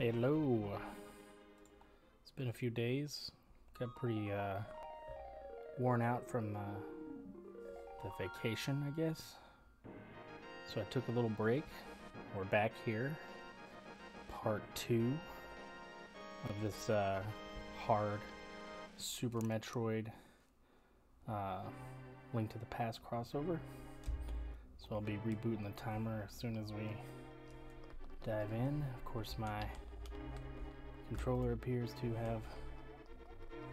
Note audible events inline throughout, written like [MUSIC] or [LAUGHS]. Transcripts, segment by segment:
Hello. It's been a few days. Got pretty uh, worn out from uh, the vacation, I guess. So I took a little break. We're back here. Part two of this uh, hard Super Metroid uh, Link to the Past crossover. So I'll be rebooting the timer as soon as we dive in. Of course, my controller appears to have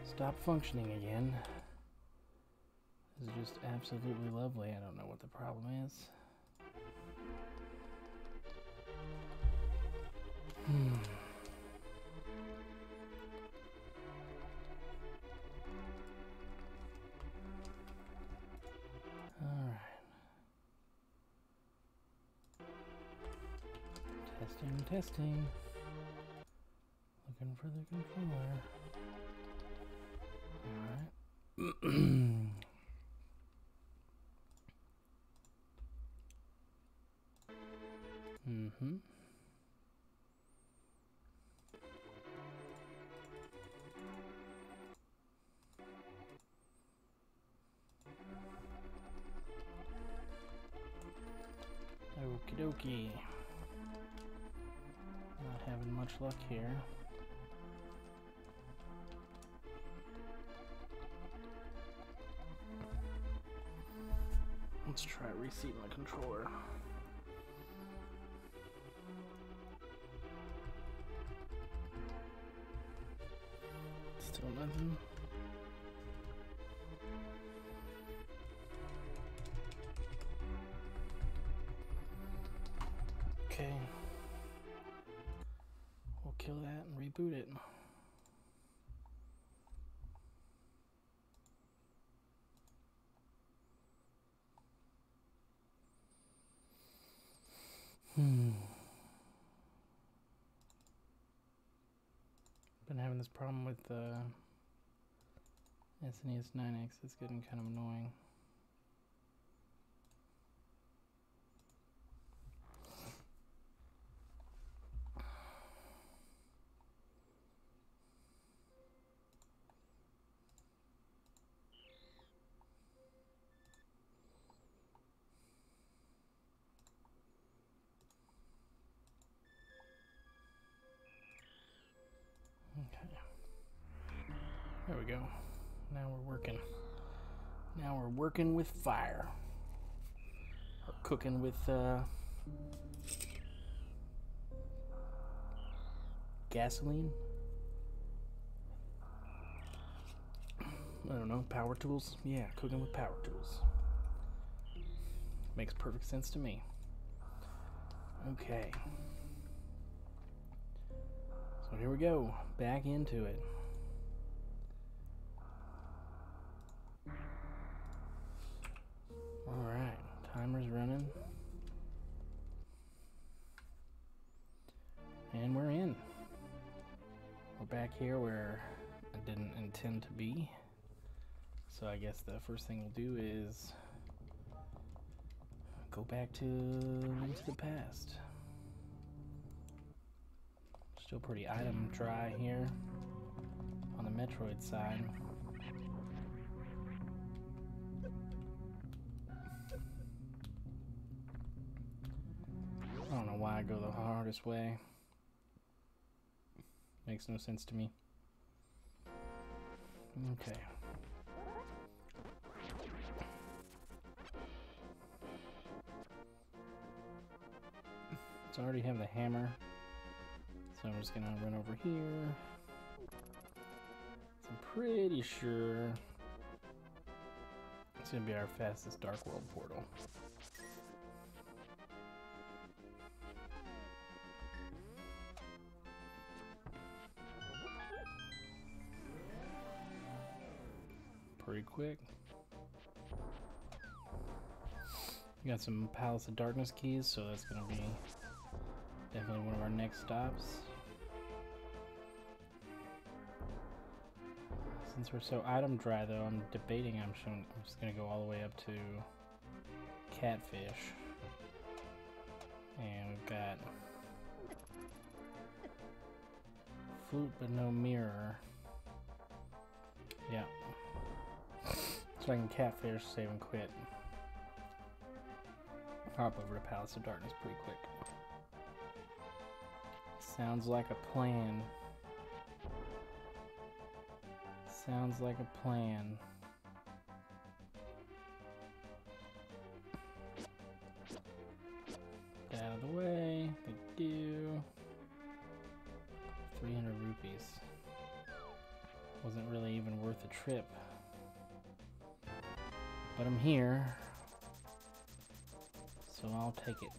stopped functioning again. This is just absolutely lovely. I don't know what the problem is. Hmm. Alright. Testing, testing. Looking for the controller. Alright. [CLEARS THROAT] mm-hmm. Okie dokie. Not having much luck here. Let's try reseat my controller. Still nothing. Okay. We'll kill that and reboot it. Having this problem with the SNES 9X. It's getting kind of annoying. Okay. There we go. Now we're working. Now we're working with fire. Or cooking with uh, gasoline. I don't know, power tools? Yeah, cooking with power tools. Makes perfect sense to me. Okay. So here we go, back into it. Alright, timer's running. And we're in. We're back here where I didn't intend to be. So I guess the first thing we'll do is go back to Link to the Past. Still pretty item dry here on the Metroid side. I don't know why I go the hardest way. Makes no sense to me. Okay. So I already have the hammer. So I'm just gonna run over here. So I'm pretty sure it's gonna be our fastest Dark World portal. Quick. We got some Palace of Darkness keys, so that's gonna be definitely one of our next stops. Since we're so item dry though, I'm debating I'm just gonna go all the way up to catfish. And we've got flute but no mirror. Yeah. So I can catfish, save and quit. Hop over to Palace of Darkness pretty quick. Sounds like a plan. Sounds like a plan. Get out of the way. Thank you. 300 rupees. Wasn't really even worth the trip. But I'm here. So I'll take it.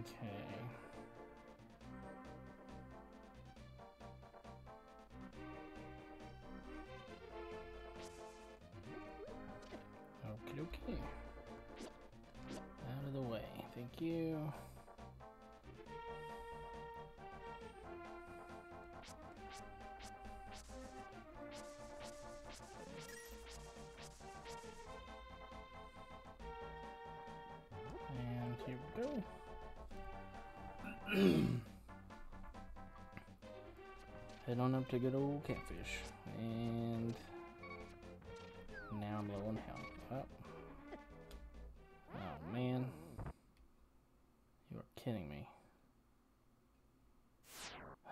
Okay. Okay, dokie. Out of the way. Thank you. We go. [CLEARS THROAT] Head on up to good old catfish. And now I'm blowing hell up. Oh man. You are kidding me.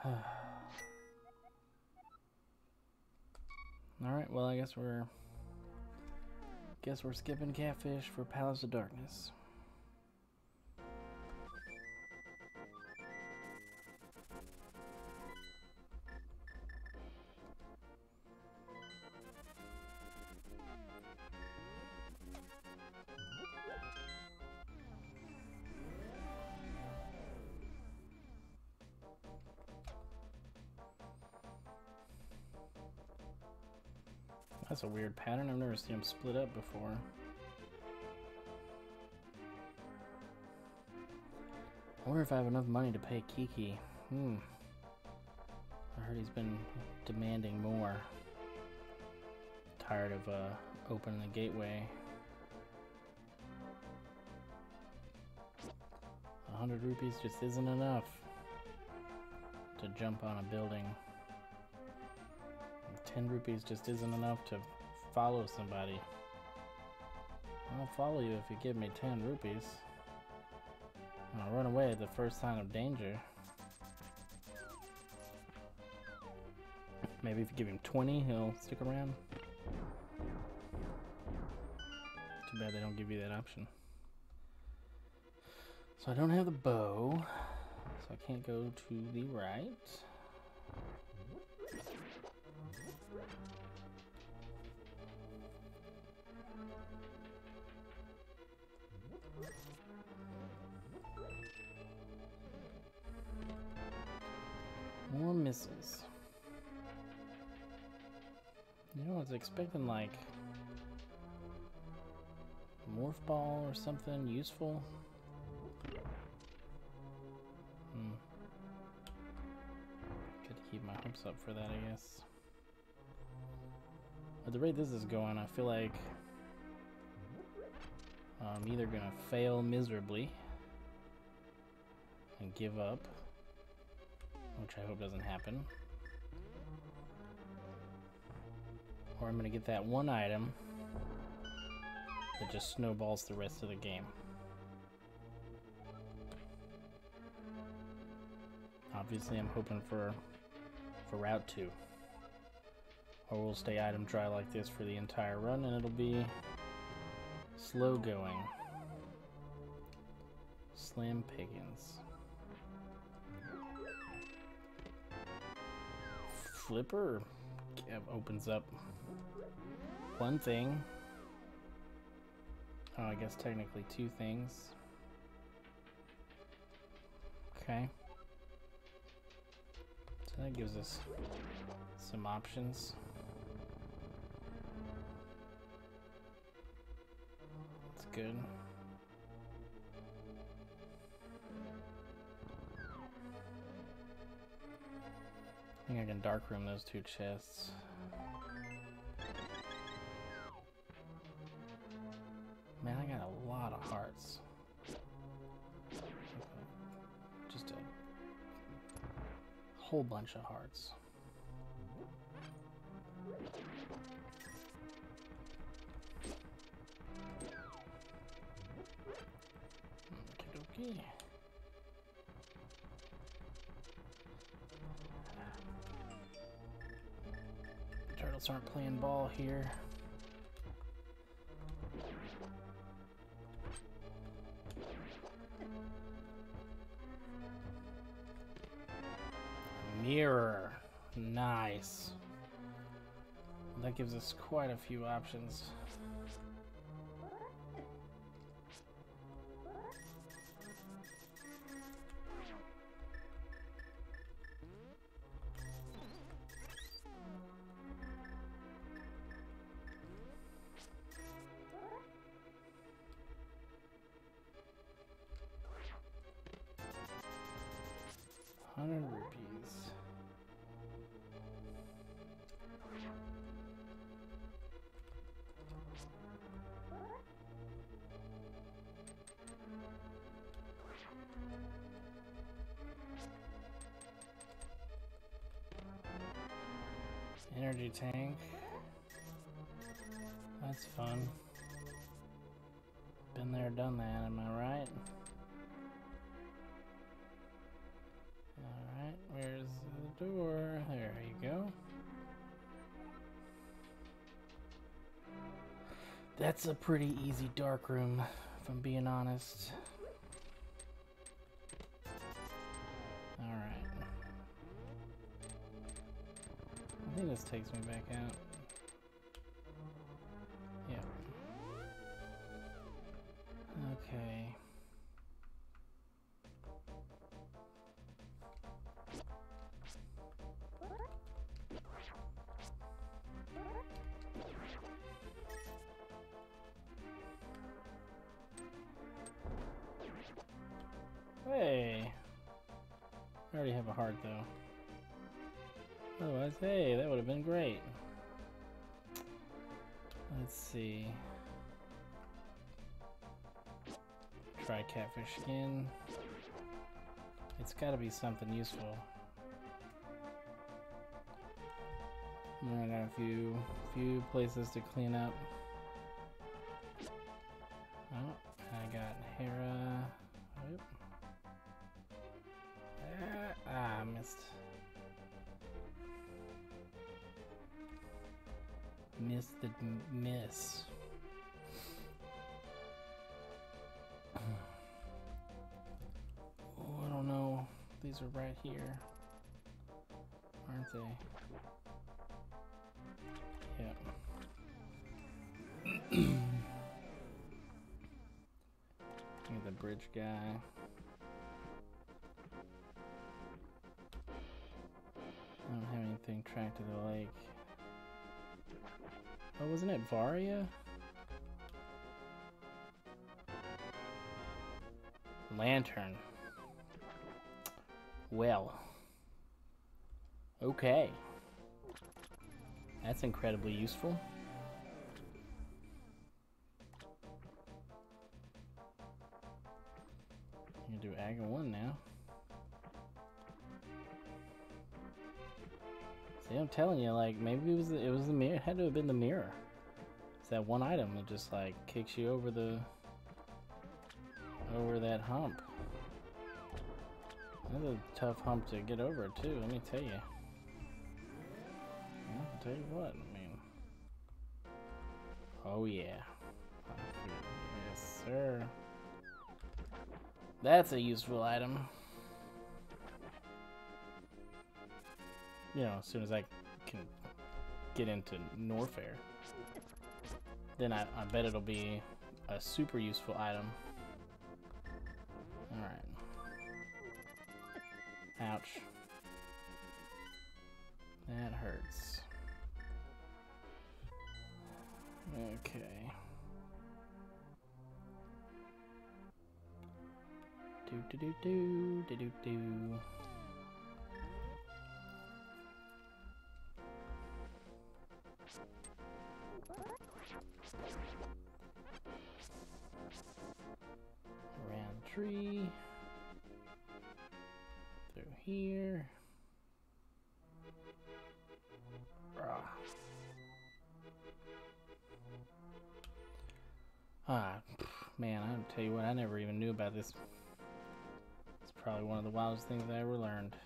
[SIGHS] Alright, well I guess we're guess we're skipping catfish for Palace of Darkness. Weird pattern. I've never seen them split up before. I wonder if I have enough money to pay Kiki. Hmm. I heard he's been demanding more. Tired of uh, opening the gateway. A hundred rupees just isn't enough to jump on a building. 10 rupees just isn't enough to follow somebody. I'll follow you if you give me 10 rupees. I'll run away at the first sign of danger. Maybe if you give him 20, he'll stick around. Too bad they don't give you that option. So I don't have the bow, so I can't go to the right. More missiles. You know, I was expecting like morph ball or something useful. Hmm. Got to keep my hopes up for that, I guess. At the rate this is going, I feel like I'm either gonna fail miserably and give up, which I hope doesn't happen, or I'm gonna get that one item that just snowballs the rest of the game. Obviously, I'm hoping for for Route 2. Or we'll stay item dry like this for the entire run, and it'll be slow going. Slam Piggins. Flipper opens up one thing. Oh, I guess technically two things. Okay. So that gives us some options. That's good. think I can dark room those two chests. Man, I got a lot of hearts. Just a whole bunch of hearts. Okay. Aren't playing ball here. Mirror. Nice. That gives us quite a few options. That's a pretty easy dark room, if I'm being honest. Alright. I think this takes me back out. Skin. It's gotta be something useful. I got a few few places to clean up. Here. Aren't they? Yep. Look [CLEARS THROAT] the bridge guy. I don't have anything tracked to the lake. Oh, wasn't it Varia? Lantern. Well. Okay. That's incredibly useful. I'm gonna do Aga 1 now. See, I'm telling you, like, maybe it was the, it was the mirror. It had to have been the mirror. It's that one item that just, like, kicks you over the... over that hump. That's a tough hump to get over, too, let me tell you. I'll tell you what, I mean... Oh, yeah. Yes, sir. That's a useful item. You know, as soon as I can get into Norfair. Then I, I bet it'll be a super useful item. Alright. Ouch. That hurts. Okay. Do do do do do do do. here. Ah, ah man, I'll tell you what, I never even knew about this. It's probably one of the wildest things I ever learned.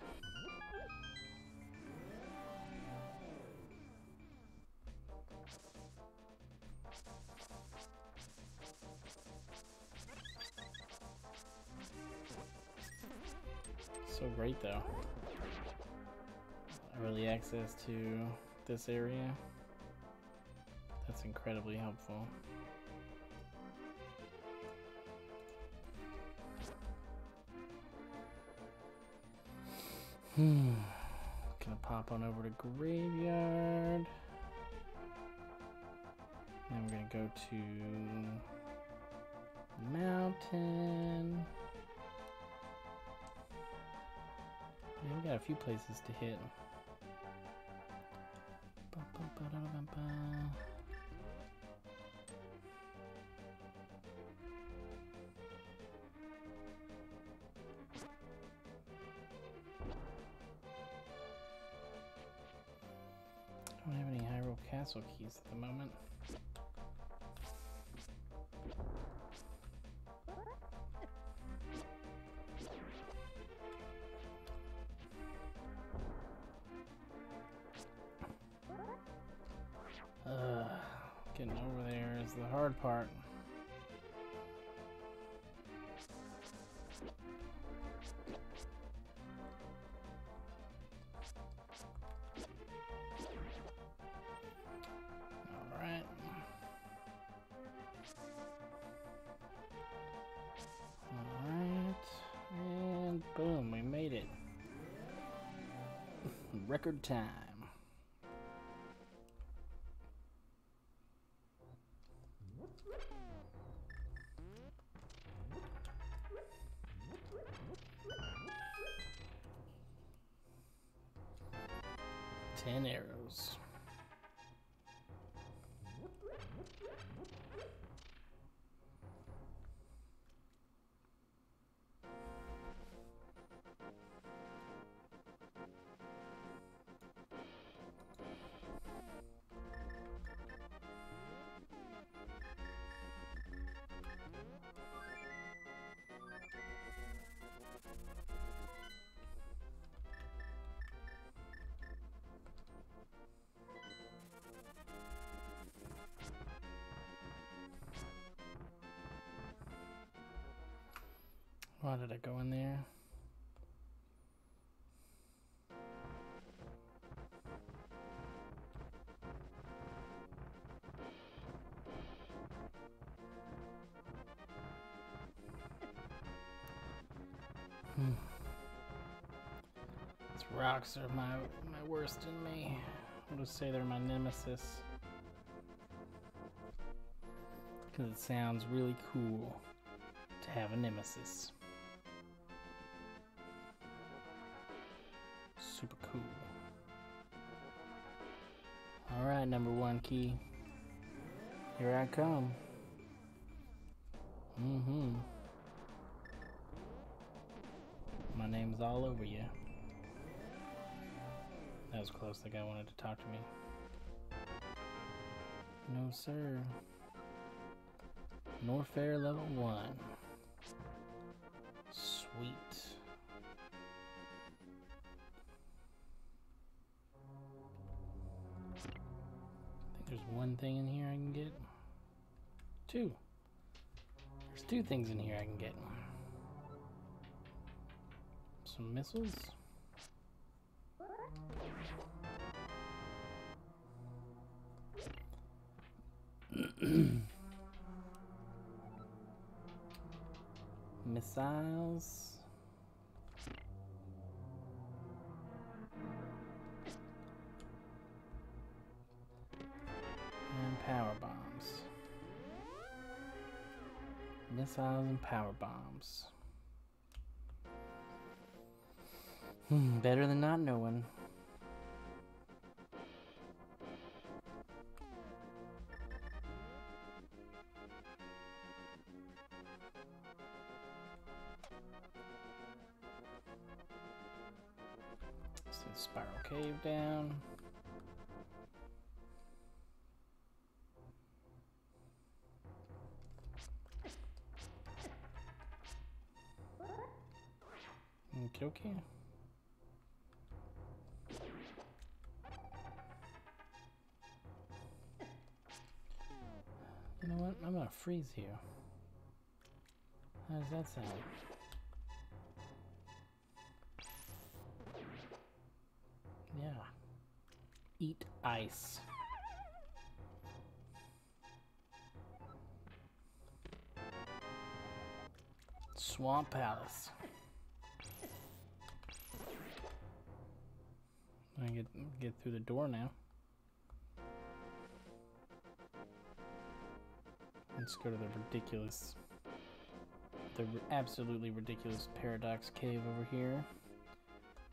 So great though. Early access to this area. That's incredibly helpful. Hmm. Gonna pop on over to Graveyard. Then we're gonna go to Mountain. Yeah, we got a few places to hit. I don't have any Hyrule Castle keys at the moment. The hard part. And boom, we made it. [LAUGHS] Record time. Why did I go in there? Hmm. These rocks are my my worst enemy. I'll just say they're my nemesis. Because it sounds really cool to have a nemesis. Number one key. Here I come. Mm-hmm. My name's all over you. That was close. The guy wanted to talk to me. No, sir. Norfair level 1. Sweet. One thing in here I can get. Two. There's two things in here I can get. Some missiles. [CLEARS THROAT] Missiles. Power bombs. Missiles and power bombs. Hmm, better than not knowing. Spiral Cave down. Okay, okay. You know what? I'm gonna freeze you. How does that sound? Yeah. Eat ice. Swamp Palace. I get get through the door now. Let's go to the ridiculous, the absolutely ridiculous Paradox Cave over here.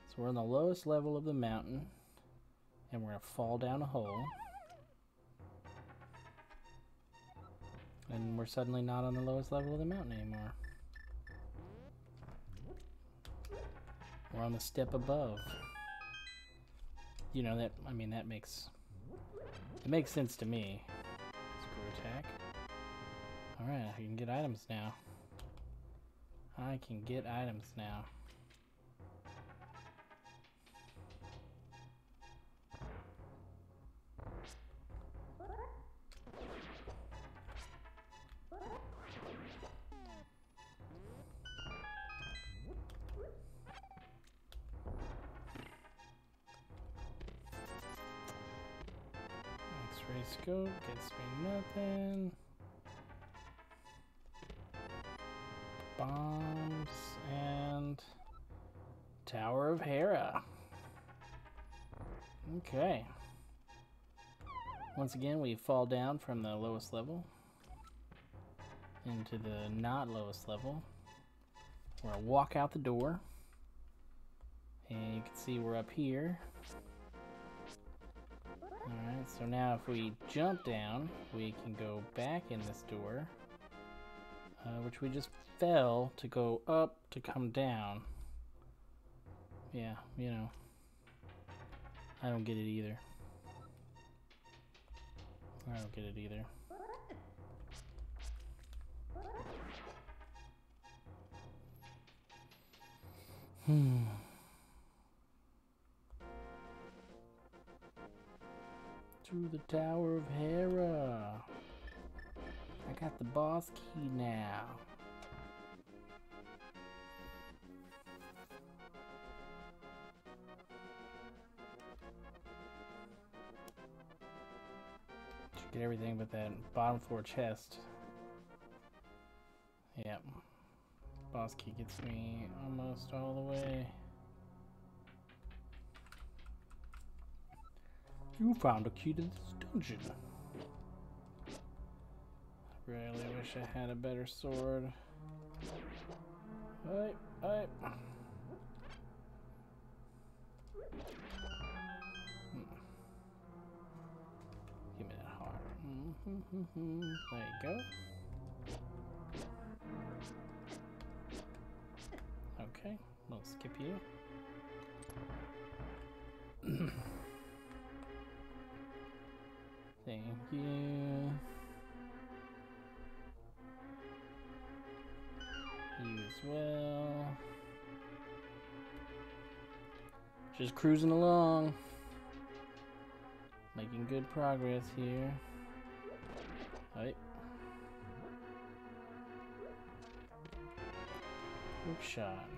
So we're on the lowest level of the mountain, and we're gonna fall down a hole. And we're suddenly not on the lowest level of the mountain anymore. We're on the step above. You know that I mean that makes it makes sense to me. Screw attack. Alright, I can get items now. I can get items now. Scope gets me nothing. Bombs and Tower of Hera. Okay. Once again, we fall down from the lowest level into the not lowest level. We're gonna walk out the door. And you can see we're up here. So now if we jump down, we can go back in this door. Uh, which we just fell to go up to come down. Yeah, you know. I don't get it either. I don't get it either. Hmm. To the Tower of Hera. I got the boss key now. Should get everything but that bottom floor chest. Yep. Boss key gets me almost all the way. You found a key to this dungeon. I really wish I had a better sword. Hey, hey. Hmm. Give me that heart. There you go. Okay, we'll skip you. [CLEARS THROAT] Thank you. You as well. Just cruising along. Making good progress here. Right. Hook shot.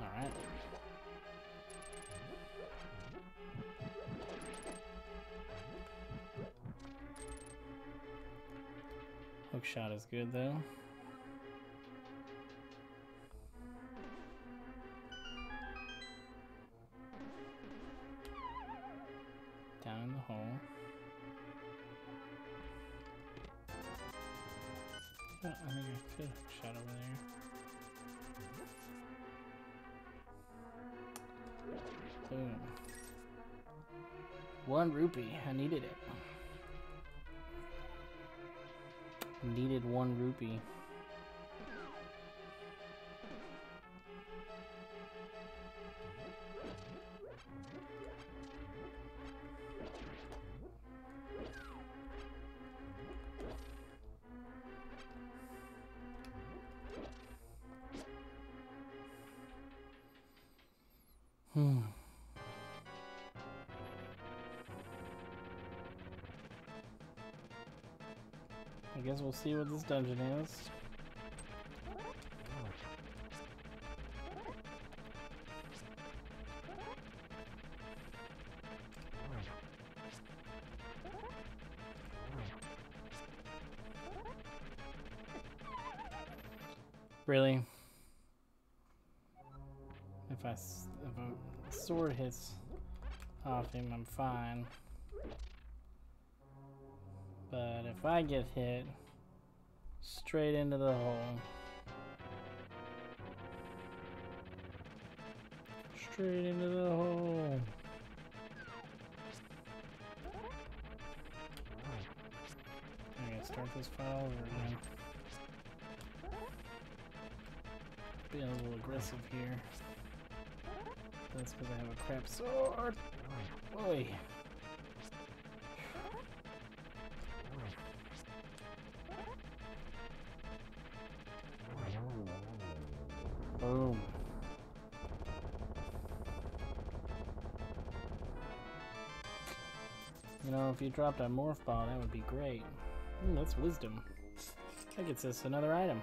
Alright. Hook shot is good though. Down in the hole. Oh, I think I could hook shot over there. Boom. One rupee. I needed it. Needed one rupee. I guess we'll see what this dungeon is. Really? If I if a sword hits off him, I'm fine. If I get hit straight into the hole, straight into the hole. I gotta start this fight over again. Being a little aggressive here. That's because I have a crap sword. Boy. If you dropped a morph ball, that would be great. Ooh, that's wisdom. That gets us another item.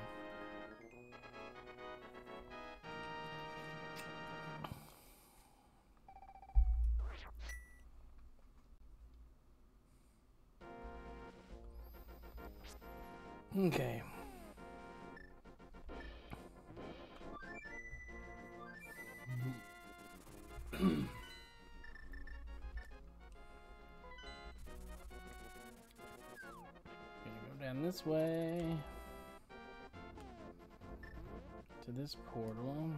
Okay. Way to this portal.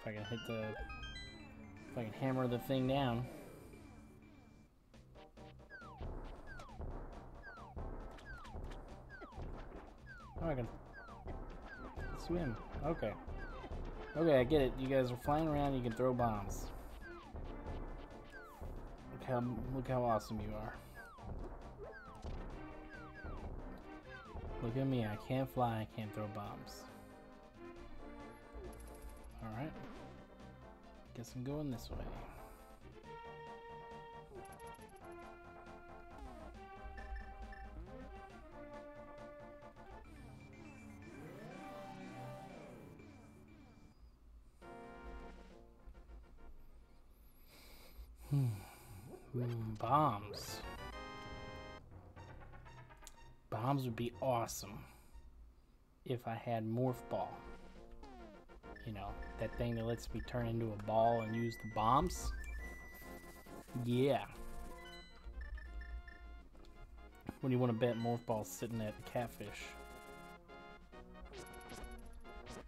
If I can hit the, if I can hammer the thing down. Oh, I can swim. Okay. Okay, I get it. You guys are flying around. You can throw bombs. Look how look how awesome you are. Look at me. I can't fly. I can't throw bombs. All right. Guess I'm going this way. Bombs. Bombs would be awesome if I had Morph Ball. You know, that thing that lets me turn into a ball and use the bombs. Yeah. What do you want to bet Morph Ball's sitting at catfish?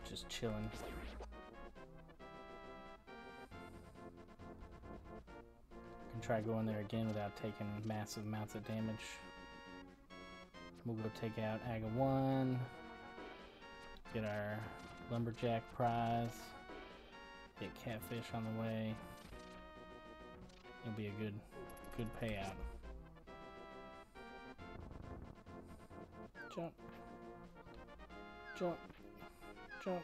Just chilling. Try going there again without taking massive amounts of damage. We'll go take out Aga 1. Get our lumberjack prize. Get catfish on the way. It'll be a good good payout. Jump. Jump. Jump.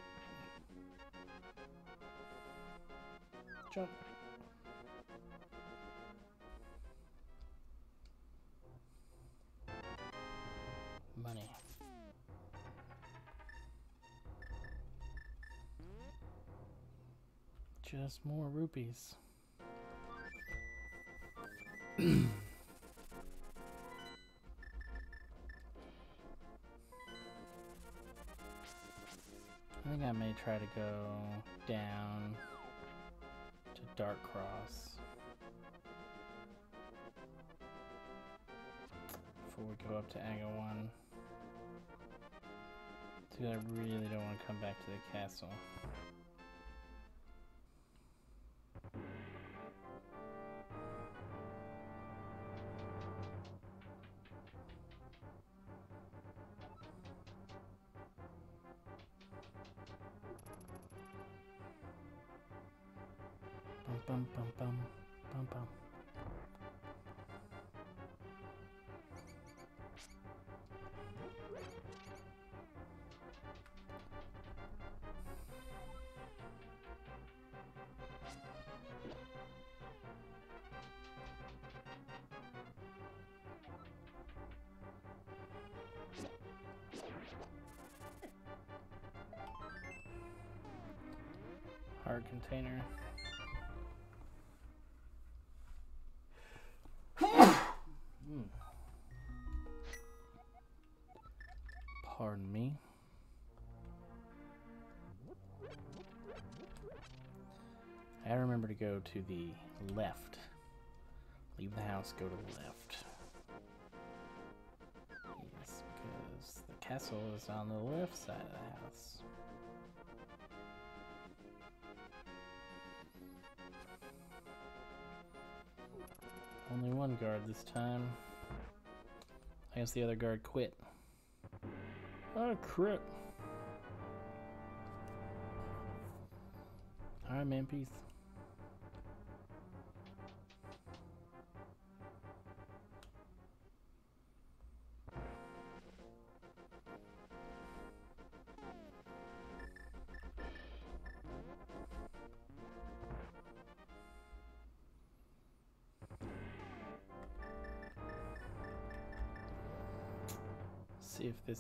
Jump. Just more rupees. I think I may try to go down to Dark Cross before we go up to Aga 1. Because I really don't want to come back to the castle. Container. Hmm. [SIGHS] Pardon me. I remember to go to the left. Leave the house, go to the left. Yes, because the castle is on the left side of the house. Only one guard this time. I guess the other guard quit. Oh, crit. Alright, man, peace.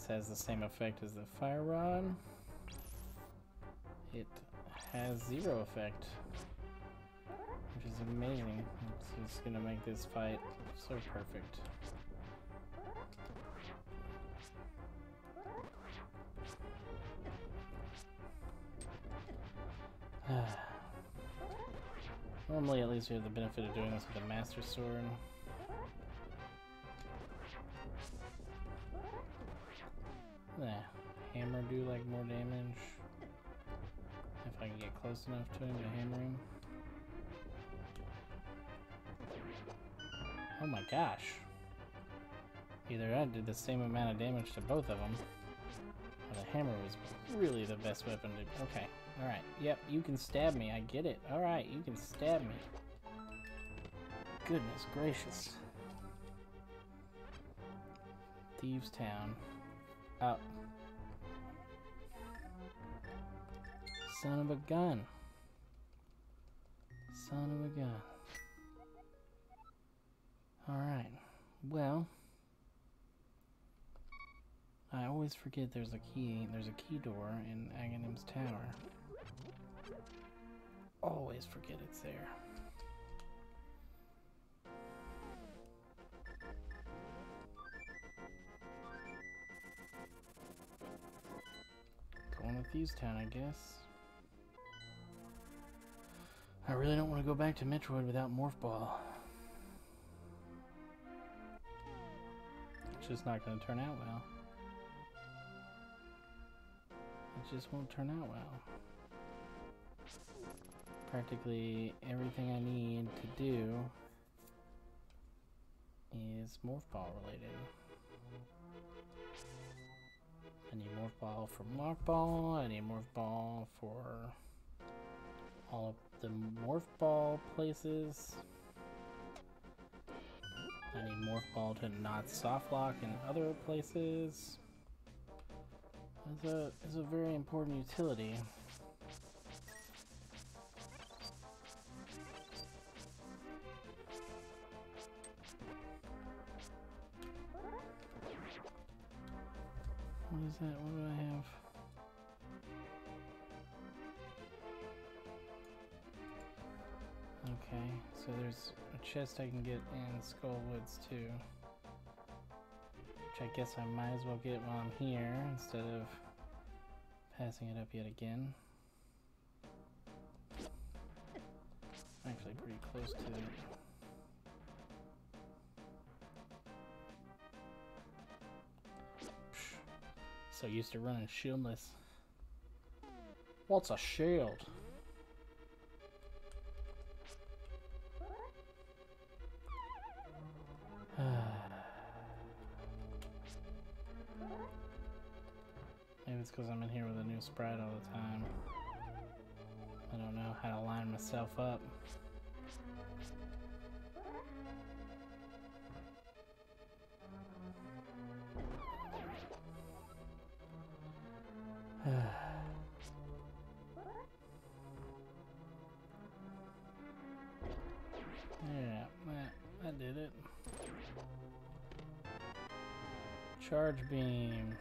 Has the same effect as the fire rod. It has zero effect, which is amazing. It's just gonna make this fight so perfect. [SIGHS] Normally, at least, we have the benefit of doing this with a Master Sword. Hammer do like more damage? If I can get close enough to him to hammer him. Oh my gosh. Either I did the same amount of damage to both of them, or the hammer was really the best weapon to... Okay, alright. Yep, you can stab me, I get it. Alright, you can stab me. Goodness gracious. Thieves Town. Up. Son of a gun. Son of a gun. Alright. Well. I always forget there's a key. There's a key door in Aghanim's tower. Always forget it's there. Going with Thieves Town, I guess. I really don't want to go back to Metroid without Morph Ball. It's just not going to turn out well. It just won't turn out well. Practically everything I need to do is Morph Ball related. I need Morph Ball for Morph Ball, I need Morph Ball for all of the Morph Ball places. I need Morph Ball to not soft lock in other places. It's a, it's a very important utility. What is that? What do I have? So there's a chest I can get in Skull Woods too. Which I guess I might as well get while I'm here instead of passing it up yet again. Actually pretty close to it. So used to running shieldless. What's a shield? It's because I'm in here with a new sprite all the time. I don't know how to line myself up. [SIGHS] yeah, that did it. Charge beam.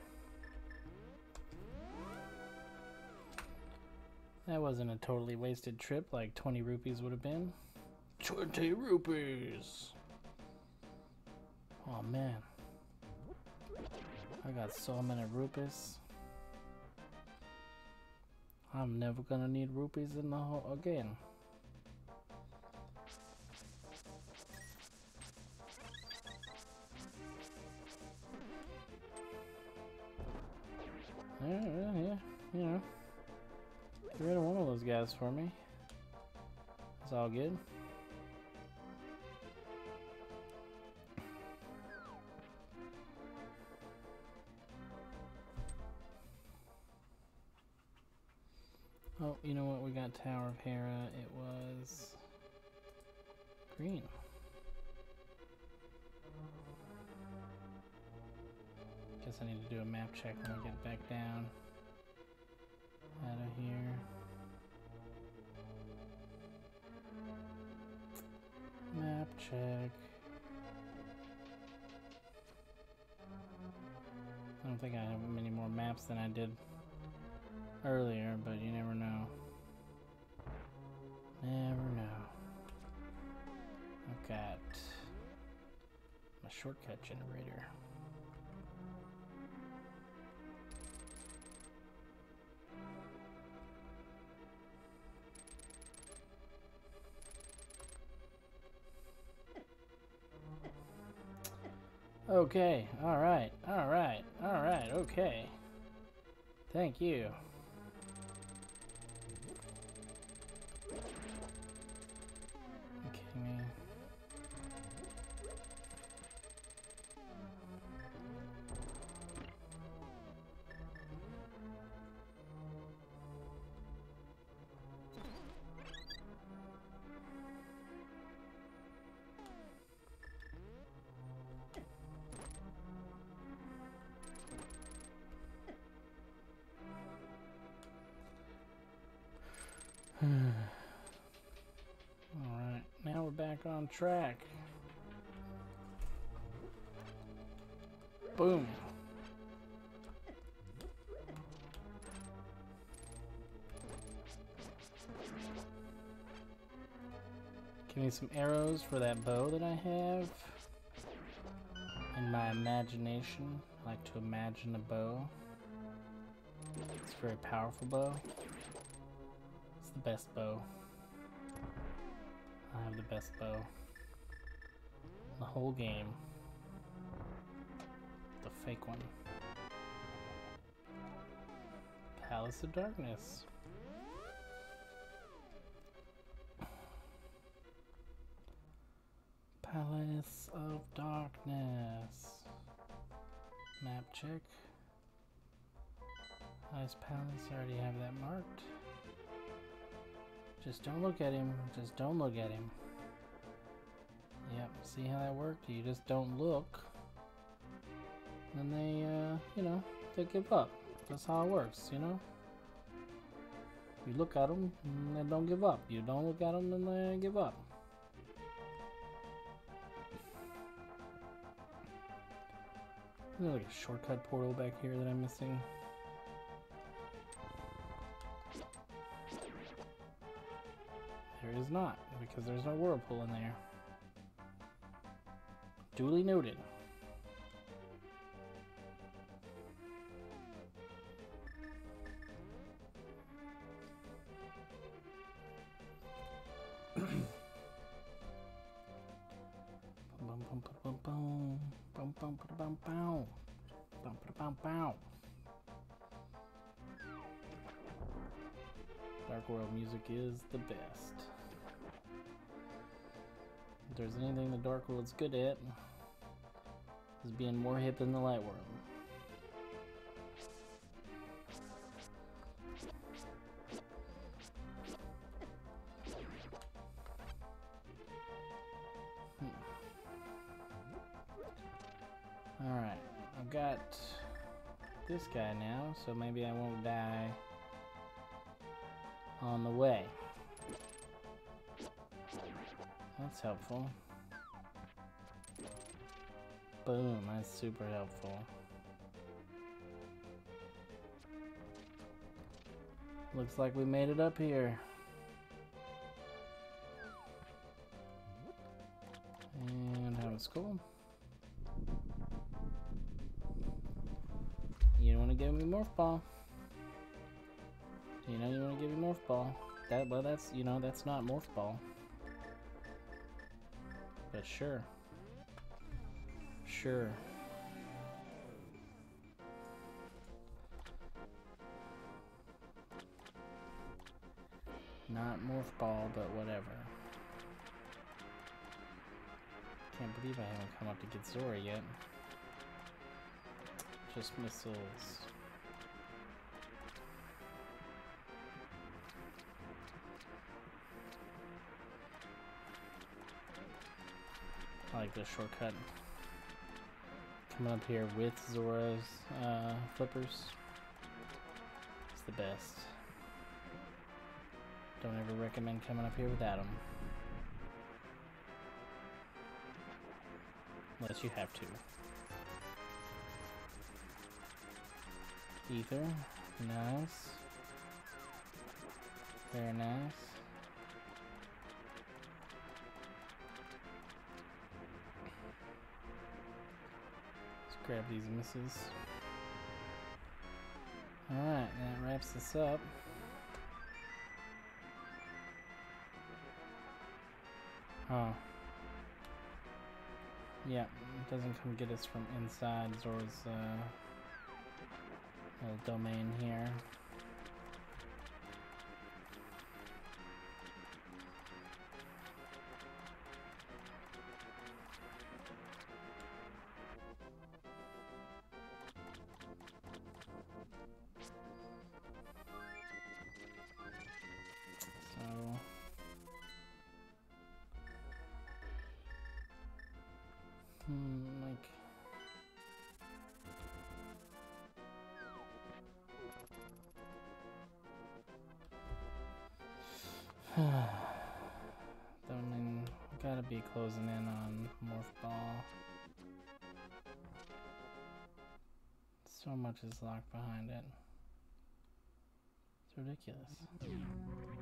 That wasn't a totally wasted trip like 20 rupees would have been. 20 rupees! Oh man. I got so many rupees. I'm never gonna need rupees in the whole again. Guys for me. It's all good. Oh, you know what? We got Tower of Hera. It was green. Guess I need to do a map check when we get back down. Don't think I have many more maps than I did earlier, but you never know. Never know. I've got my shortcut generator. Okay, alright, alright, okay. Thank you. On track. Boom. Give me some arrows for that bow that I have. In my imagination, I like to imagine a bow. It's a very powerful bow. It's the best bow. Have the best bow. The whole game. The fake one. Palace of Darkness. Palace of Darkness. Map check. Ice Palace, I already have that marked. Just don't look at him. Just don't look at him. Yep, see how that worked? You just don't look. And they, uh, you know, they give up. That's how it works, you know? You look at them and they don't give up. You don't look at them and they give up. Is there like a shortcut portal back here that I'm missing? is not, because there's no whirlpool in there. Duly noted. Dark World music is the best. If there's anything the Dark World's good at, is being more hip than the Light World. Hmm. Alright, I've got this guy now, so maybe I won't die on the way. That's helpful. Boom, that's super helpful. Looks like we made it up here. And have a skull. You want to give me morph ball? You know you want to give me morph ball. That well, that's you know that's not morph ball. But sure, sure. Not morph ball, but whatever. Can't believe I haven't come up to get Zora yet. Just missiles. Like this shortcut. Coming up here with Zora's uh, flippers. It's the best. Don't ever recommend coming up here without them. Unless you have to. Ether, nice. Very nice. Grab these misses. Alright, that wraps this up. Oh. Yeah, it doesn't come get us from inside Zora's uh, little domain here. So much is locked behind it. It's ridiculous. Mm-hmm.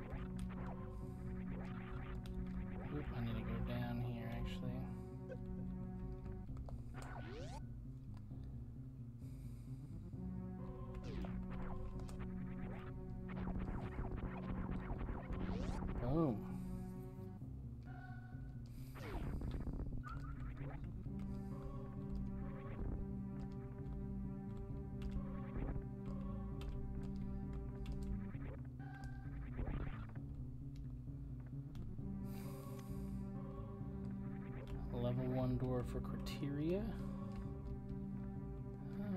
1 door for criteria.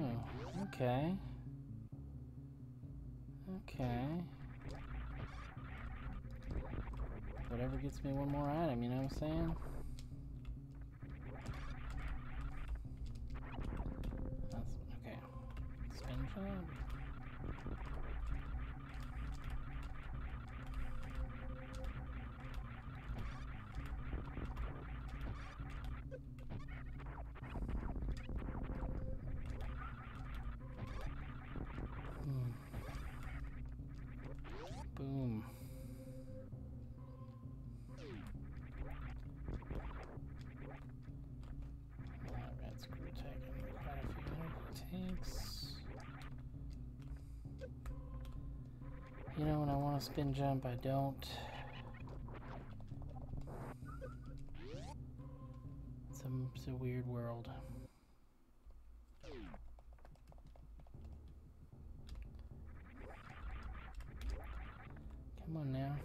Oh, okay. Okay. Whatever gets me one more item, you know what I'm saying? That's, okay. Spin. Hmm. Boom. Alright, red screw taking quite a few energy tanks. You know, when I want to spin jump, I don't. It's a, it's a weird world. Come on now.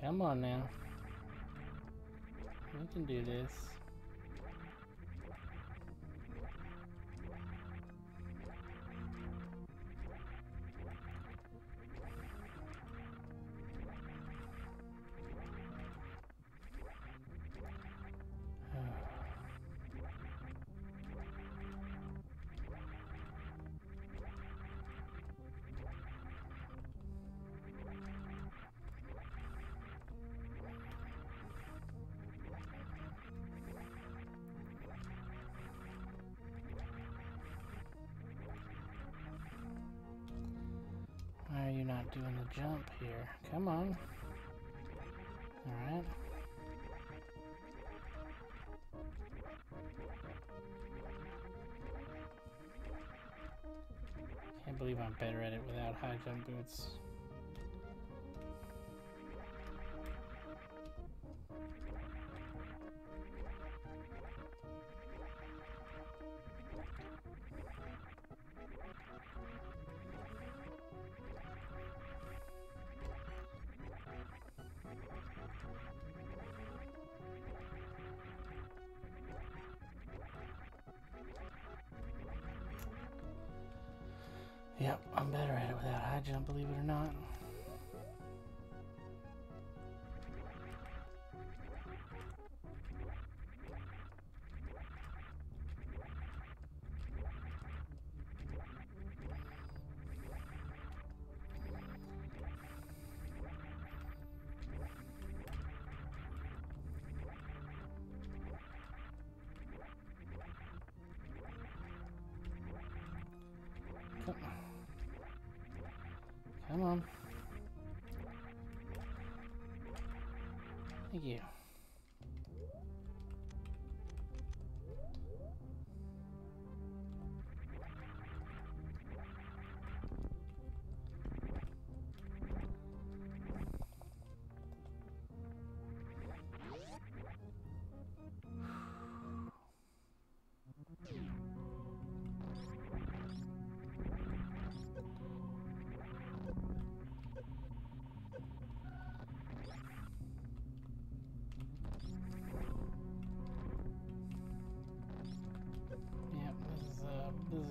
Come on now. We can do this. Doing the jump here. Come on. Alright. Can't believe I'm better at it without high jump boots. Come on. Thank you.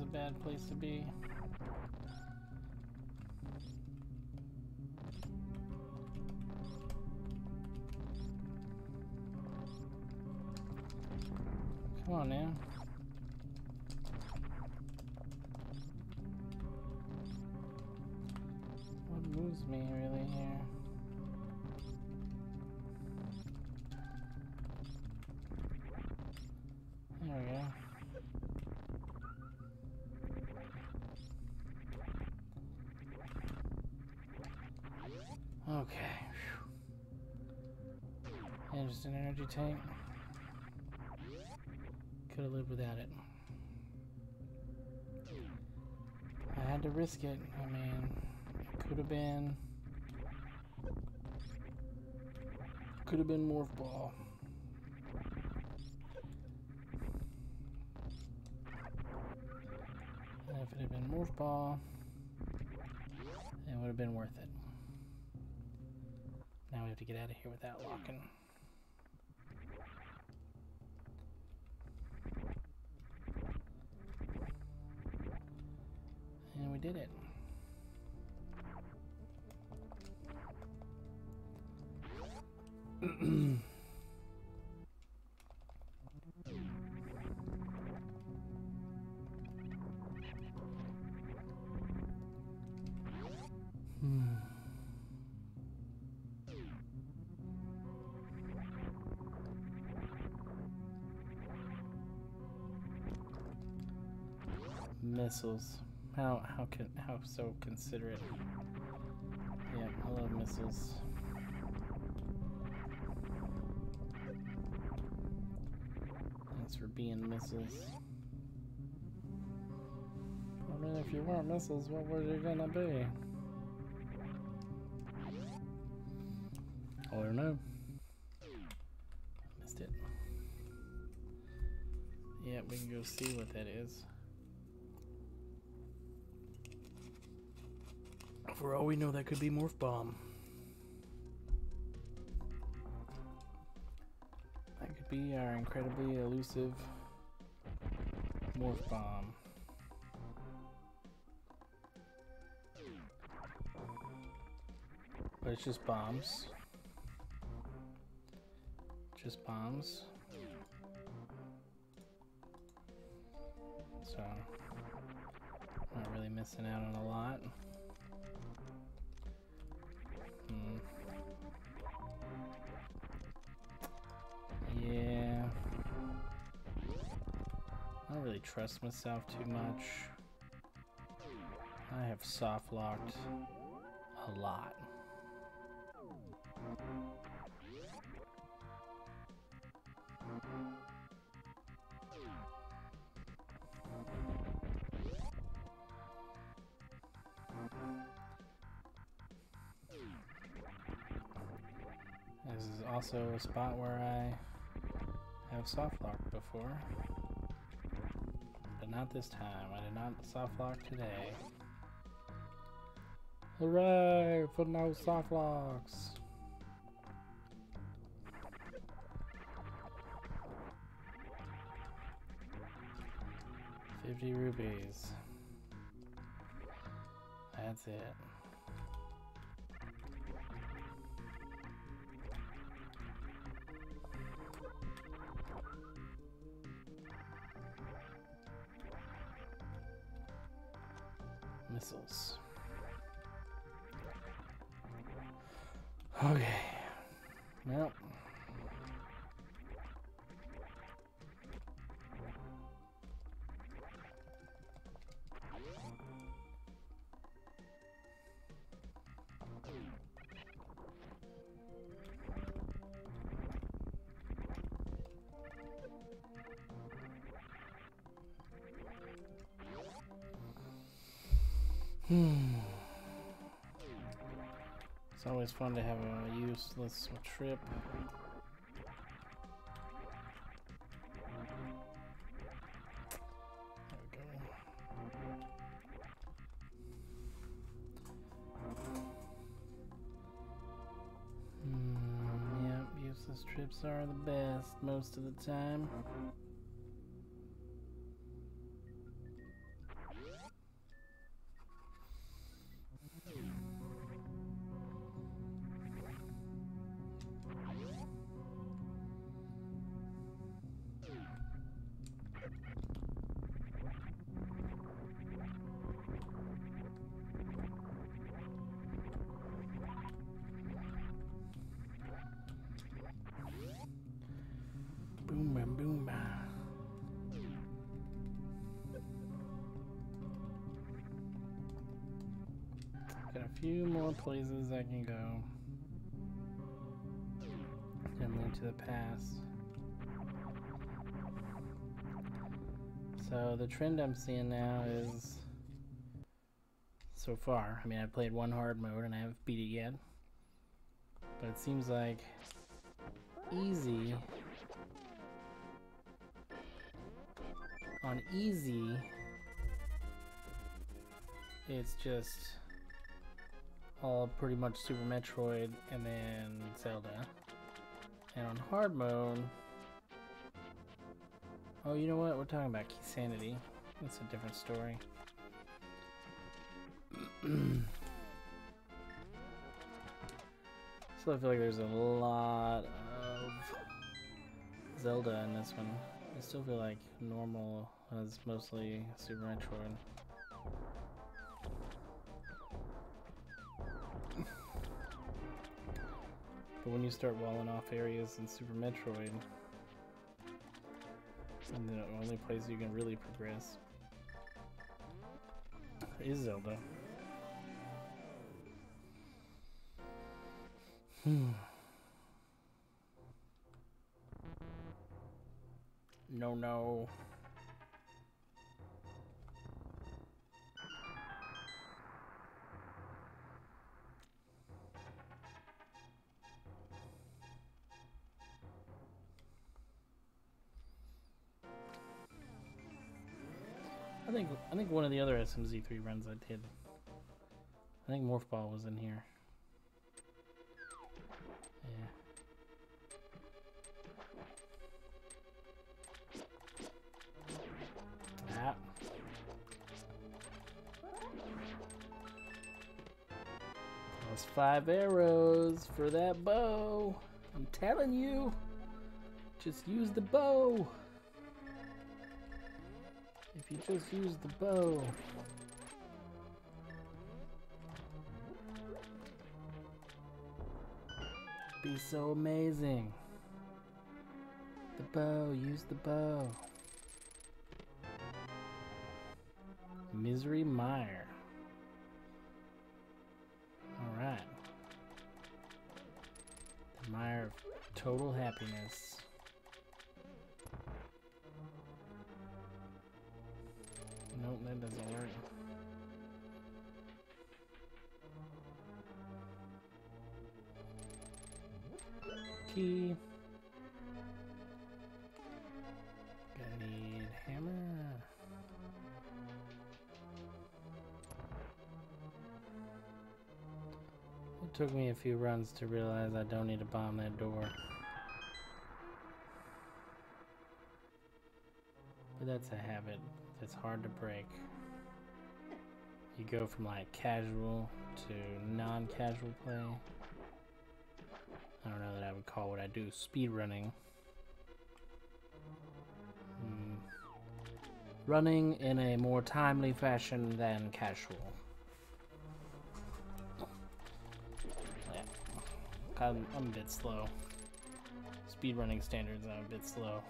A bad place to be. Come on now. And just an energy tank. Could have lived without it. I had to risk it. I mean, it could have been. Could have been morph ball. And if it had been morph ball, it would have been worth it. Now we have to get out of here without locking. Missiles. How how can how so considerate. Yeah, I love missiles. Thanks for being missiles. I mean, if you weren't missiles, what were you gonna be? I don't know. Missed it. Yeah, we can go see what that is. We know, that could be Morph Bomb. That could be our incredibly elusive Morph Bomb. But it's just bombs. Just bombs. So, not really missing out on a lot. Trust myself too much. I have soft locked a lot. This is also a spot where I have soft locked before. Not this time. I did not soft lock today. Hooray for no soft locks! Fifty rupees. That's it. Always fun to have a useless trip. Hmm, yep, useless trips are the best most of the time. Places I can go. A Link to the Past. So the trend I'm seeing now is so far. I mean, I've played one hard mode and I haven't beat it yet. But it seems like easy on easy, it's just all pretty much Super Metroid and then Zelda. And on hard mode, oh, you know what? We're talking about Sanity. That's a different story. [CLEARS THROAT] so I feel like there's a lot of Zelda in this one. I still feel like normal is mostly Super Metroid. But when you start walling off areas in Super Metroid, and the only place you can really progress is Zelda. Hmm. [SIGHS] No, no. Think I think one of the other SMZ3 runs I did. I think Morph Ball was in here. Yeah. Ah. Those five arrows for that bow. I'm telling you. Just use the bow. If you just use the bow. Be so amazing. The bow, use the bow. Misery Mire. Alright. The Mire of Total Happiness. Nope, that doesn't work. Key. Gonna need hammer. It took me a few runs to realize I don't need to bomb that door. But that's a habit that's hard to break. You go from like casual to non-casual play. I don't know that I would call what I do speed running. Hmm. Running in a more timely fashion than casual. Yeah. I'm, I'm a bit slow. Speed running standards, I'm a bit slow.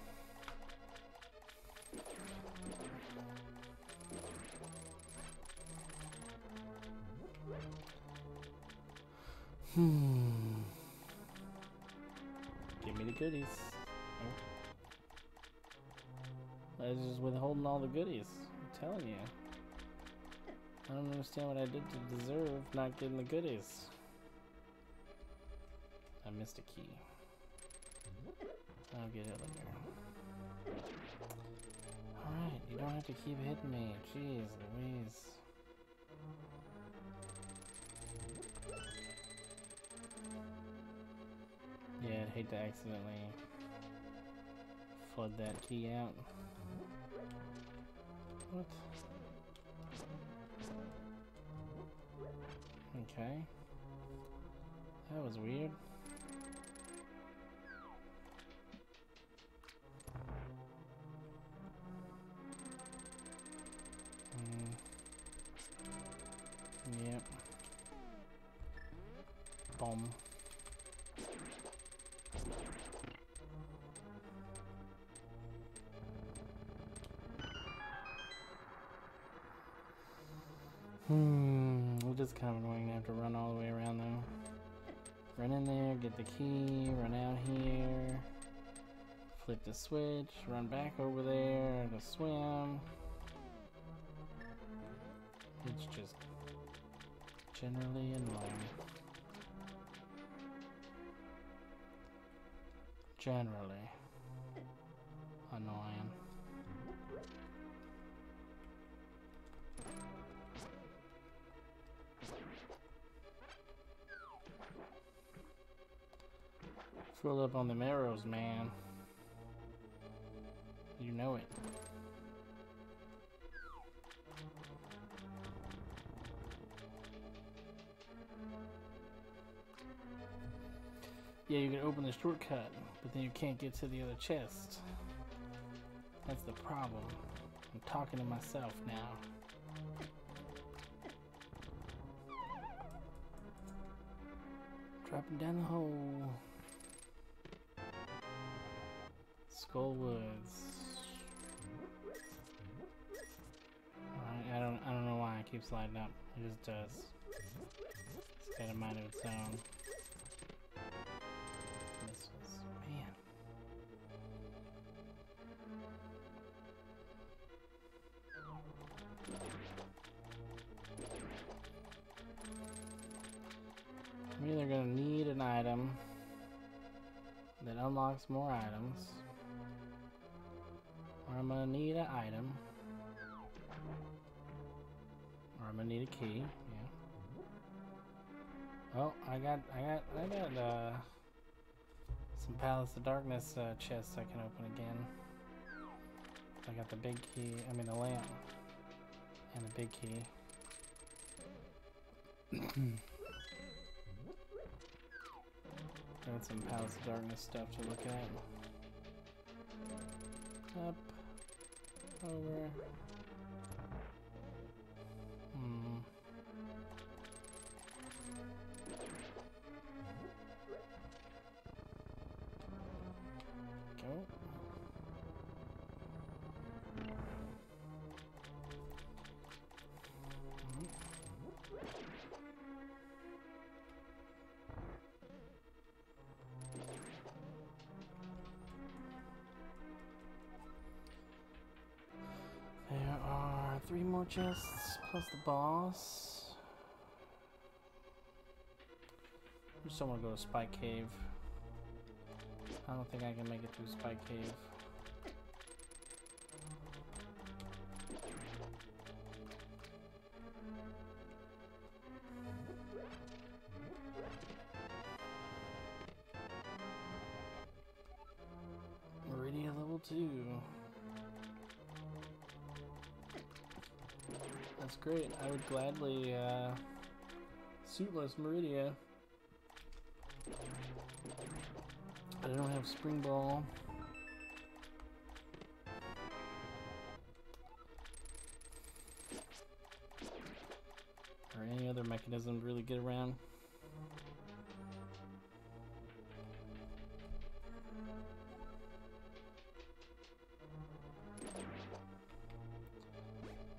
Hmm. Give me the goodies. Oh. I was just withholding all the goodies. I'm telling you. I don't understand what I did to deserve not getting the goodies. I missed a key. I'll get it later. Alright, you don't have to keep hitting me. Jeez Louise. Yeah, I'd hate to accidentally flood that key out. What? Okay. That was weird. Mm. Yep. Bomb. Is kind of annoying to have to run all the way around though. Run in there, get the key, run out here, flip the switch, run back over there to swim. It's just generally annoying. Generally annoying. Fill up on the marrows, man. You know it. Yeah, you can open the shortcut, but then you can't get to the other chest. That's the problem. I'm talking to myself now. Dropping down the hole. Skull Woods. I, I don't I don't know why I keep sliding up. It just does. It's got a mind of its own. Man. I'm either gonna need an item that unlocks more items. I'm gonna need an item. Or I'm gonna need a key, yeah. Oh, I got, I got, I got, uh, some Palace of Darkness uh, chests I can open again. I got the big key, I mean the lamp, and the big key. got some Palace of Darkness stuff to look at. Up, over. Uh, chests plus the boss. I just don't want to go to Spike Cave. I don't think I can make it through Spike Cave. Gladly uh, suitless Maridia. But I don't have Spring Ball. Or any other mechanism to really get around.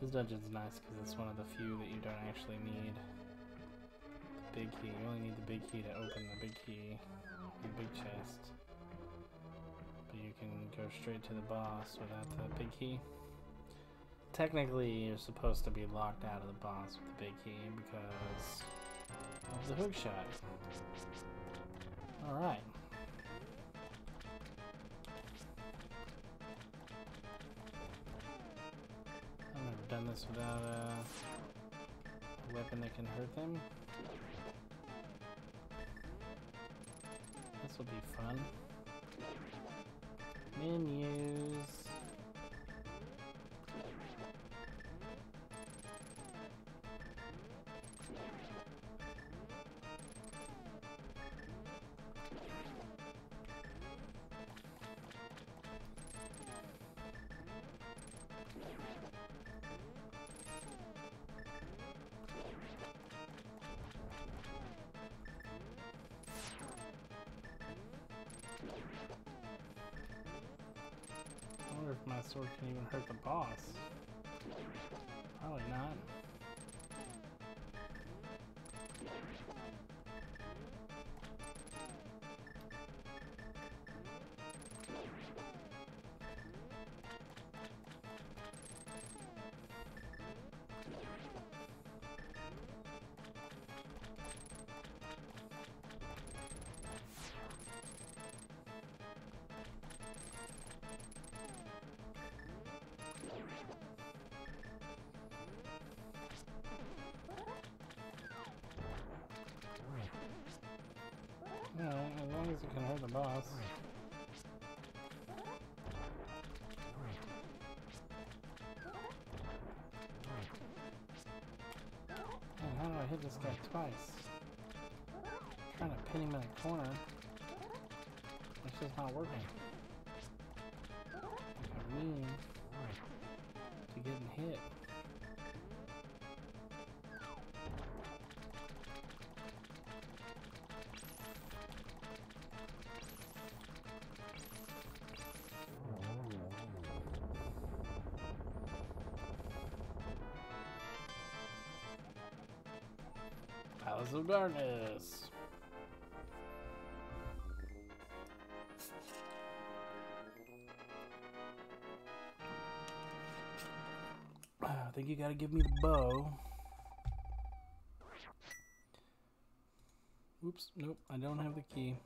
This dungeon's nice because it's one of the few that you don't actually need the big key. You only need the big key to open the big key, the big chest. But you can go straight to the boss without the big key. Technically, you're supposed to be locked out of the boss with the big key because of the hook shot. Alright. Done this without a weapon that can hurt them. This will be fun. Menus. Sword can even hurt the boss. Probably not. Can hurt the boss. How do I hit this guy twice? trying to pin him in a corner. It's just not working. Of Darkness. Ah, I think you gotta give me the bow. Oops, nope, I don't have the key.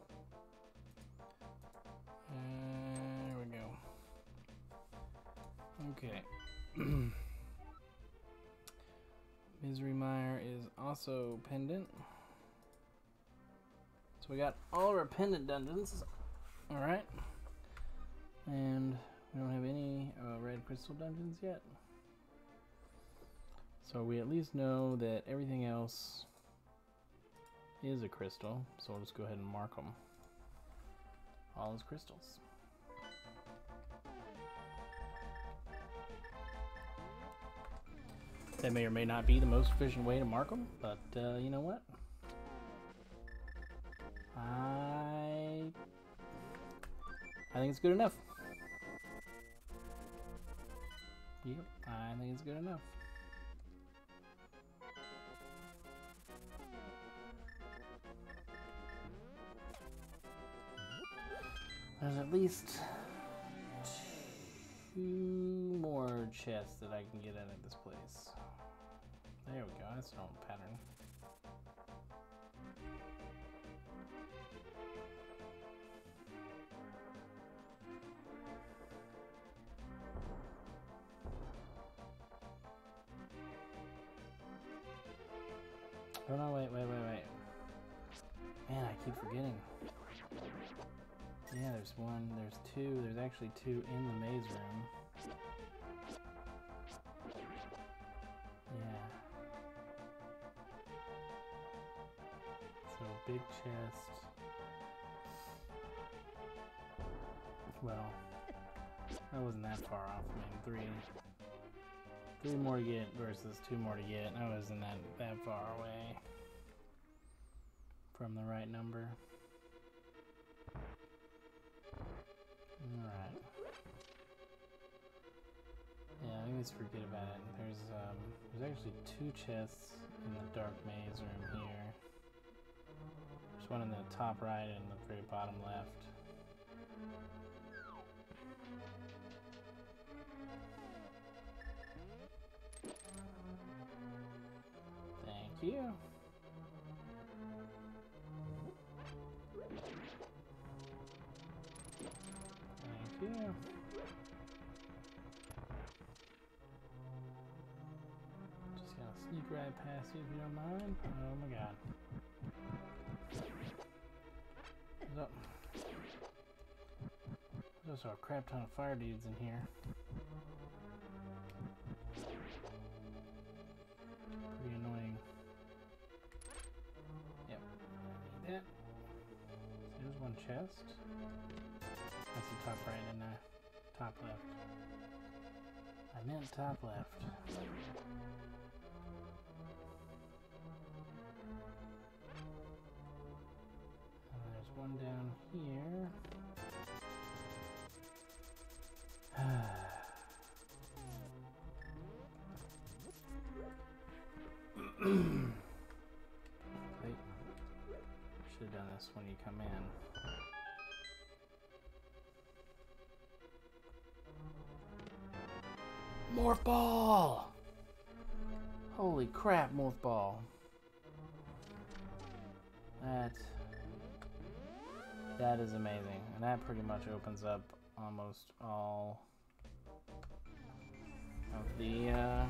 Also pendant. So we got all of our pendant dungeons. Alright. And we don't have any uh, red crystal dungeons yet. So we at least know that everything else is a crystal. So we'll just go ahead and mark them. All as crystals. That may or may not be the most efficient way to mark them, but uh, you know what? I I think it's good enough. Yep, I think it's good enough. There's at least two more chests that I can get in at this place. There we go, that's old pattern. Oh no, wait, wait, wait, wait. Man, I keep forgetting. Yeah, there's one, there's two, there's actually two in the maze room. Chest. Well, that wasn't that far off. I mean, three, three more to get versus two more to get. I wasn't that that far away from the right number. Alright. Yeah, I always forget about it. There's um there's actually two chests in the dark maze room here. There's one in the top right and the very bottom left. Thank you. Thank you. Just gonna sneak right past you if you don't mind. Oh my god. There's also a crap ton of fire dudes in here. Pretty annoying. Yep, need that. There's one chest. That's the top right and the top left. I meant top left. One down here. [SIGHS] Wait. Should have done this when you come in. Morph ball! Holy crap, morph ball. That that is amazing. And that pretty much opens up almost all of the uh,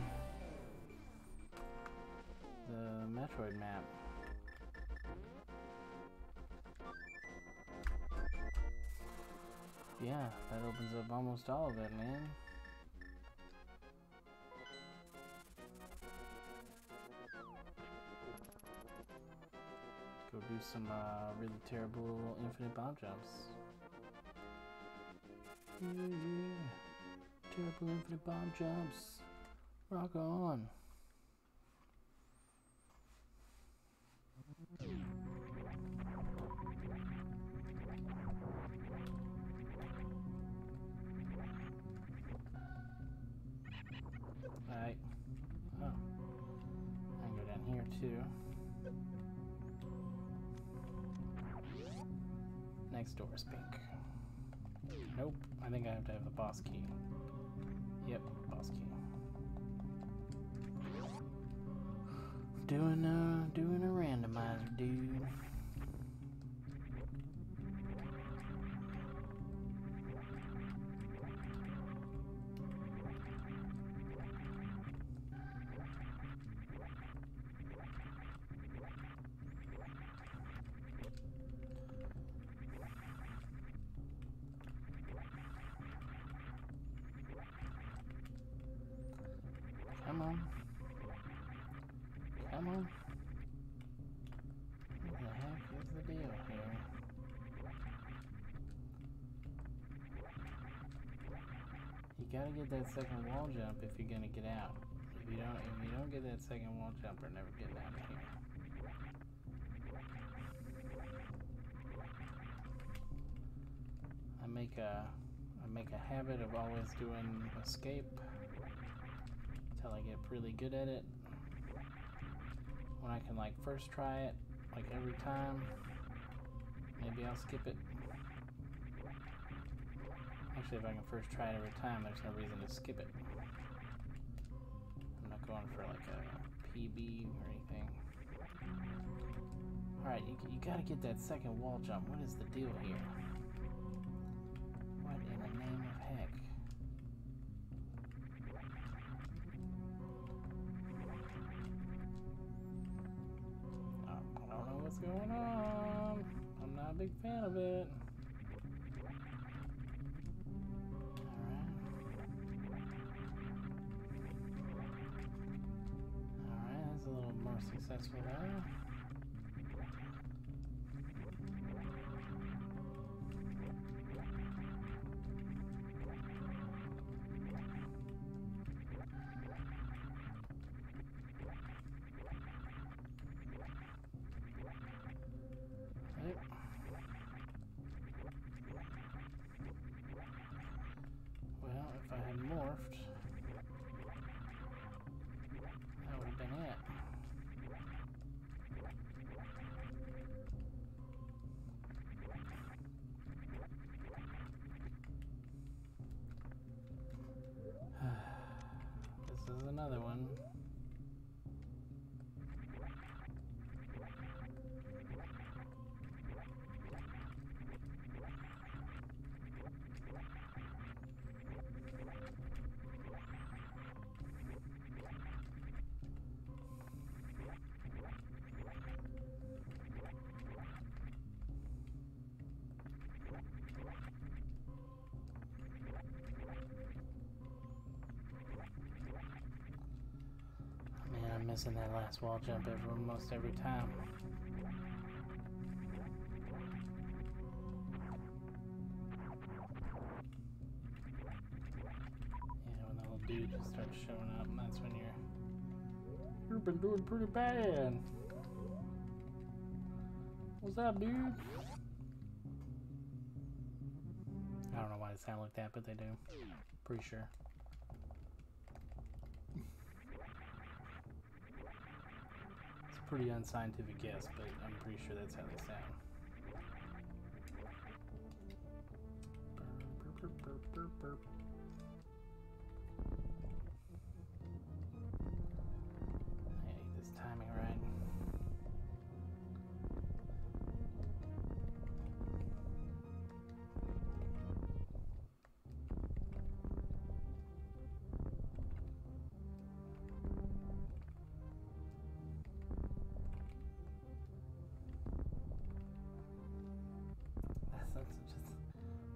the Metroid map. Yeah, that opens up almost all of it, man. Do some uh, really terrible infinite bomb jumps. Yeah, yeah. Terrible infinite bomb jumps. Rock on. Next door is pink. Nope. I think I have to have the boss key. Yep, boss key. Doing a doing a randomizer, dude. Gotta get that second wall jump if you're gonna get out. If you don't if you don't get that second wall jump, we're never getting out of here. I make a I make a habit of always doing escape until I get really good at it. When I can like first try it, like every time, maybe I'll skip it. Actually, if I can first try it every time, there's no reason to skip it. I'm not going for like a PB or anything. Alright, you, you gotta get that second wall jump. What is the deal here? What in the name of heck? I don't know what's going on. I'm not a big fan of it. Successful there. Well, if I had morphed, that would have been it. this is another one. Missing that last wall jump every, almost every time. Yeah, when the little dude just starts showing up, that's when you're you've been doing pretty bad. What's up, dude? I don't know why they sound like that, but they do. Pretty sure. It's a pretty unscientific guess, but I'm pretty sure that's how they sound. Burp, burp, burp,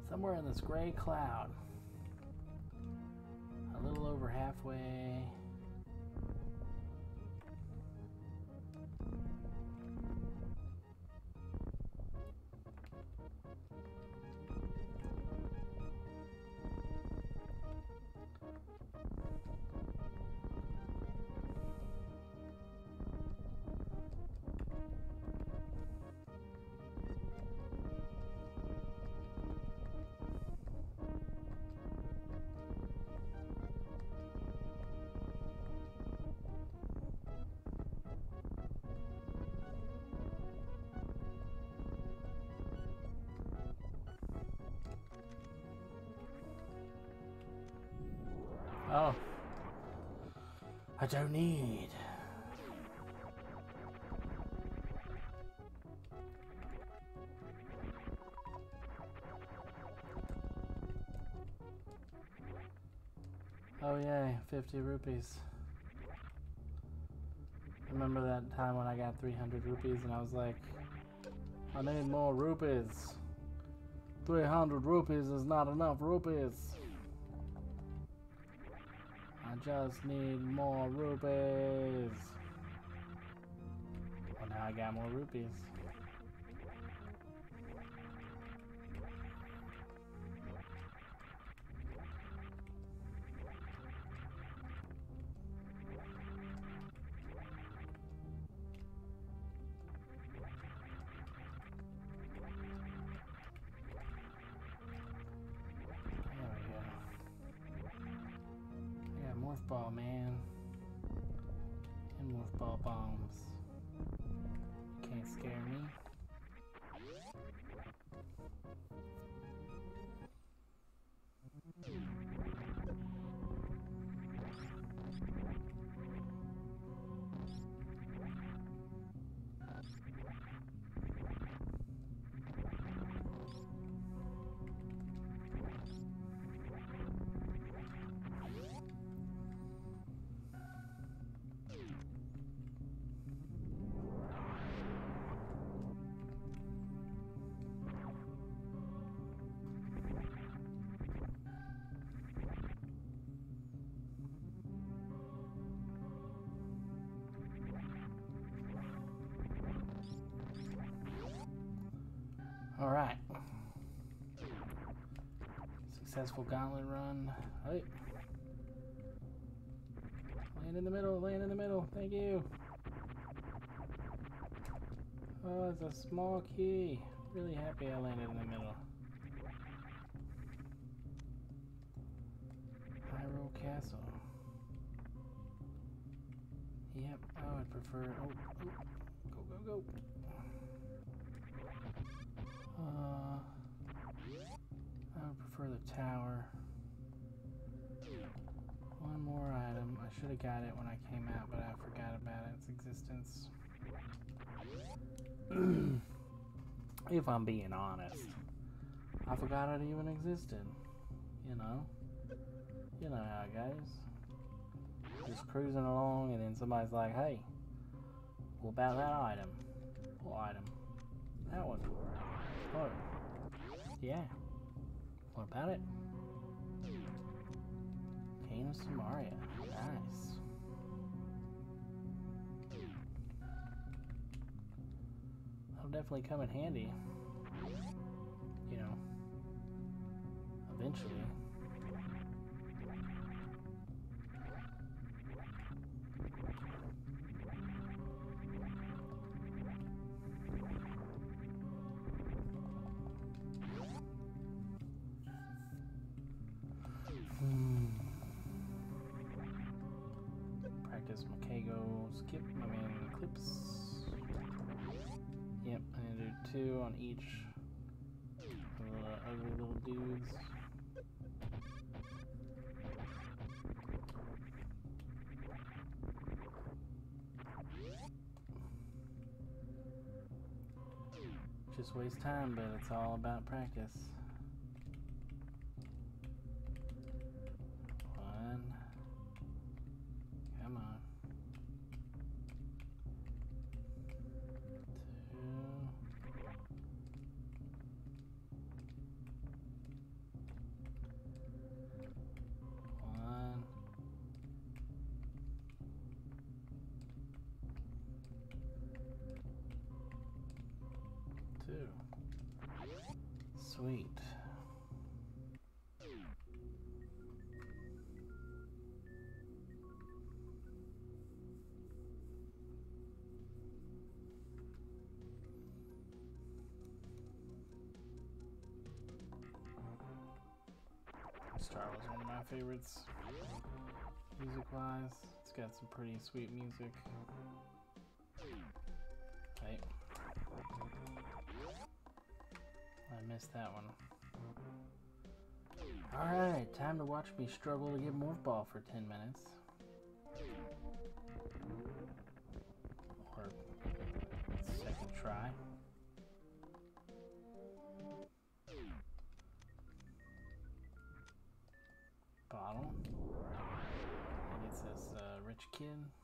somewhere in this gray cloud. A little over halfway. Oh. I don't need. Oh yay, 50 rupees. Remember that time when I got 300 rupees and I was like, I need more rupees. 300 rupees is not enough rupees. Just need more rupees. Well, now I got more rupees. Alright. Successful gauntlet run. Hey. Land in the middle, land in the middle. Thank you. Oh, it's a small key. Really happy I landed in the middle. Hyrule Castle. Yep, I would prefer. Oh, oh, go, go, go. Should got it when I came out, but I forgot about its existence. [CLEARS THROAT] if I'm being honest, I forgot it even existed. You know? You know how it goes. Just cruising along, and then somebody's like, hey, what about that item? What item? That one. Oh. Yeah. What about it? Cane of Somaria. Nice. That'll definitely come in handy. You know. Eventually. On each uh, of the little dudes. Just waste time, but it's all about practice. Star was one of my favorites, music-wise. It's got some pretty sweet music. Right. I missed that one. Alright, time to watch me struggle to get Morph Ball for 10 minutes. Uh, kid.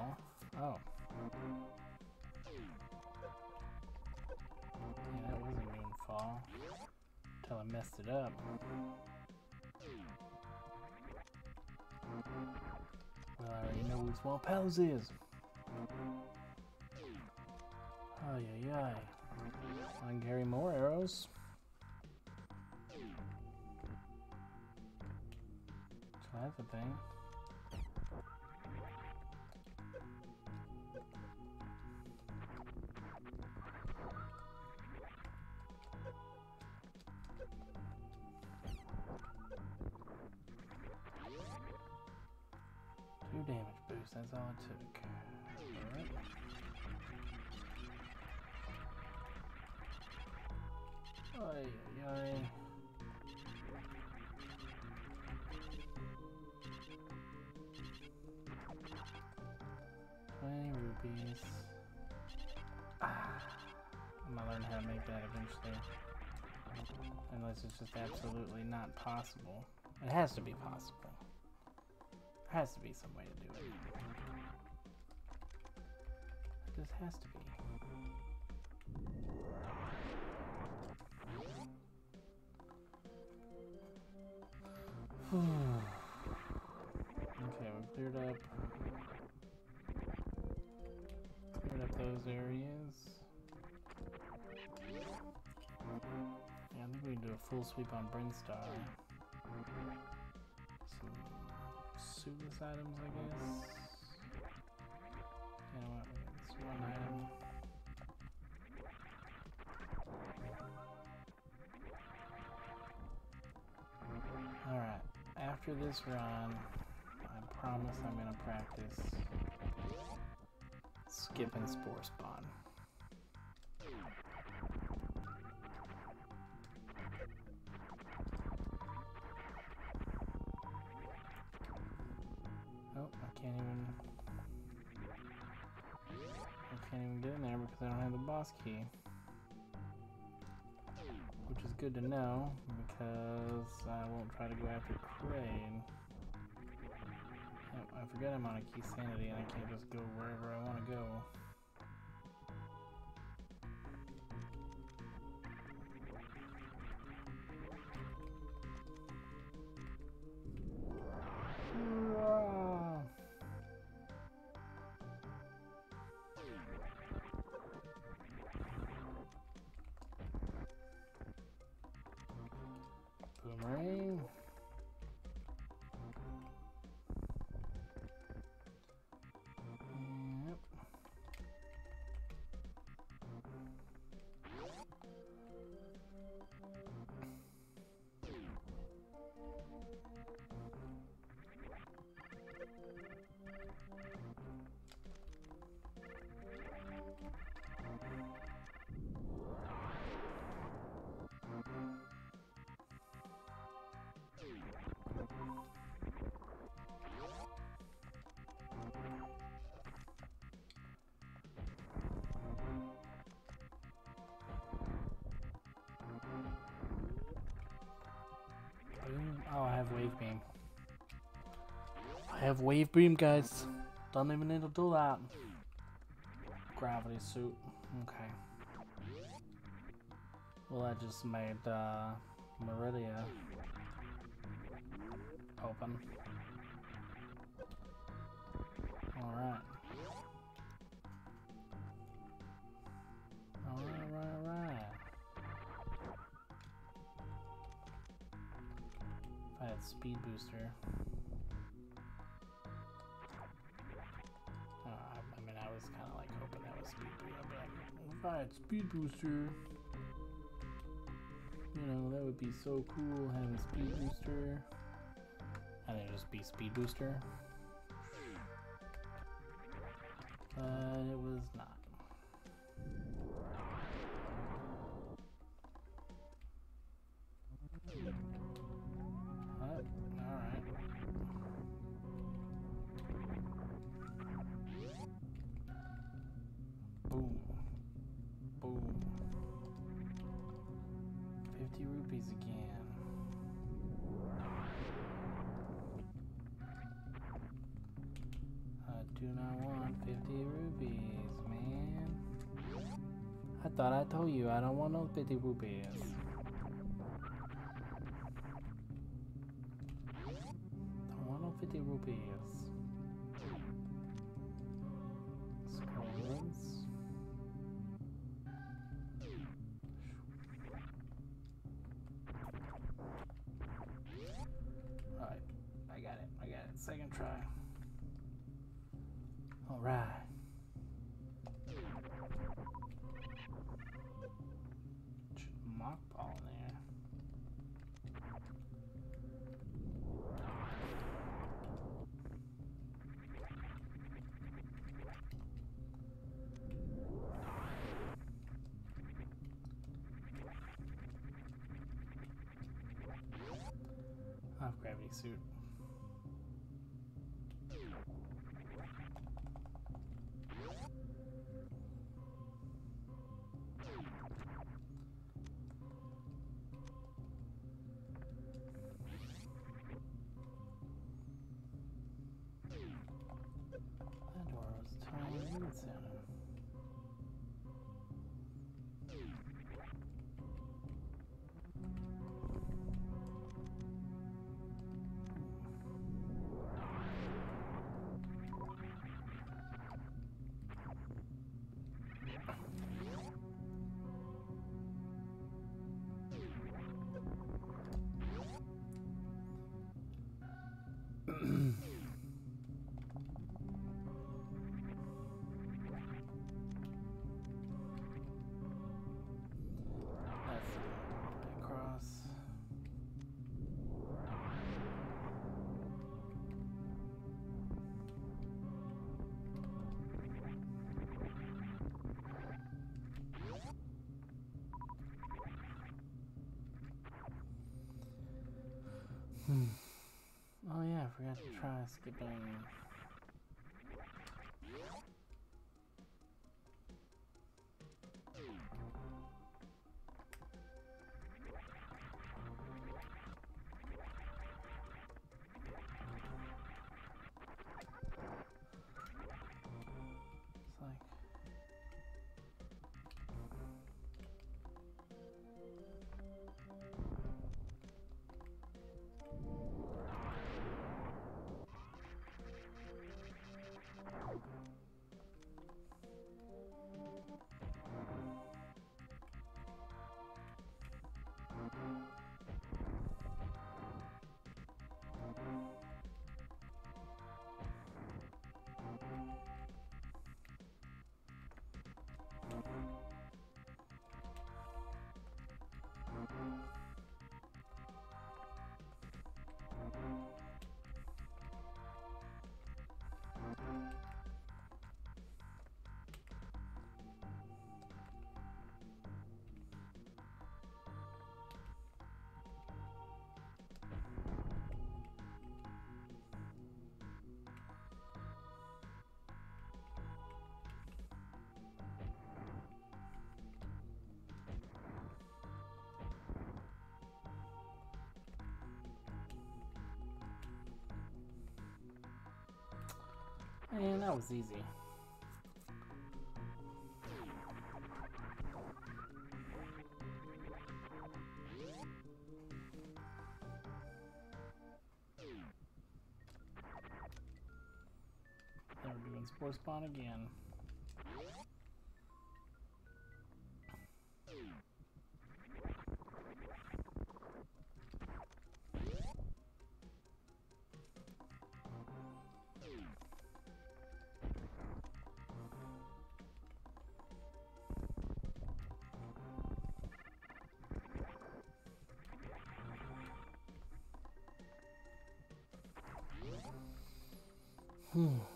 A moonfall. Oh. Yeah, that was a moonfall. Until I messed it up. Well, I already know who Swamp Palace is. Oh, yeah, yeah. I can carry more arrows. So that's a thing. That's all it took. Alright. Twenty rupees. Ah, I'm gonna learn how to make that eventually. Unless it's just absolutely not possible. It has to be possible. There has to be some way to do it. This has to be. [SIGHS] okay, we cleared up cleared up those areas. Yeah, I think we can do a full sweep on Brinstar. Sugus items, I guess. You know? It's one item. Alright, after this run, I promise I'm gonna practice skipping Spore Spawn. Can't even get in there because I don't have the boss key. Which is good to know because I won't try to go after Kraid. Yep, I forget I'm on a key sanity and I can't just go wherever I want to go. Boomerang. Have wave beam. I have wave beam, guys. Don't even need to do that. Gravity suit. Okay. Well, I just made uh, Maridia open. Alright. Had speed booster. Uh, I, mean, I was kind of like hoping that was speed booster. Like, if I had speed booster, you know, that would be so cool having speed booster. And then just be speed booster. But it was not. I thought I told you I don't want no 50 rupees. Suit. Mood Center. That's across. Hmm. I forgot to try skipping. It's like And that was easy. We're doing spore spawn again. Hmm.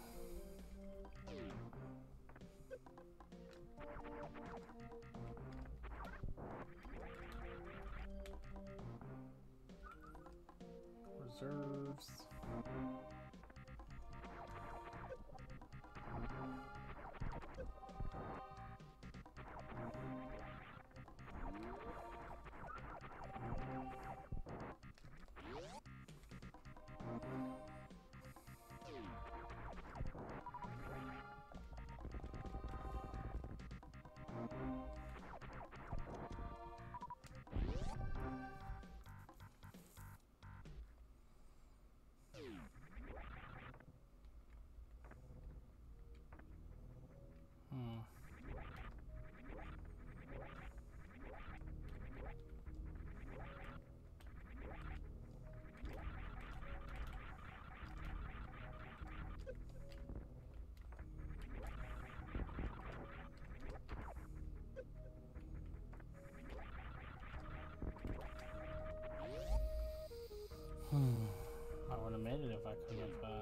Made it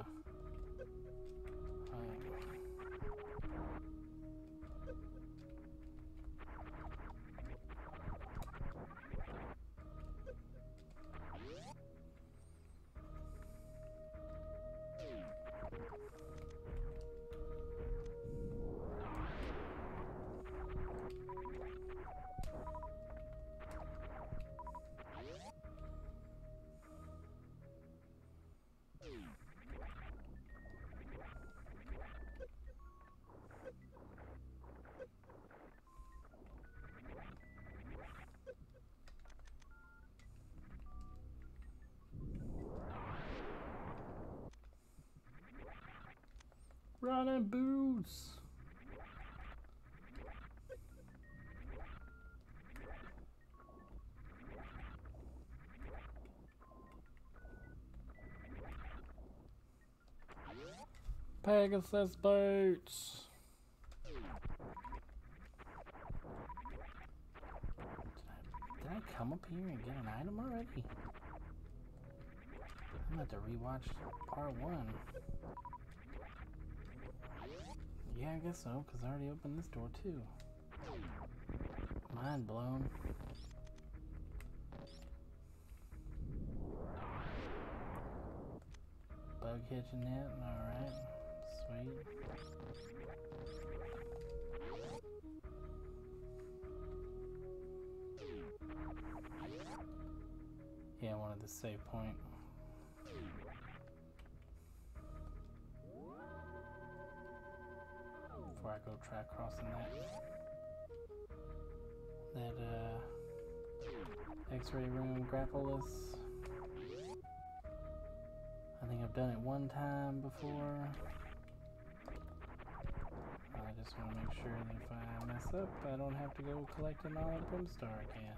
Running boots. Pegasus boots. Did I, come up here and get an item already? I'm gonna have to rewatch part one. Yeah, I guess so, because I already opened this door too. Mind blown. Bug hitching it, alright. Sweet. Yeah, I wanted the save point. Go track crossing that that uh X-ray room grappleless. I think I've done it one time before. I just want to make sure that if I mess up, I don't have to go collect them all at Brinstar again.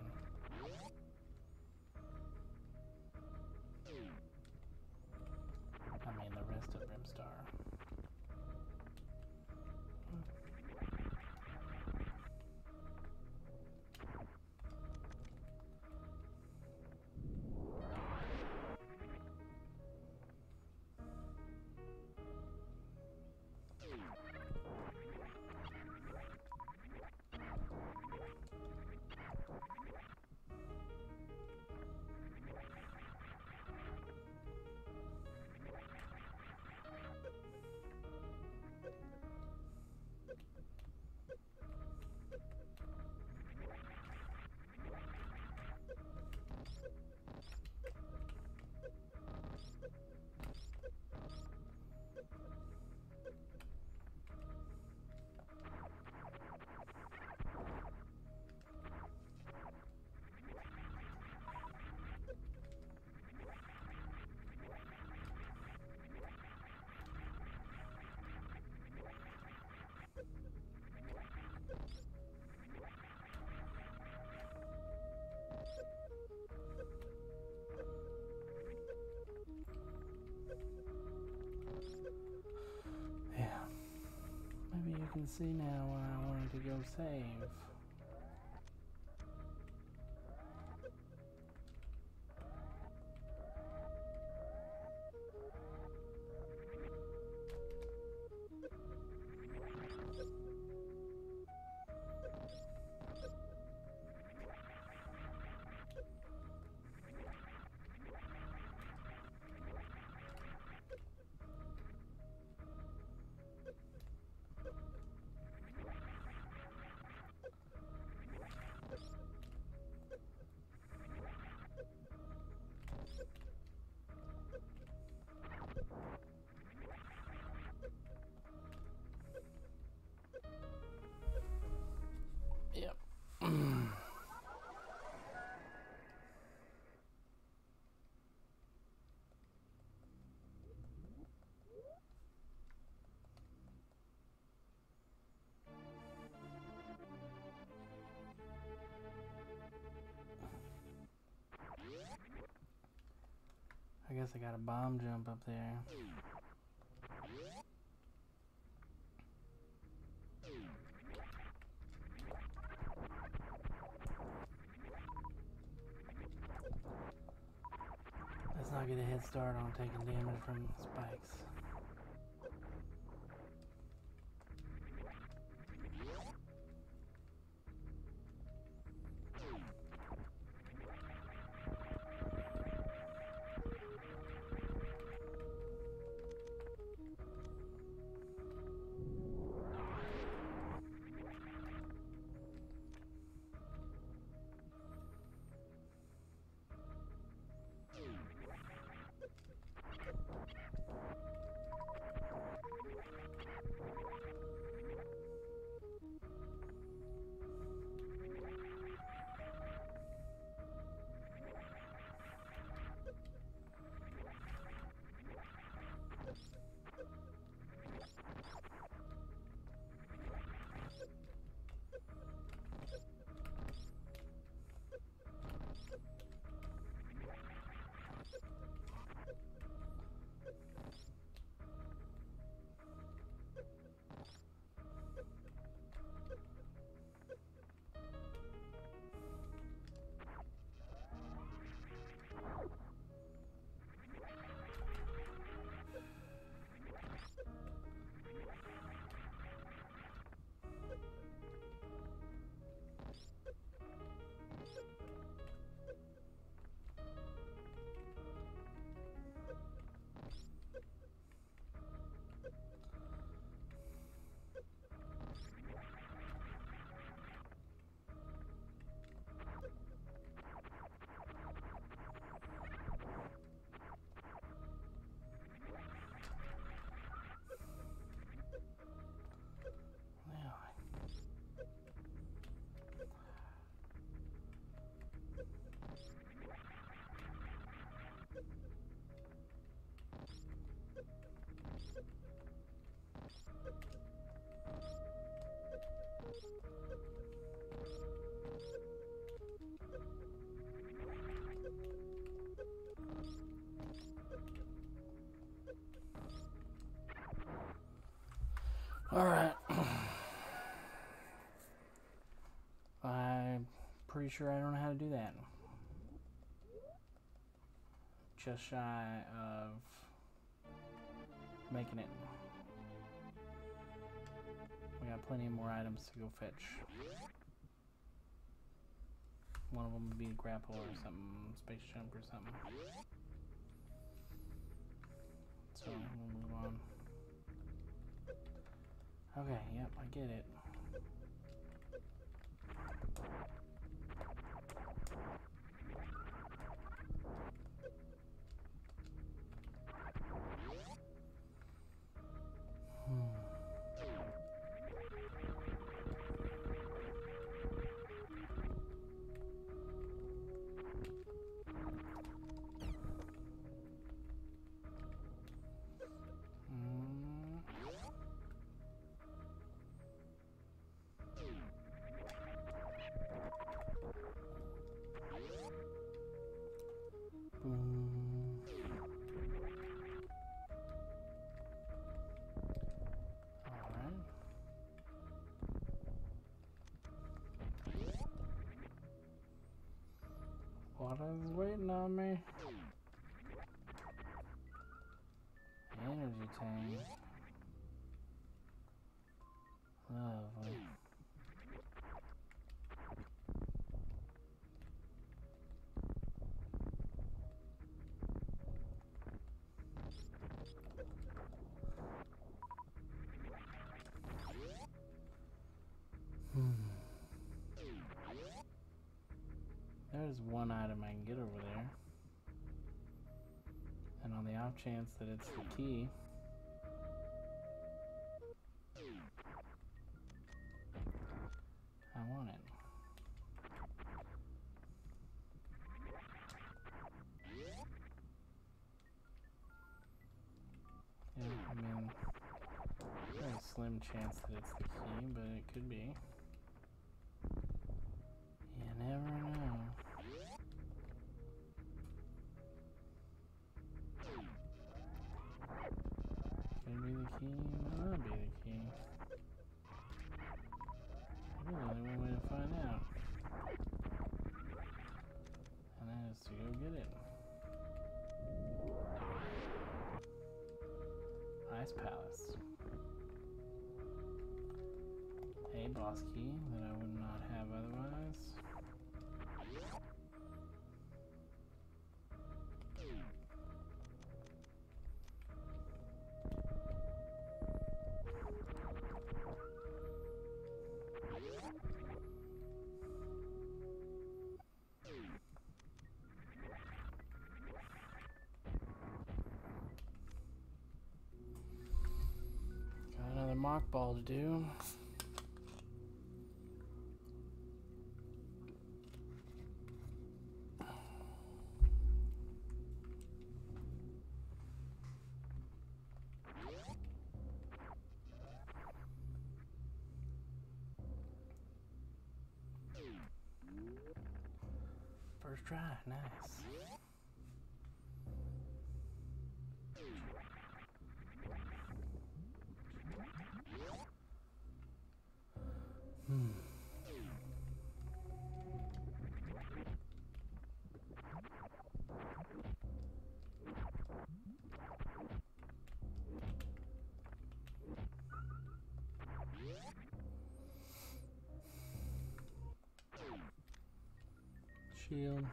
Can see now why I wanted to go save. Guess I got a bomb jump up there. Let's not get a head start on taking damage from spikes. Alright. [SIGHS] I'm pretty sure I don't know how to do that. Just shy of making it. We got plenty more items to go fetch. One of them would be grapple or something, space jump or something. Okay, yep, I get it. Water's waiting on me. There's one item I can get over there. And on the off chance that it's the key. I want it. Yeah, I mean, slim chance that it's the key, but it could be. Boss key that I would not have otherwise. Got another mock ball to do. Shield.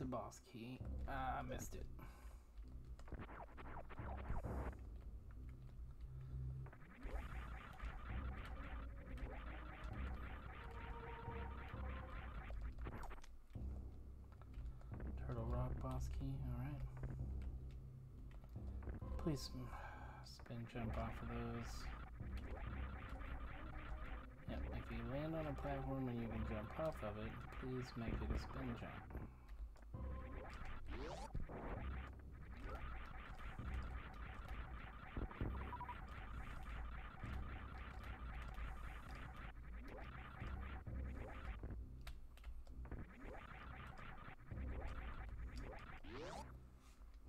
A boss key. Ah, I missed it. Turtle Rock boss key. Alright. Please spin jump off of those. Yep, if you land on a platform and you can jump off of it, please make it a spin jump.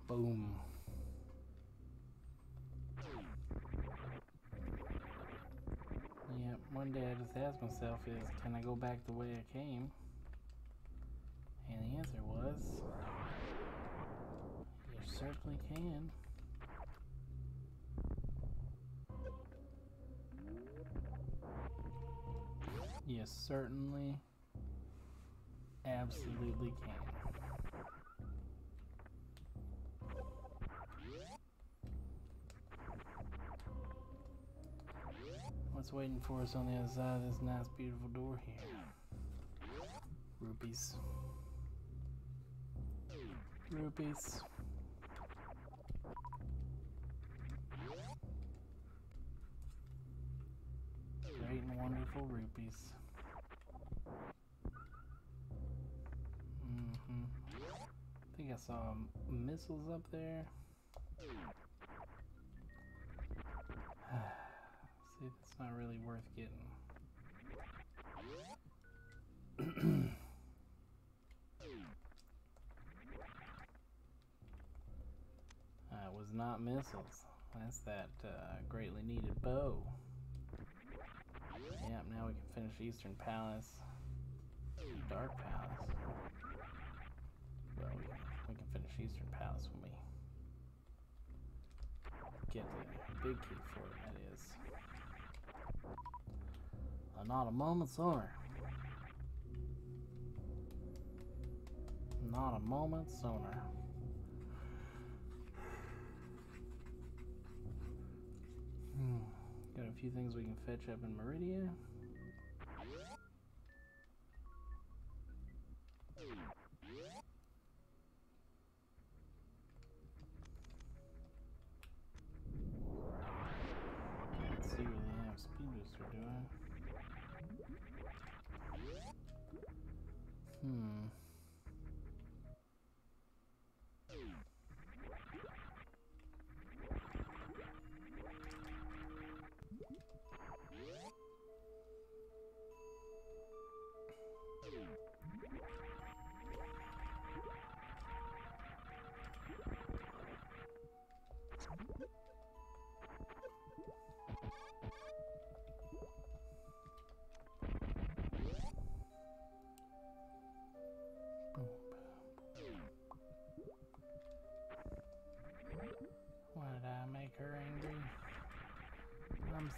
Boom. Yep, one day I just asked myself is, can I go back the way I came? And the answer was, you certainly can. You certainly, absolutely can. Waiting for us on the other side of this nice, beautiful door here? Rupees. Rupees. Great and wonderful rupees. Mm-hmm. I think I saw missiles up there. Not really worth getting. [CLEARS THROAT] it was not missiles. That's that uh, greatly needed bow. Yep, now we can finish Eastern Palace. Dark Palace. Well, we can, we can finish Eastern Palace when we get the big key for it, Uh, not a moment sooner. Not a moment sooner. Hmm. Got a few things we can fetch up in Maridia.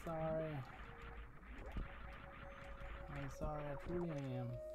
Sorry. I'm sorry, I truly am.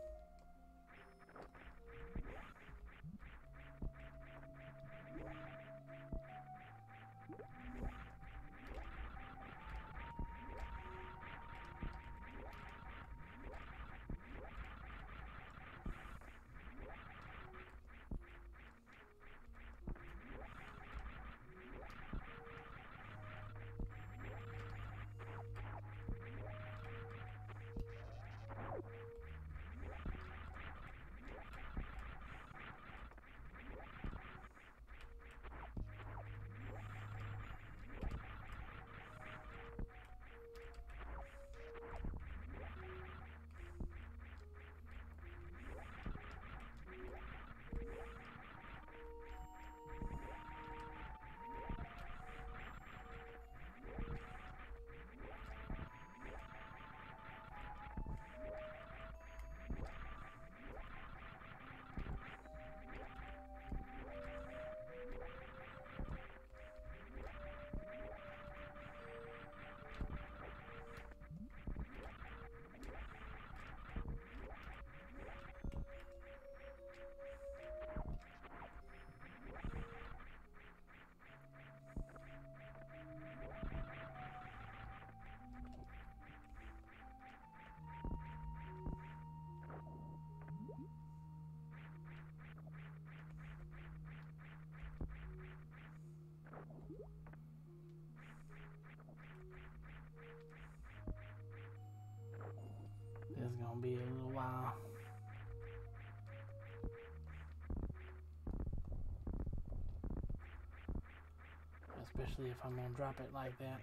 Especially if I'm gonna drop it like that.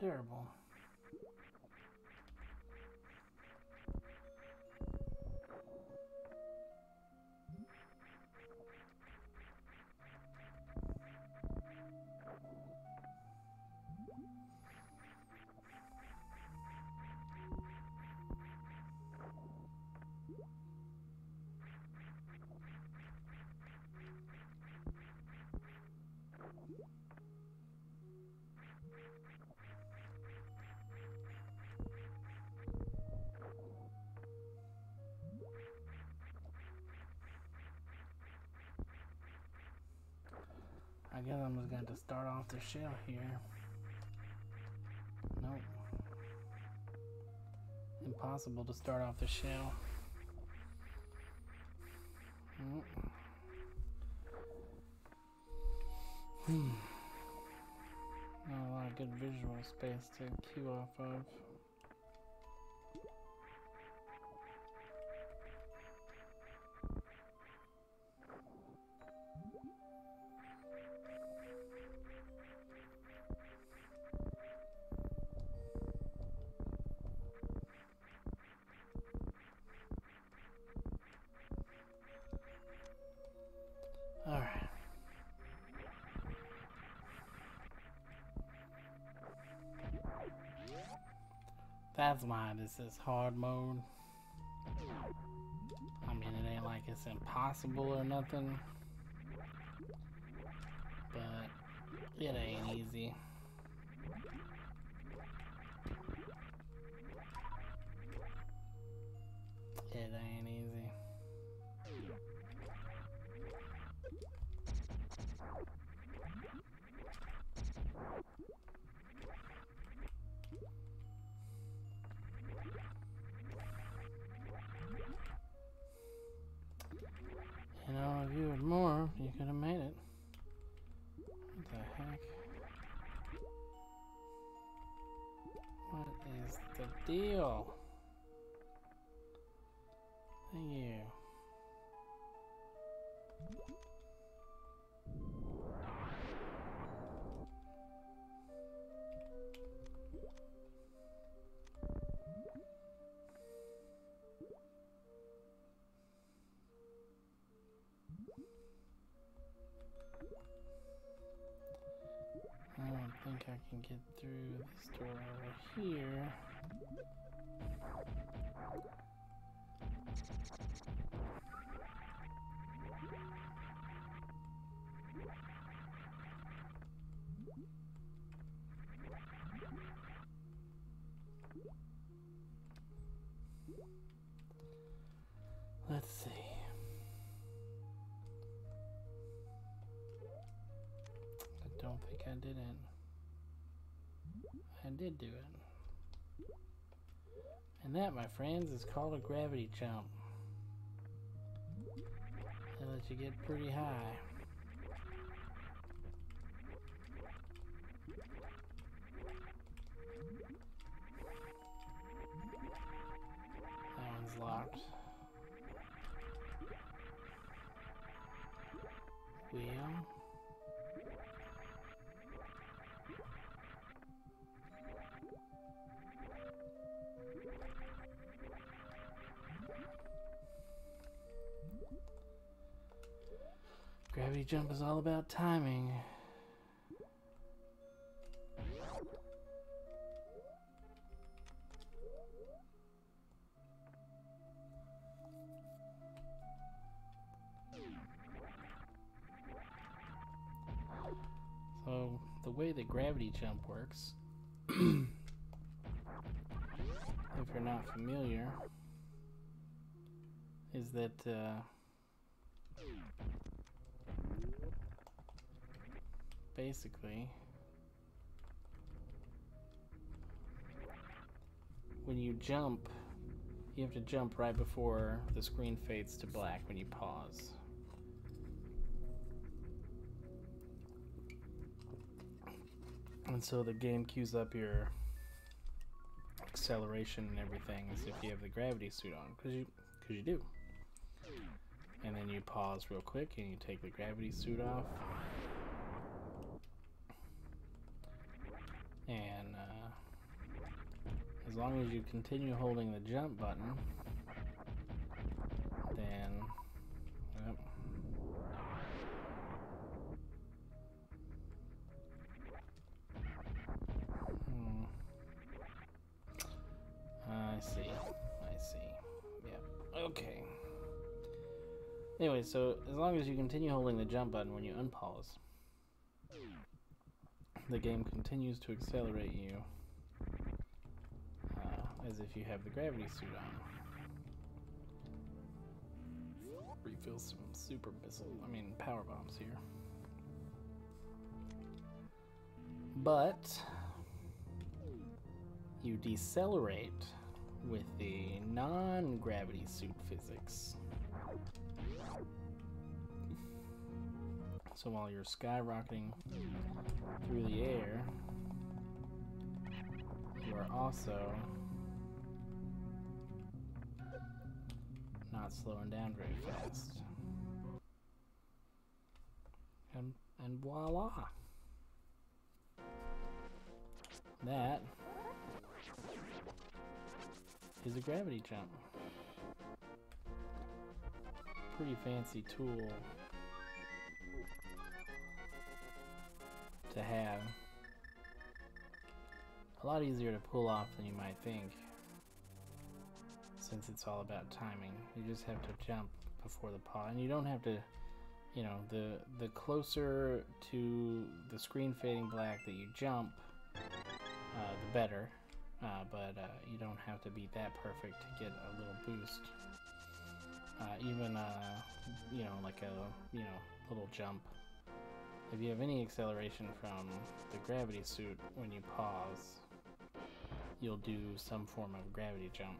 Terrible. Guess I'm just going to start off the shell here. Nope. Impossible to start off the shell. Nope. Hmm. Not a lot of good visual space to cue off of. Why this is hard mode. I mean, it ain't like it's impossible or nothing. But it ain't easy. Deal? Thank you. I don't think I can get through this door over here. Let's see. I don't think I did it. I did do it. And that, my friends, is called a gravity jump. It lets you get pretty high. Gravity jump is all about timing. So, the way the gravity jump works, [CLEARS THROAT] if you're not familiar, is that uh, basically, when you jump, you have to jump right before the screen fades to black when you pause. And so the game queues up your acceleration and everything as if you have the gravity suit on, because you, cause you do. And then you pause real quick and you take the gravity suit off. And uh, as long as you continue holding the jump button, then yep. Hmm. I see. I see. Yep. Okay. Anyway, so as long as you continue holding the jump button when you unpause, the game continues to accelerate you uh, as if you have the gravity suit on. Refill some super missile, I mean power bombs here. But you decelerate with the non-gravity suit physics. So while you're skyrocketing through the air, you are also not slowing down very fast. And, and voila! That is a gravity jump. Pretty fancy tool to have. A lot easier to pull off than you might think. Since it's all about timing. You just have to jump before the pause. And you don't have to, you know, the, the closer to the screen fading black that you jump, uh, the better. Uh, but uh, you don't have to be that perfect to get a little boost. Uh, even, uh, you know, like a, you know, little jump if you have any acceleration from the gravity suit when you pause, you'll do some form of gravity jump.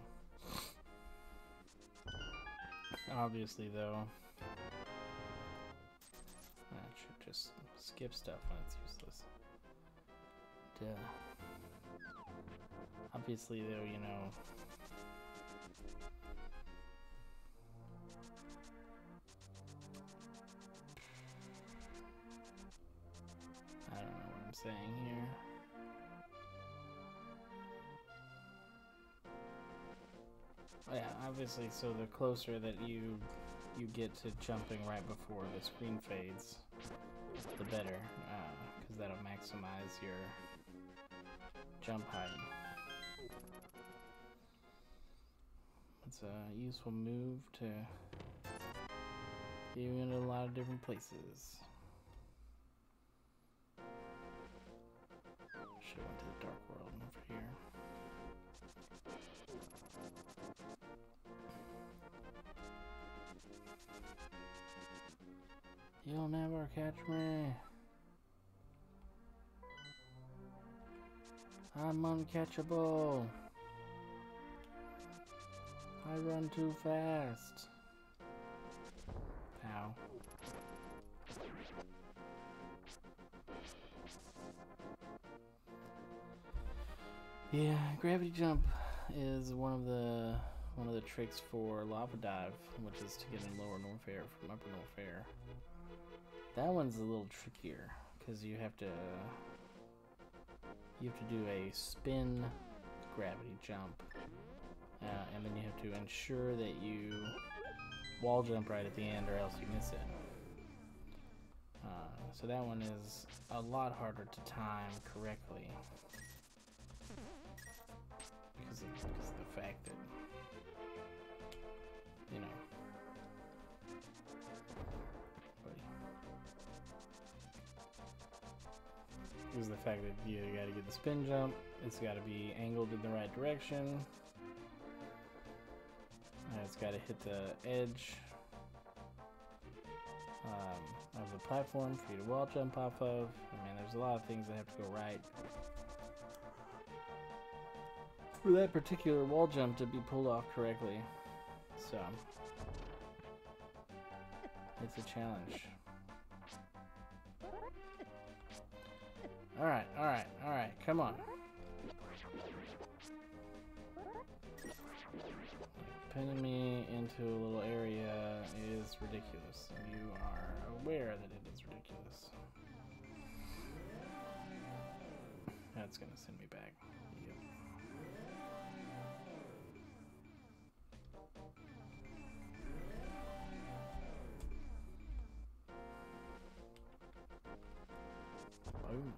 Obviously, though, I should just skip stuff when it's useless. Duh. Obviously, though, you know, I don't know what I'm saying here. Oh, yeah, obviously, so the closer that you you get to jumping right before the screen fades, the better, because uh, that'll maximize your jump height. It's a useful move to get you into a lot of different places. Should have went to the dark world over here. You'll never catch me. I'm uncatchable. I run too fast. Ow. Yeah, gravity jump is one of the one of the tricks for lava dive, which is to get in lower Norfair from upper Norfair. That one's a little trickier because you have to you have to do a spin gravity jump, uh, and then you have to ensure that you wall jump right at the end, or else you miss it. Uh, so that one is a lot harder to time correctly because because of the fact that you know is the fact that you got to get the spin jump it's got to be angled in the right direction it's got to hit the edge um, of the platform for you to wall jump off of. I mean, there's a lot of things that have to go right for that particular wall jump to be pulled off correctly. So, it's a challenge. Alright, alright, alright, come on. Pinning me into a little area is ridiculous. You are aware that it is ridiculous. That's gonna send me back. Boom.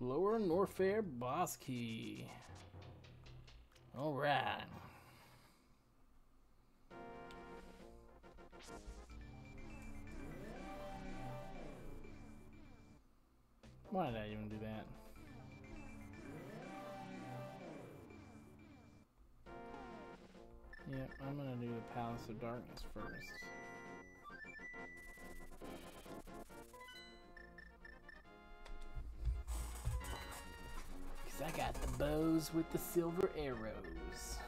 Lower Norfair boss key. All right. Why did I even do that? Yep, I'm gonna do the Palace of Darkness first. Cause I got the bows with the silver arrows.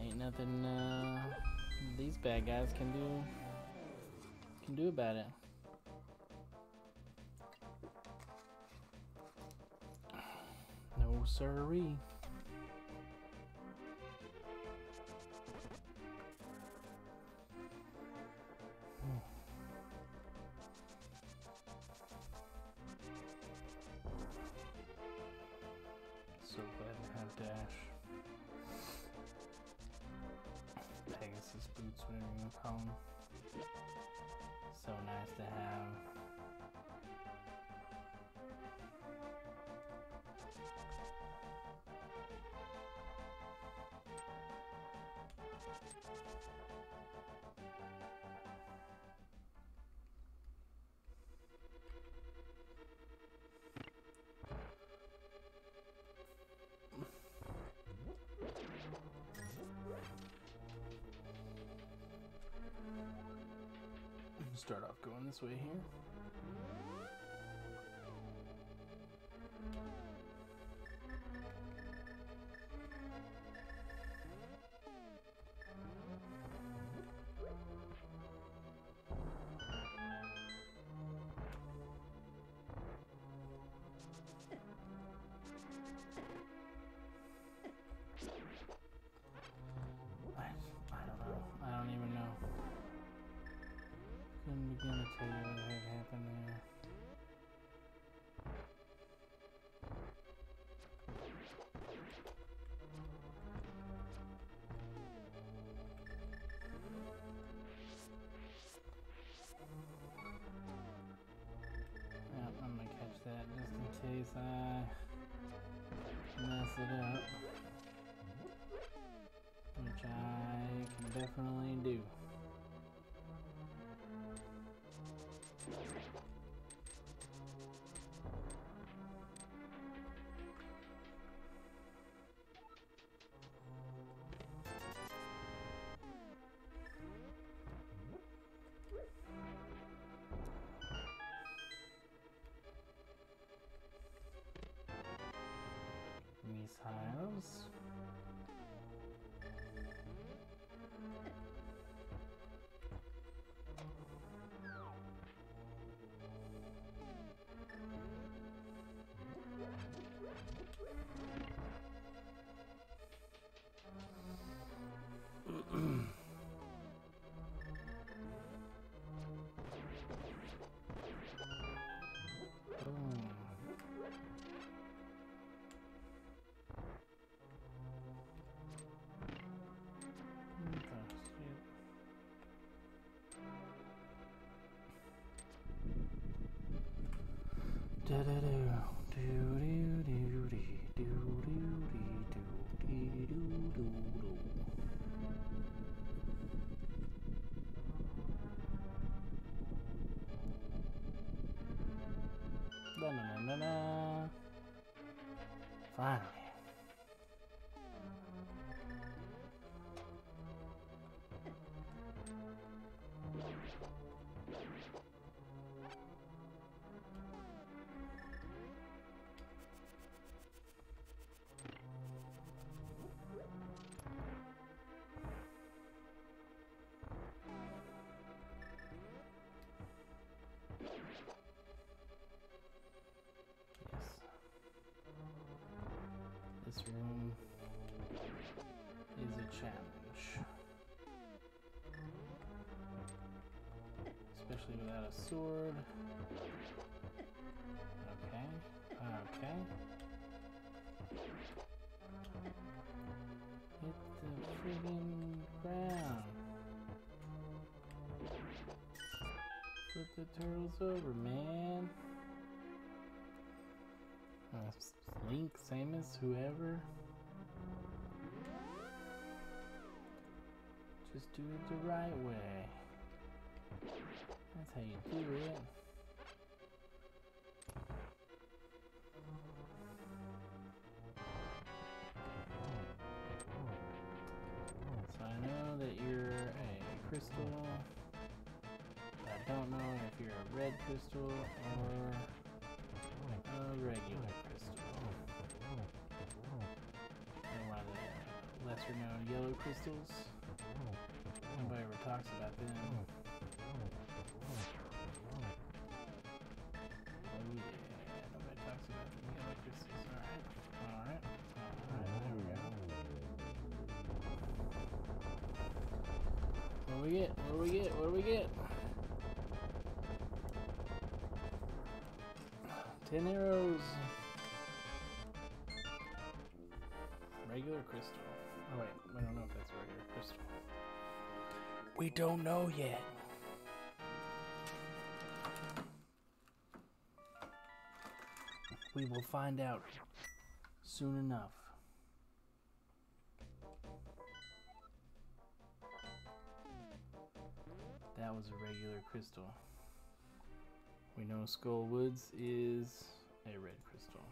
Ain't nothing uh, these bad guys can do can do about it. No siree. Dash. Pegasus boots, whatever you want them. So nice to have. Start off going this way here. Begin to tell you what had happened there. I'm gonna catch that just in case I mess it up. Which I can definitely do. Finally. This room is a challenge. Especially without a sword. Okay. Okay. Hit the friggin' ground. Flip the turtles over, man. Link, Samus, whoever. Just do it the right way. That's how you do it. So I know that you're a crystal. I don't know if you're a red crystal or a regular lesser known yellow crystals. Nobody ever talks about them. Oh yeah, nobody talks about yellow crystals. Alright, alright, alright, there we go. What do we get? What do we get? What do we get? Ten arrows. Regular crystal. Crystal. We don't know yet. We will find out soon enough. That was a regular crystal. We know Skull Woods is a red crystal.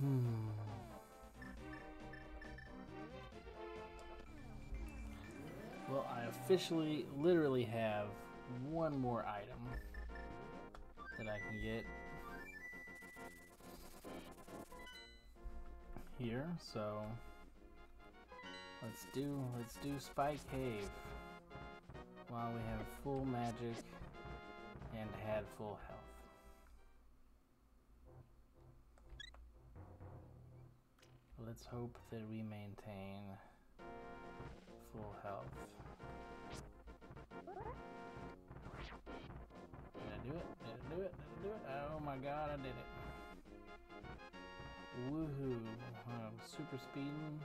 Hmm. Well, I officially, literally have one more item that I can get here. So let's do let's do Spike Cave while we have full magic and had full health. Let's hope that we maintain full health. Did I do it? Did I do it? Did I do it? Oh my god, I did it. Woohoo. Um, super speeding.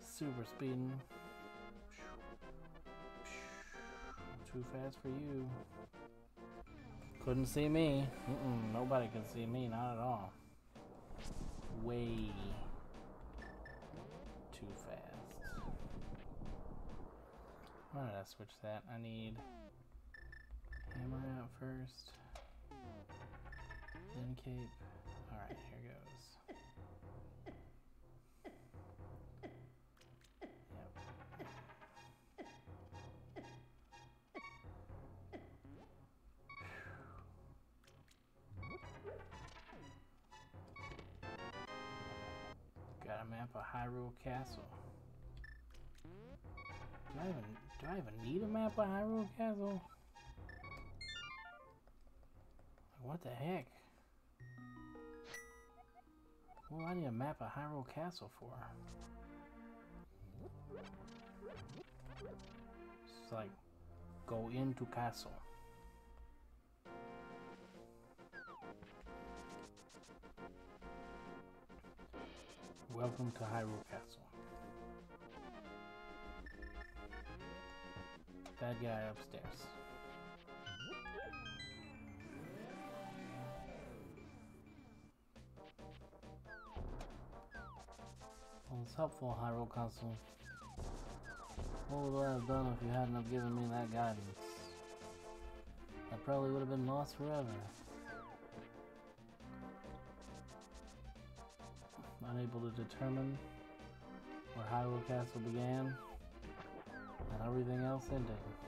Super speeding. Too fast for you. Couldn't see me. Mm -mm, nobody could see me, not at all. Way Why did I switch that? I need hammer out first. Then cape. Alright, here goes. Got a map of Hyrule Castle. Do I even do I even need a map of Hyrule Castle? Like, what the heck? What do I need a map of Hyrule Castle for? It's like go into castle. Welcome to Hyrule Castle. Bad guy upstairs. Well, it's helpful, Hyrule Castle. What would I have done if you hadn't have given me that guidance? I probably would have been lost forever. Unable to determine where Hyrule Castle began and everything else ended.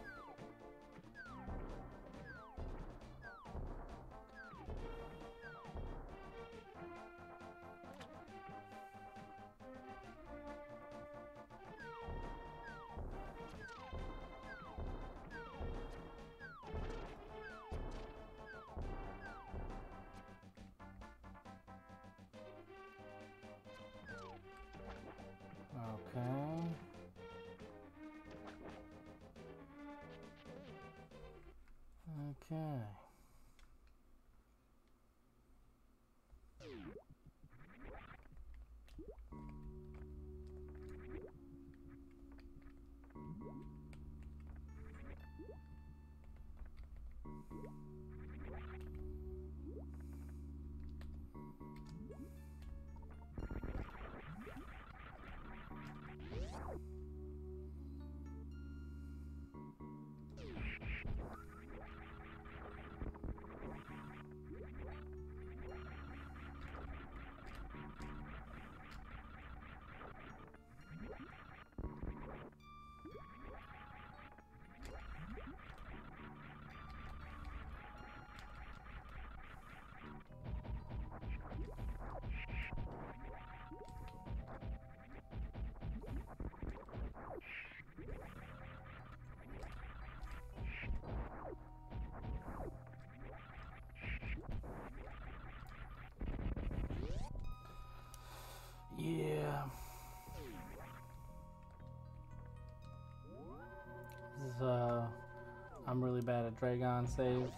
Draygon save.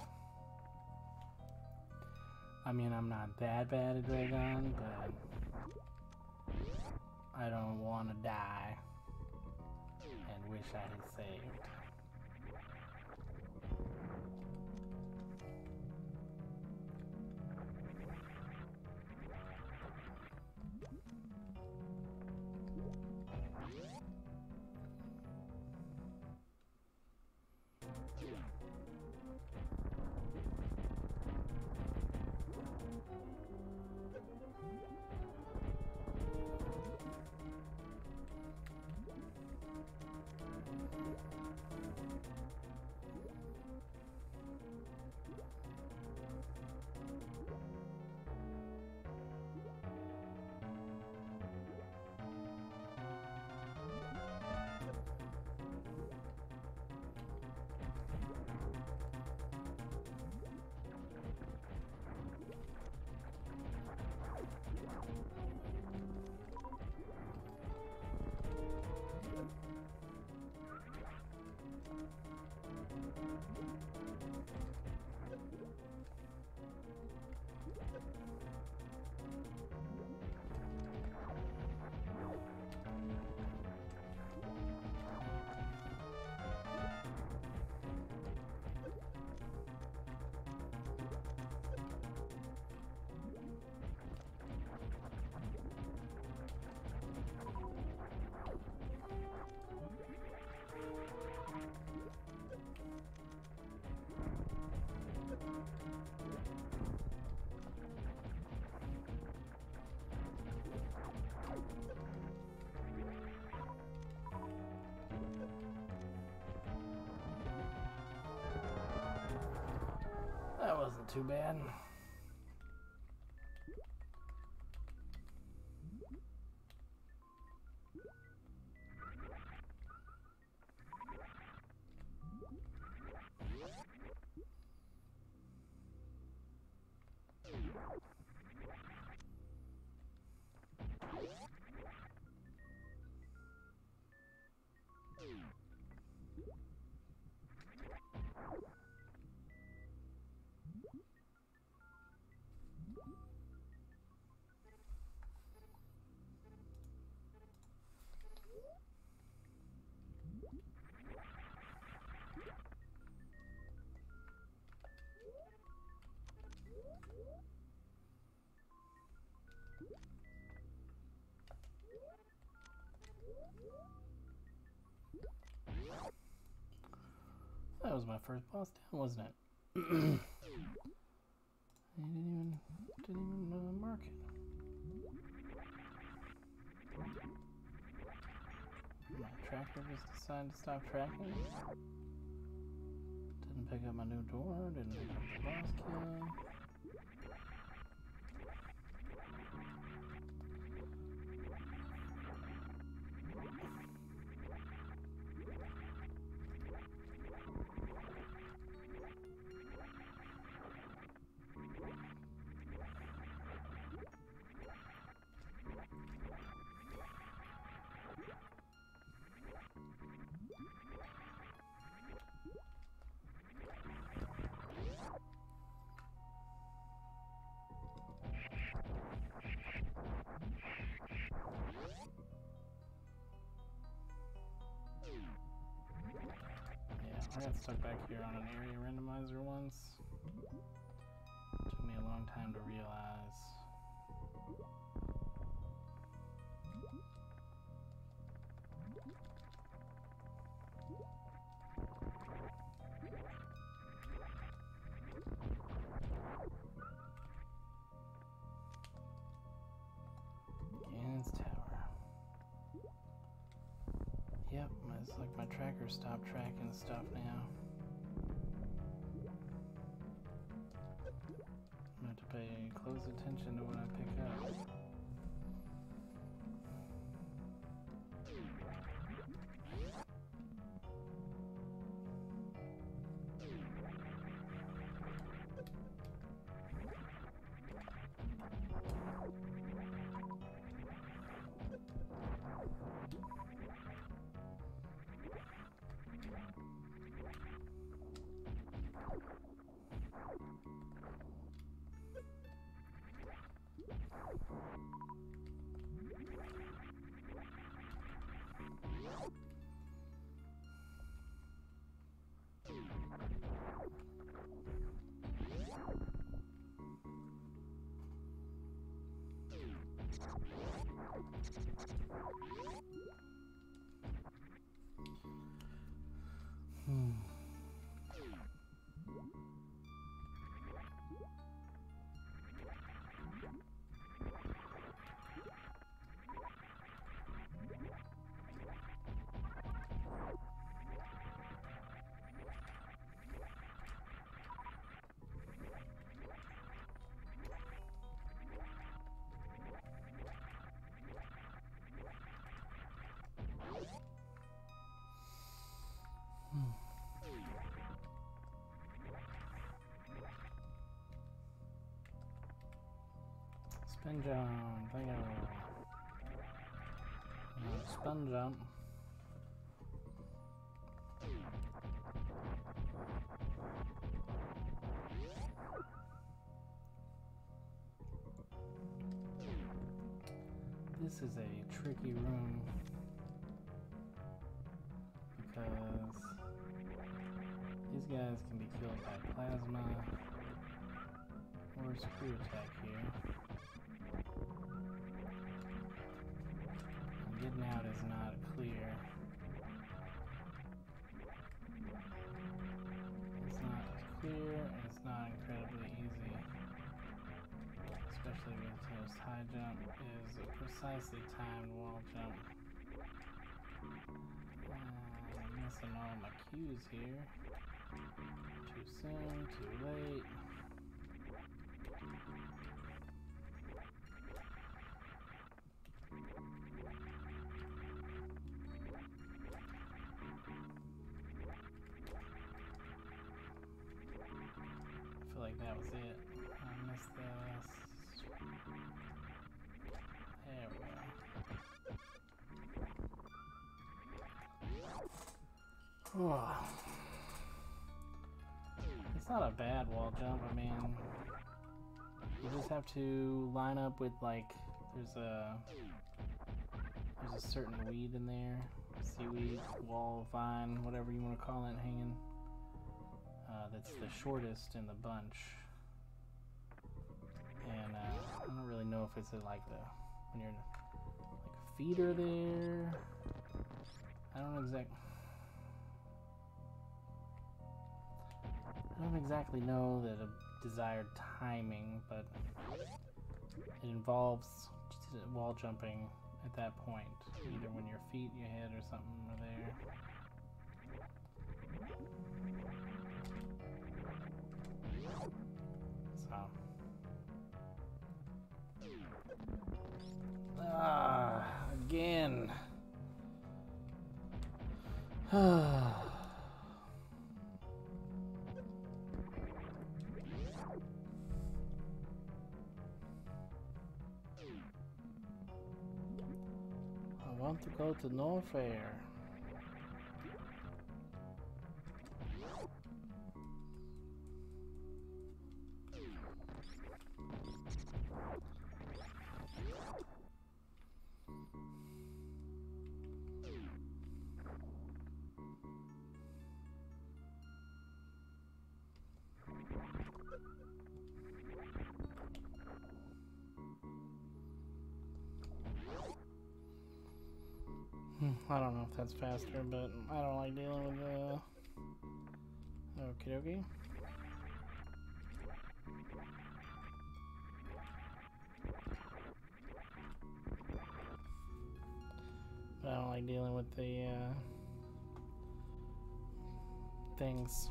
I mean, I'm not that bad at Draygon, but I don't want to die and wish I had saved. Thank you. Wasn't too bad. My first boss down, wasn't it? [CLEARS THROAT] I didn't even didn't even uh, mark it. My tracker just decided to stop tracking. Didn't pick up my new door. Didn't pick up the boss kill. Got stuck back here on an area randomizer once. It's like my tracker stopped tracking stuff now. I have to pay close attention to what I pick Spin jump, spin jump. This is a tricky room because these guys can be killed by plasma or screw attack here. Is not clear. It's not clear and it's not incredibly easy. Especially because high jump is a precisely timed wall jump. Uh, missing all my cues here. Too soon, too late. It's not a bad wall jump. I mean, you just have to line up with like there's a there's a certain weed in there, seaweed, wall, vine, whatever you want to call it, hanging. Uh, that's the shortest in the bunch, and uh, I don't really know if it's at, like the when you're like feeder there. I don't know exactly. Don't exactly know the desired timing, but it involves wall jumping at that point, either when your feet, your head, or something are there. So. Ah, again. [SIGHS] go to. Hmm, don't know if that's faster, but I don't like dealing with the. Okie dokie. But I don't like dealing with the uh, things.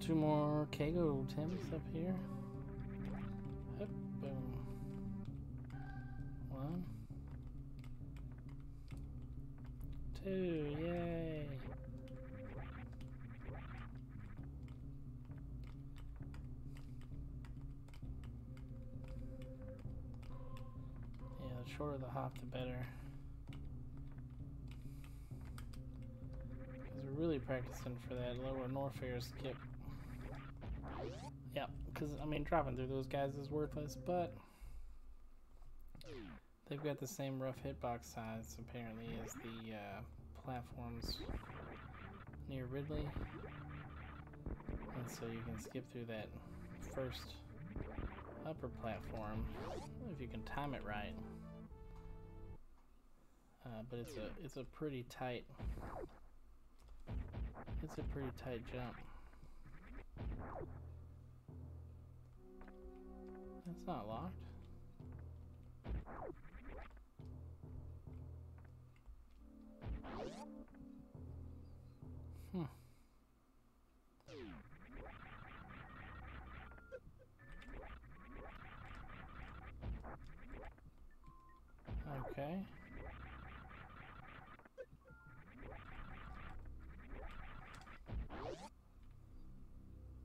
Two more Kago Tims up here. Boom. One. Two, yay. Yeah, the shorter the hop, the better. Because we're really practicing for that lower Norfair skip. Because, I mean, dropping through those guys is worthless, but they've got the same rough hitbox size, apparently, as the uh, platforms near Ridley. And so you can skip through that first upper platform if you can time it right. Uh, but it's a it's a pretty tight it's a pretty tight jump. That's not locked. Hmm. Okay.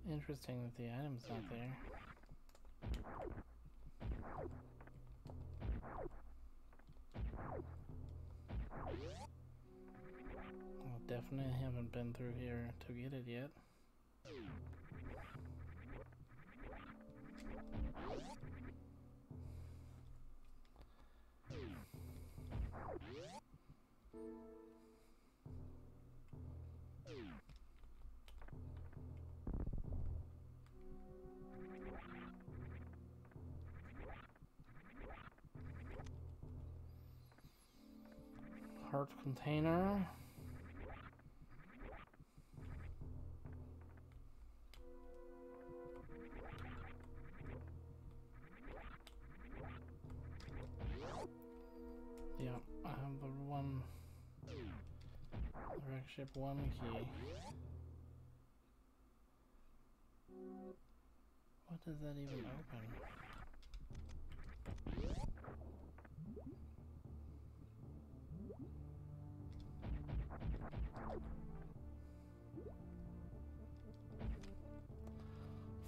Interesting that the item's not there. Well, definitely haven't been through here to get it yet. Heart container. Yeah, I have the one wreck ship one key. What does that even open?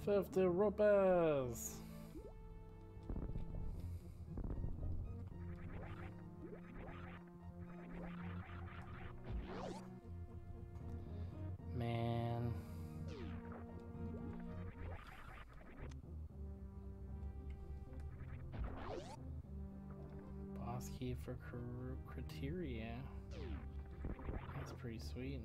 Fifty rupees. Man. Boss key for cr- Crateria. That's pretty sweet.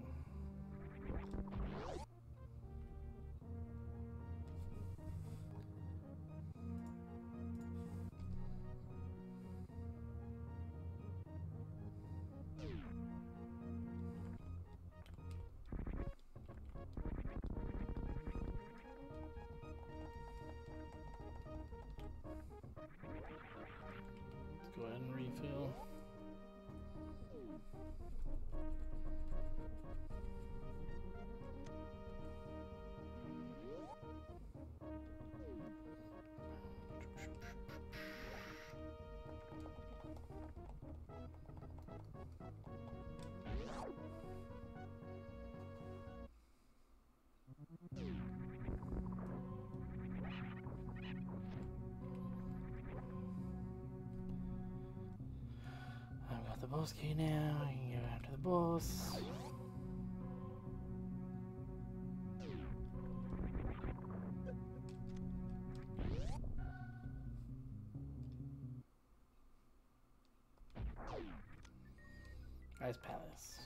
Key now. I can go after the boss. Ice Palace.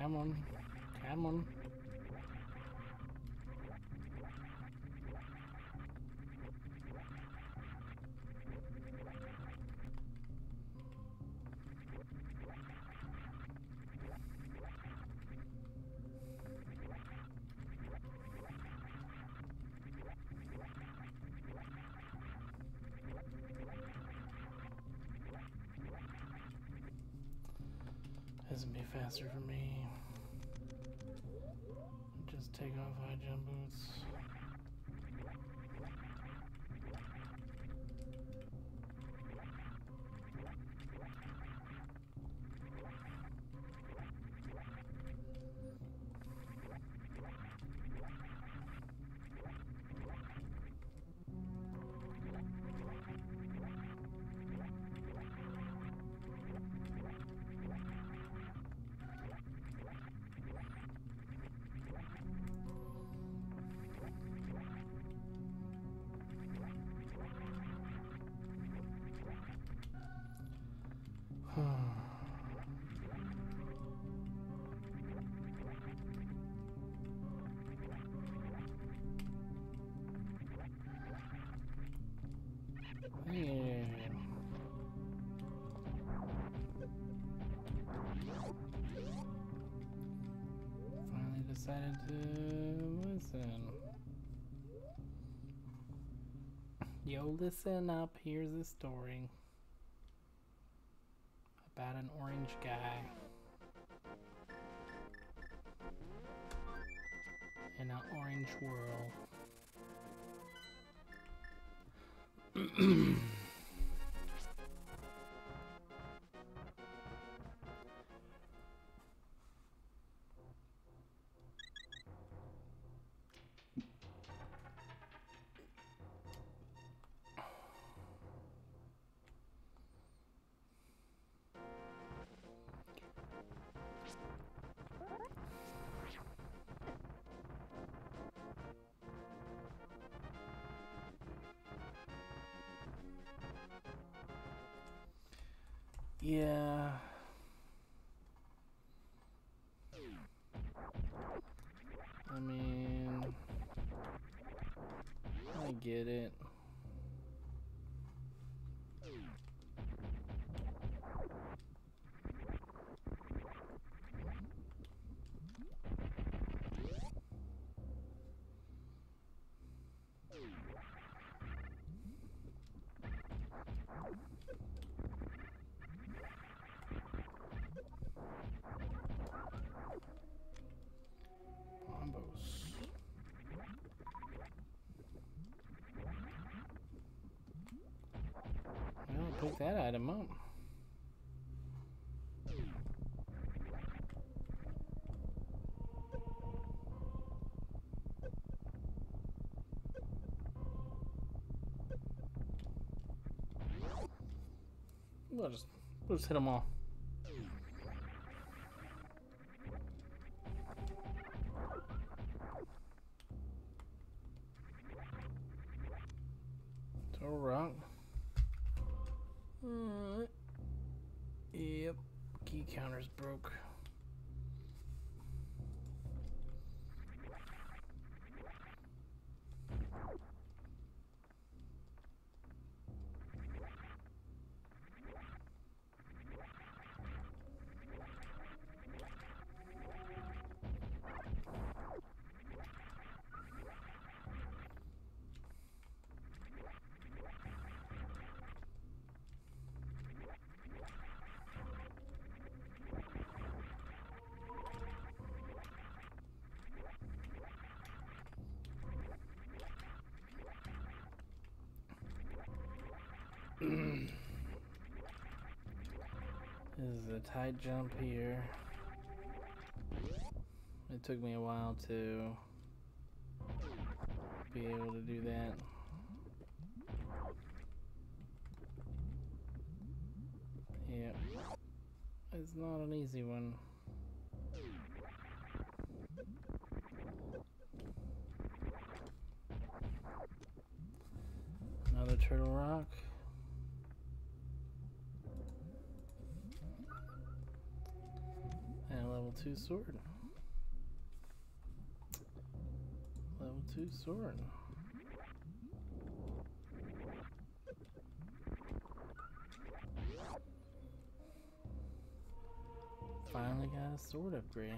Come on. Come on. Doesn't be faster for me. Just take off high jump boots. Finally decided to listen. Yo, listen up. Here's a story about an orange guy in an orange world. mm [CLEARS THROAT] Yeah. Pick that item up. We'll just, we'll just hit them all. Turtle Rock. Alright. Yep. Key counter's broke. A tight jump here. It took me a while to be able to do that. Yep. It's not an easy one. Another turtle rock. 2 sword. Level 2 sword. Finally got a sword upgrade.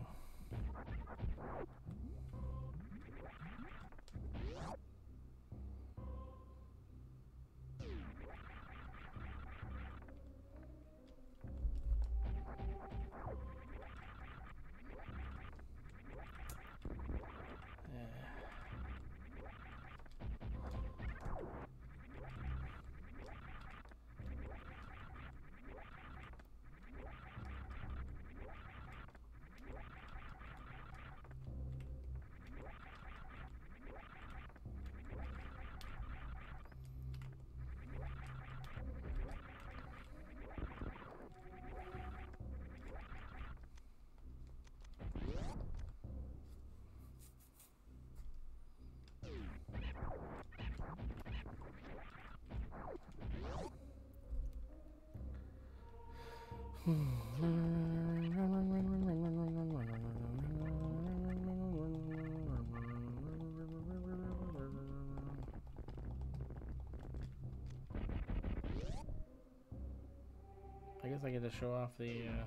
I guess I get to show off the uh,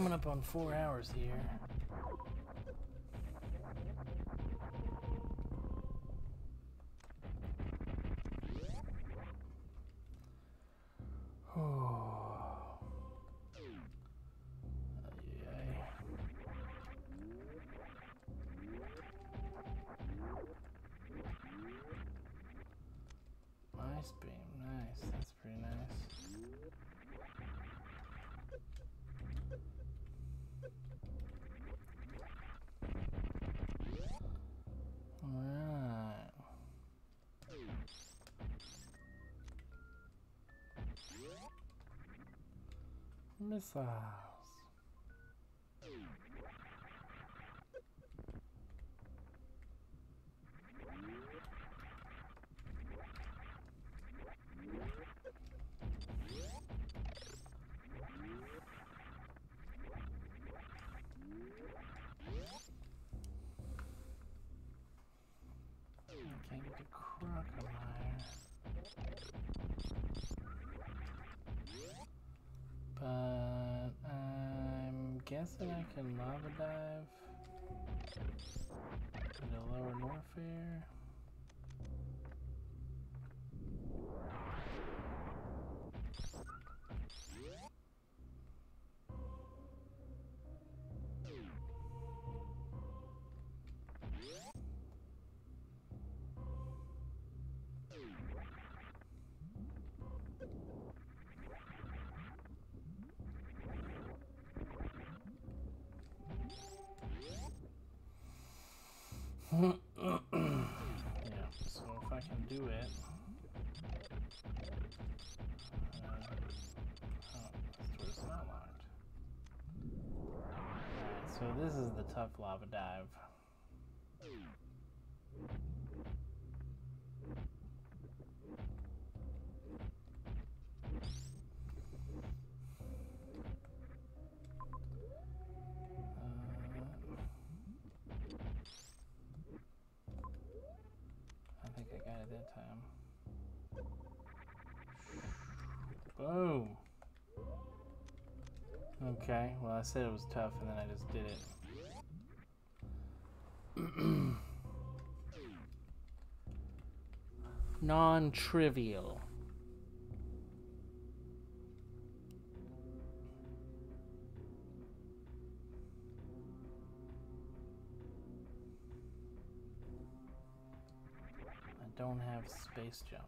coming up on four hours here. I guessing I can lava dive to the lower Norfair. Yeah, so if I can do it. Uh, oh, this door's not locked. Alright, so this is the tough lava dive. Uh, I think I got it that time. Boom. Okay, well I said it was tough and then I just did it. [CLEARS THROAT] Non-trivial. I don't have space jump.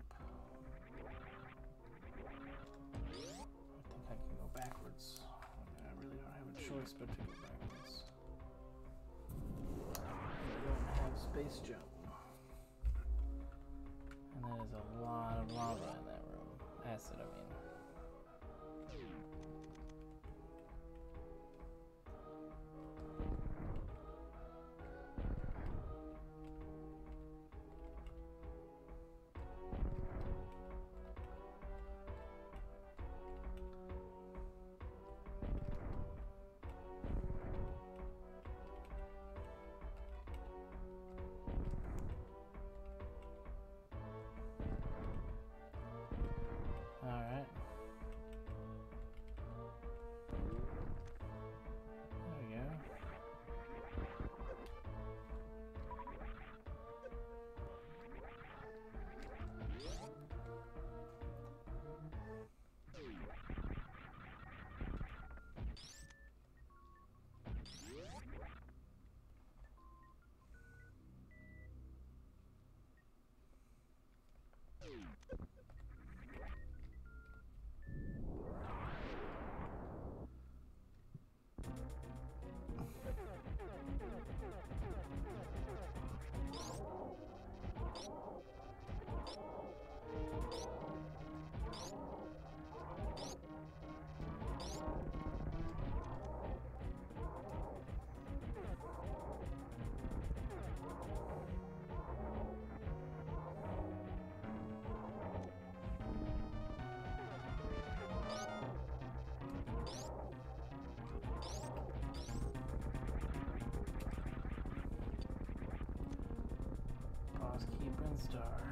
Key Brinstar.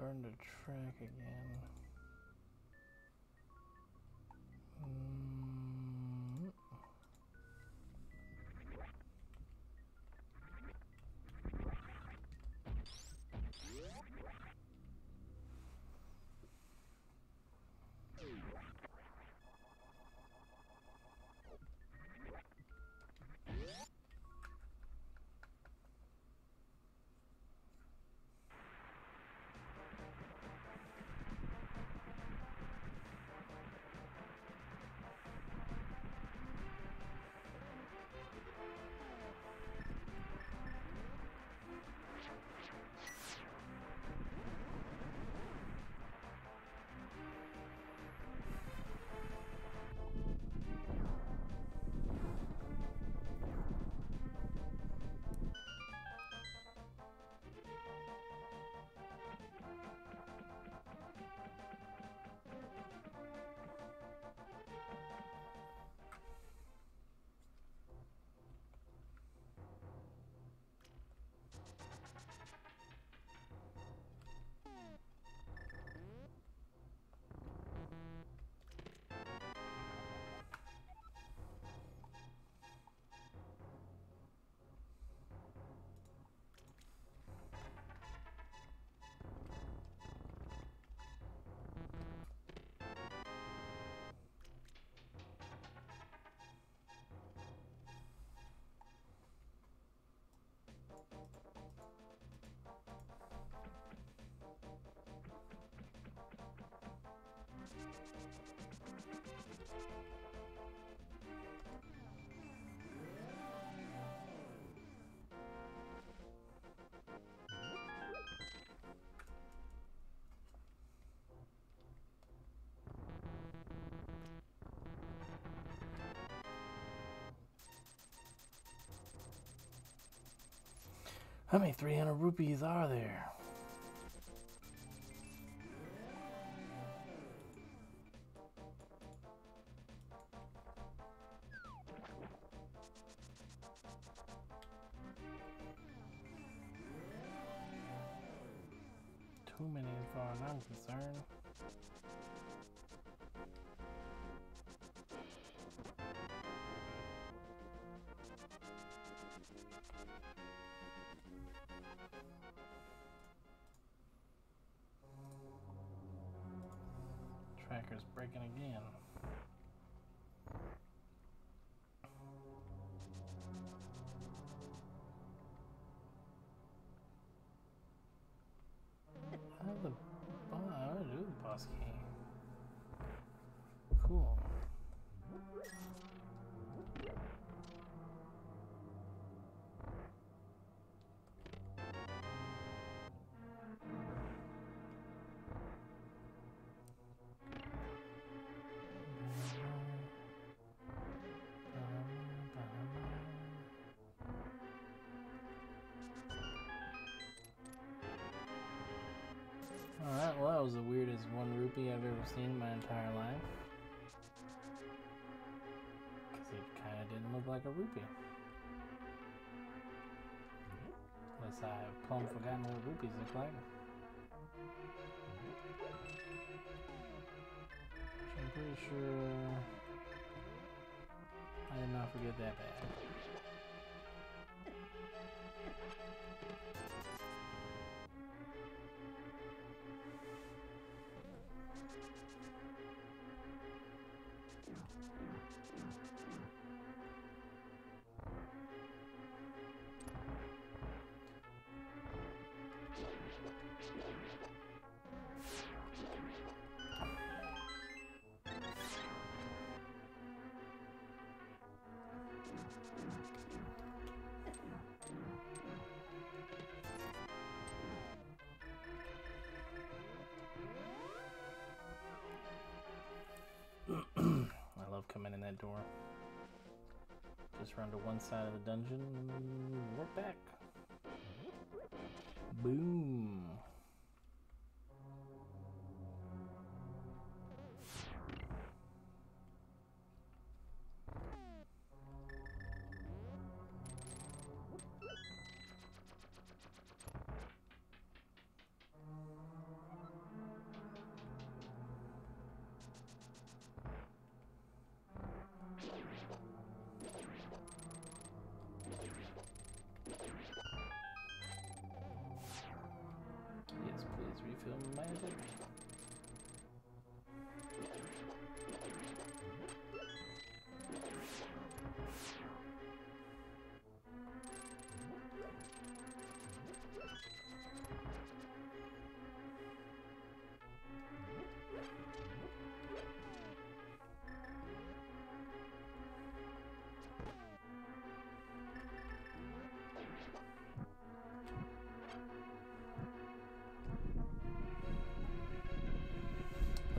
learn the track again. How many 300 rupees are there? Like a rupee. Unless I have plumb forgotten what rupees look like. Which I'm pretty sure I did not forget that bad. Door. Just run to one side of the dungeon, work back. Boom.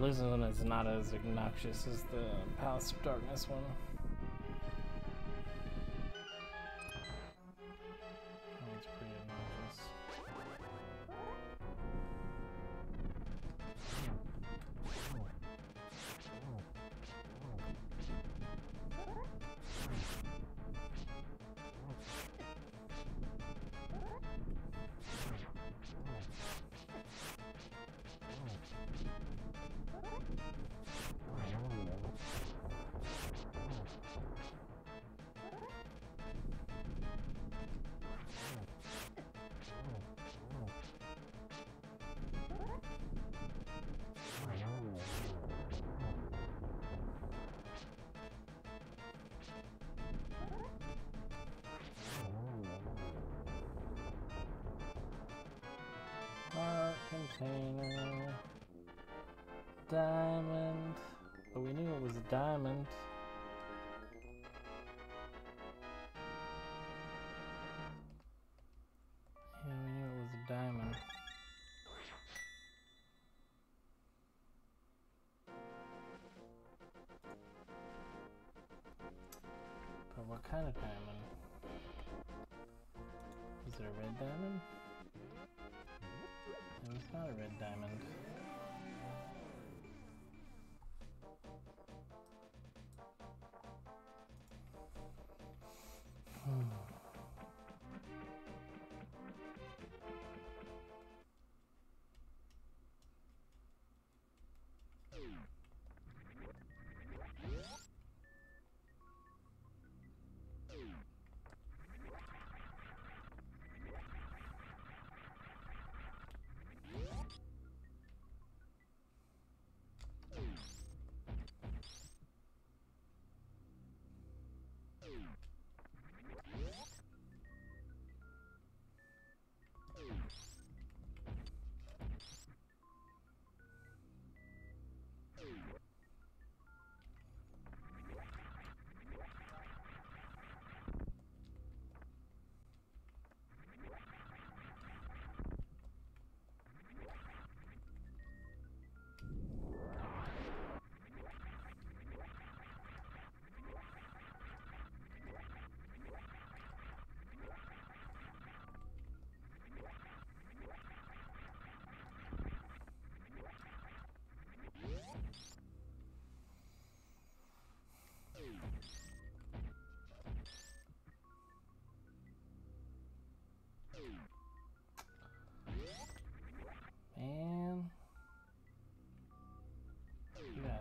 At least this one is not as obnoxious as the Palace of Darkness one.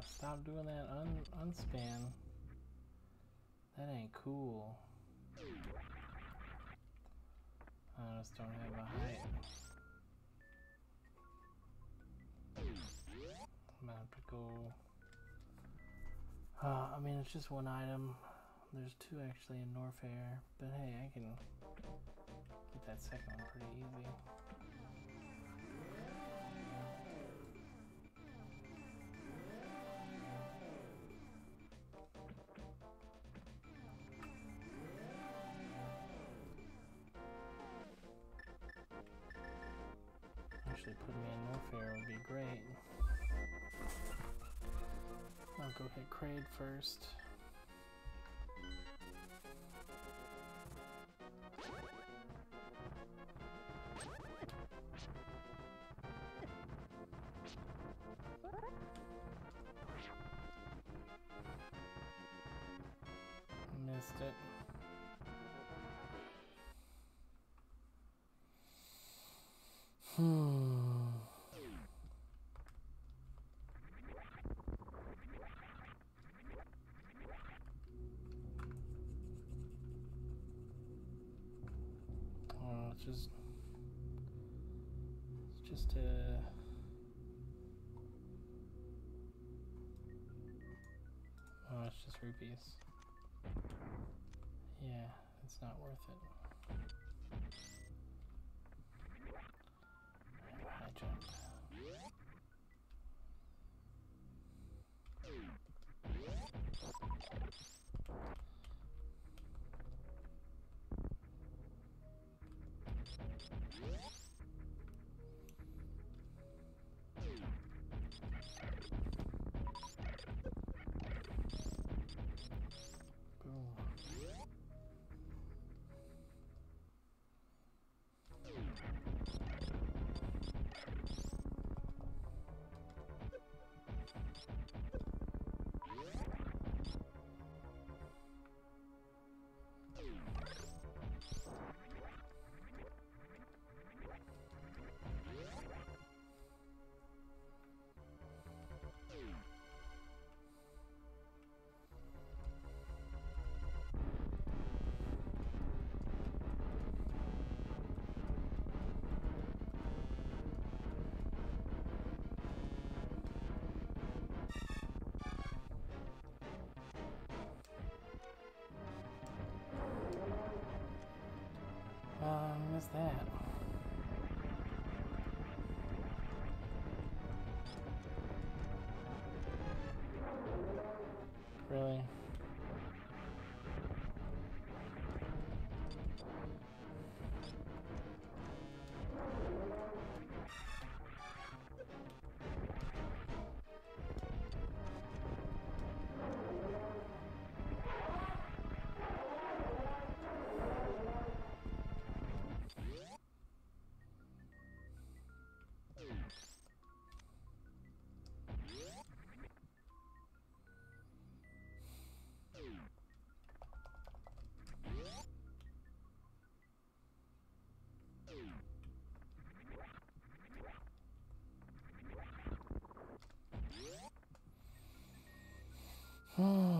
Stop doing that un unspan. That ain't cool. I just don't have a height. Go. Uh, I mean, it's just one item. There's two actually in Norfair, but hey, I can get that second one pretty easy. Actually, putting me in Norfair would be great. I'll go hit Kraid first. Missed it. Hmm. Rupees. Yeah, it's not worth it. that? Really? Uh,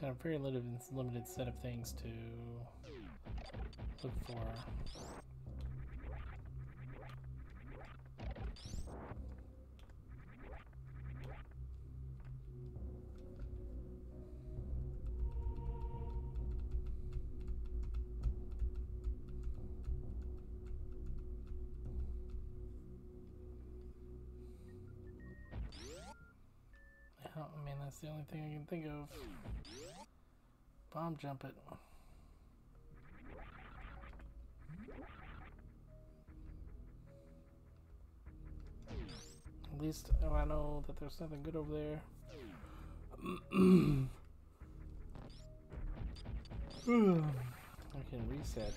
kind of very limited, limited set of things to look for. I mean, that's the only thing I can think of. Bomb jump it. At least oh, I know that there's nothing good over there. [CLEARS THROAT] I can reset.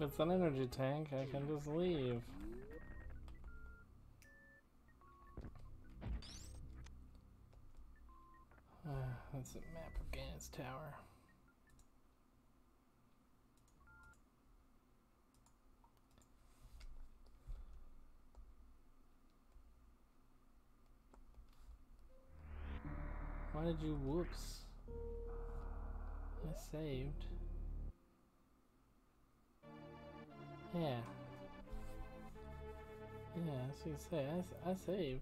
It's an energy tank, I can just leave. [SIGHS] Uh, that's a map of Ganon's Tower. Why did you whoops? I saved. Yeah. Yeah, was gonna say, I, I saved.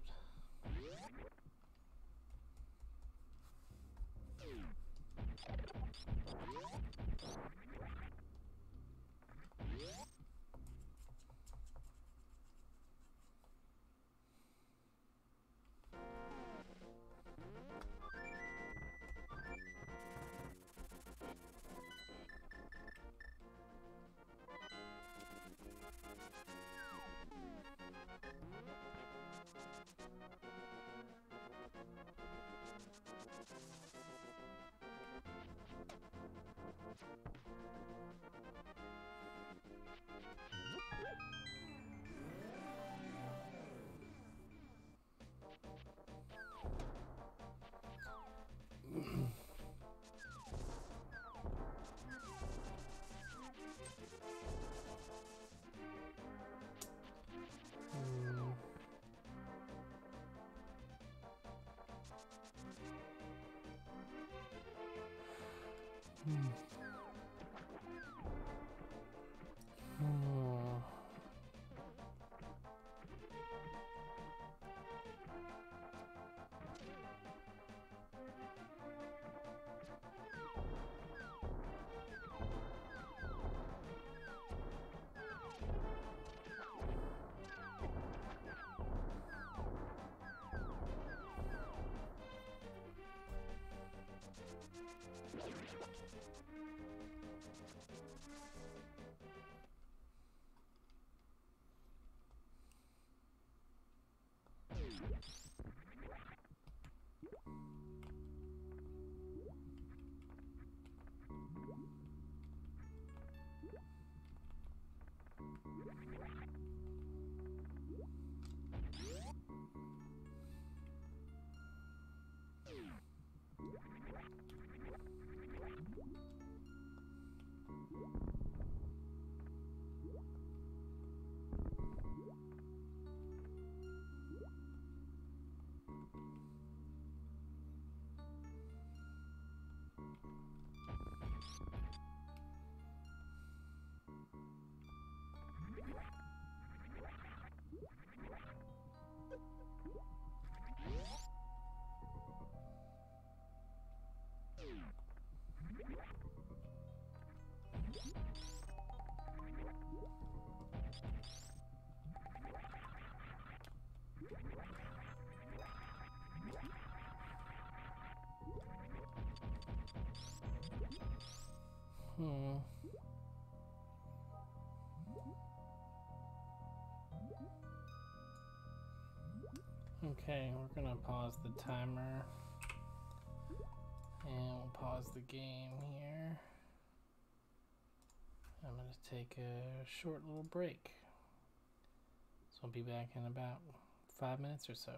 Hmm. Hmm. Okay, we're gonna pause the timer. And we'll pause the game here. I'm gonna take a short little break. So I'll be back in about five minutes or so.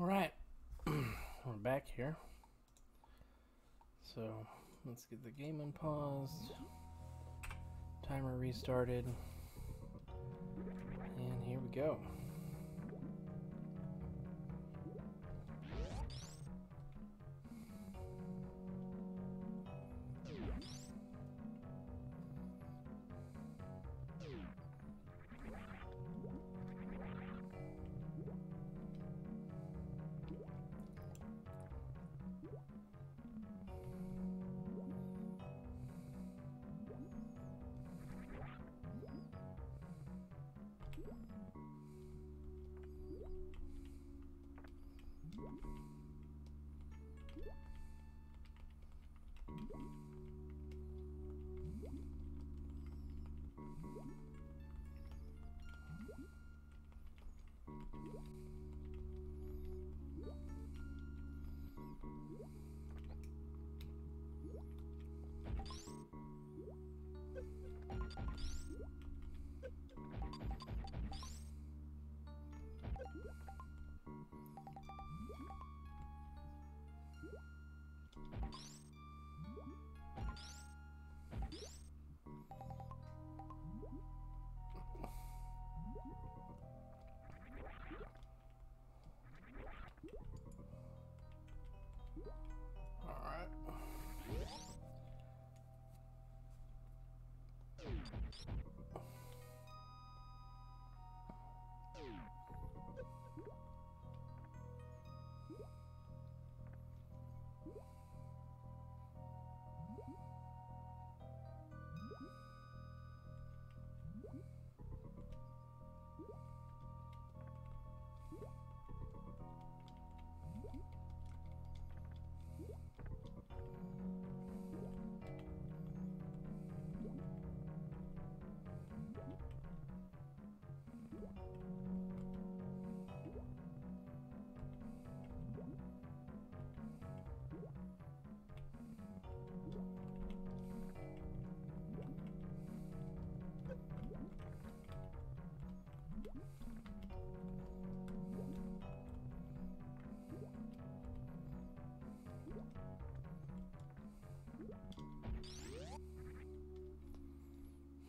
All right, [CLEARS THROAT] we're back here. So let's get the game unpaused. Timer restarted. And here we go.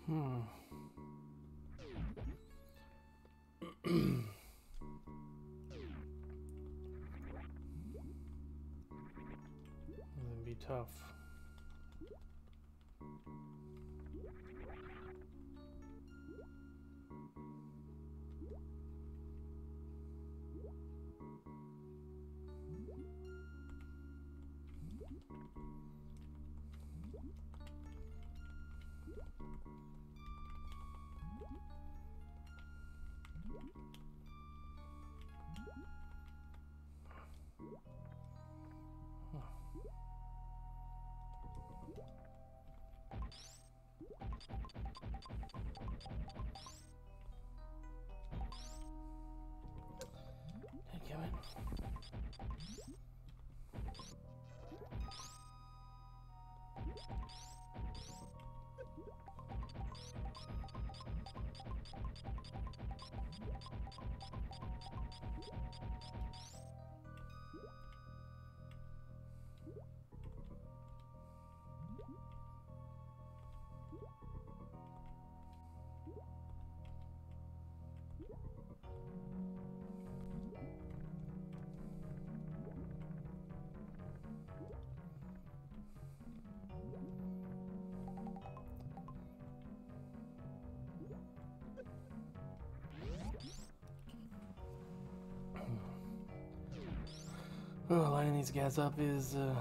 Hmm. [CLEARS THROAT] Be tough. Dadgummit. Oh, lining these guys up is uh,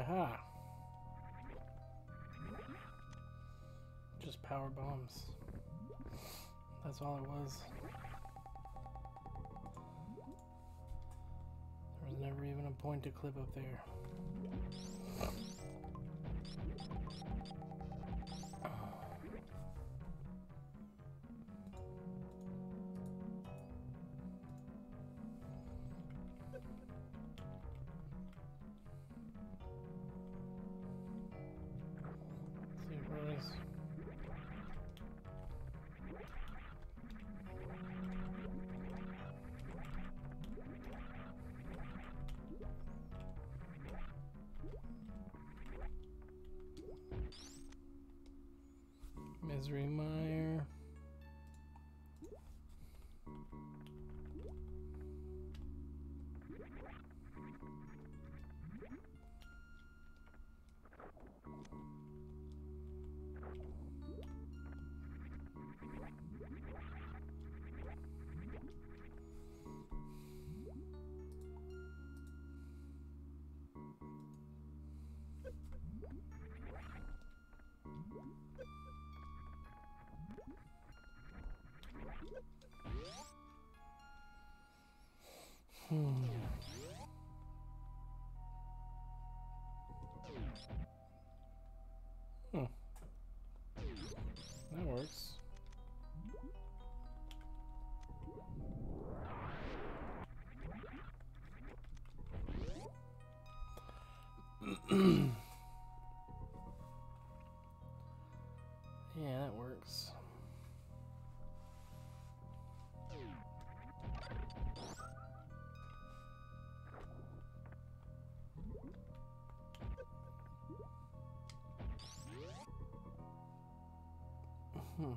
Aha! Just power bombs. That's all it was. There was never even a point to clip up there. Misery Mire. Hmm.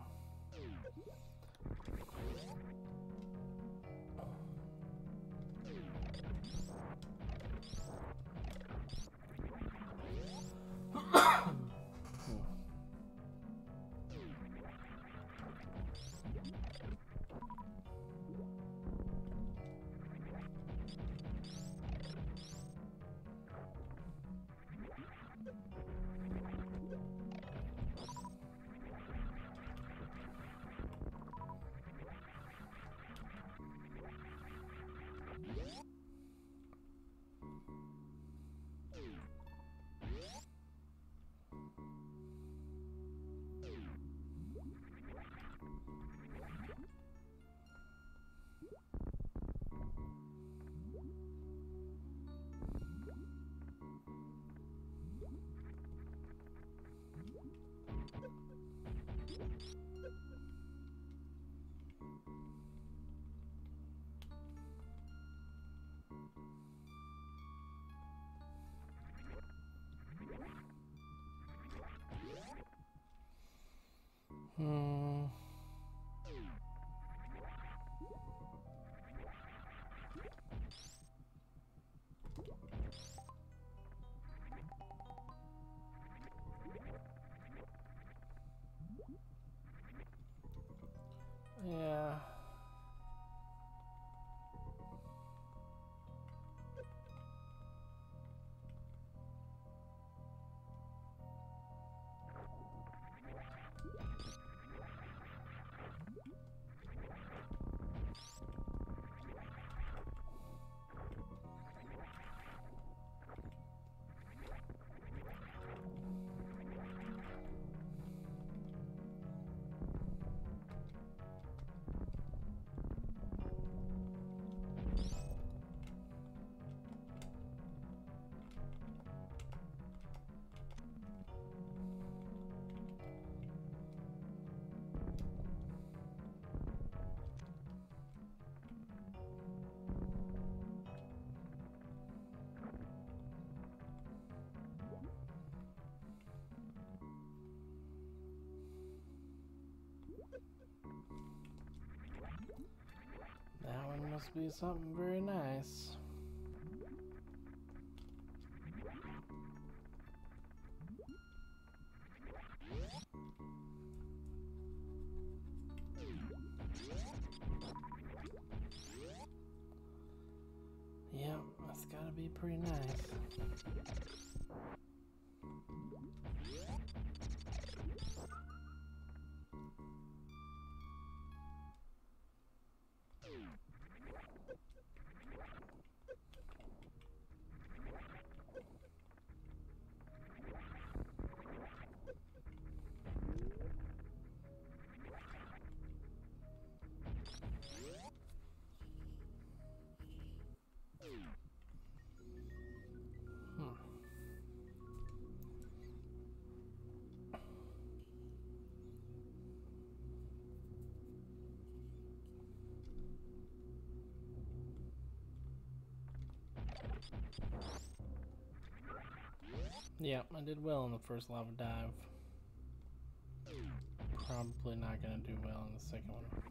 Must be something very nice. Yep, I did well in the first lava dive. Probably not gonna do well in the second one.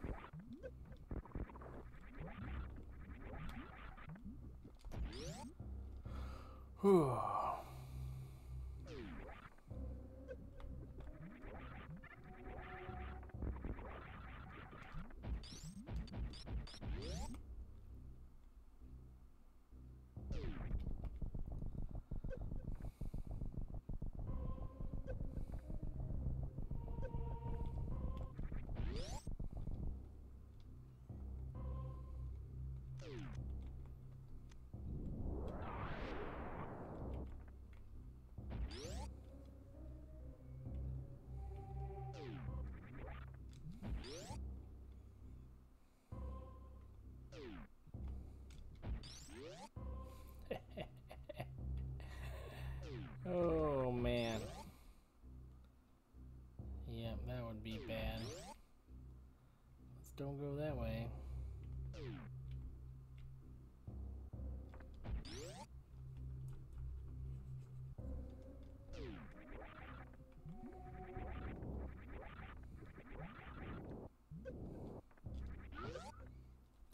Don't go that way.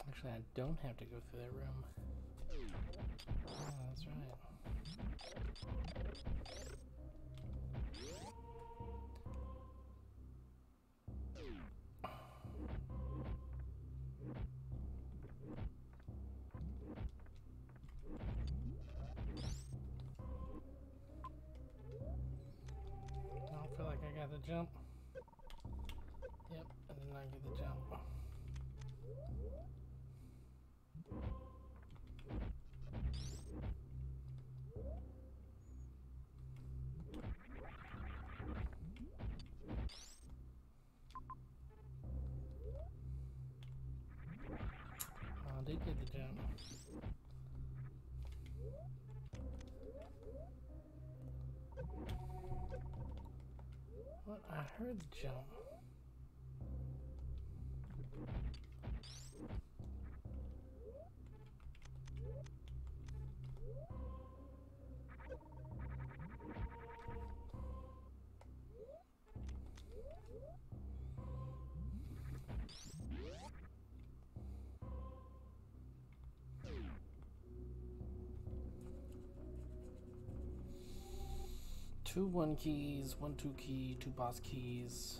Actually, I don't have to go through that room. Oh, that's right. Got the jump. Yep, I did not get the jump. Oh, I did get the jump. What? I heard the jump. Two one keys, one two key, two boss keys,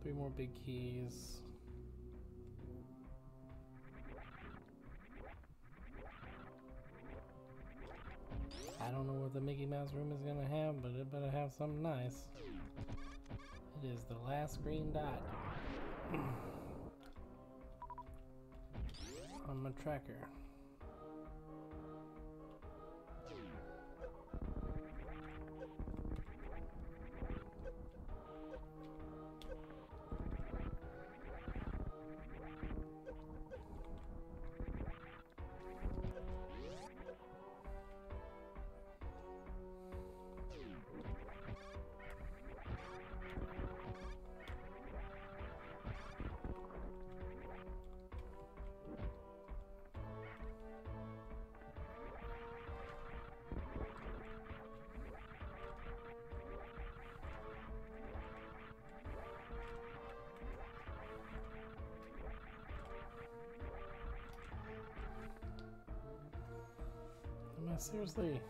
three more big keys. I don't know what the Mickey Mouse room is gonna have, but it better have something nice. It is the last green dot [CLEARS THROAT] on my tracker. Seriously?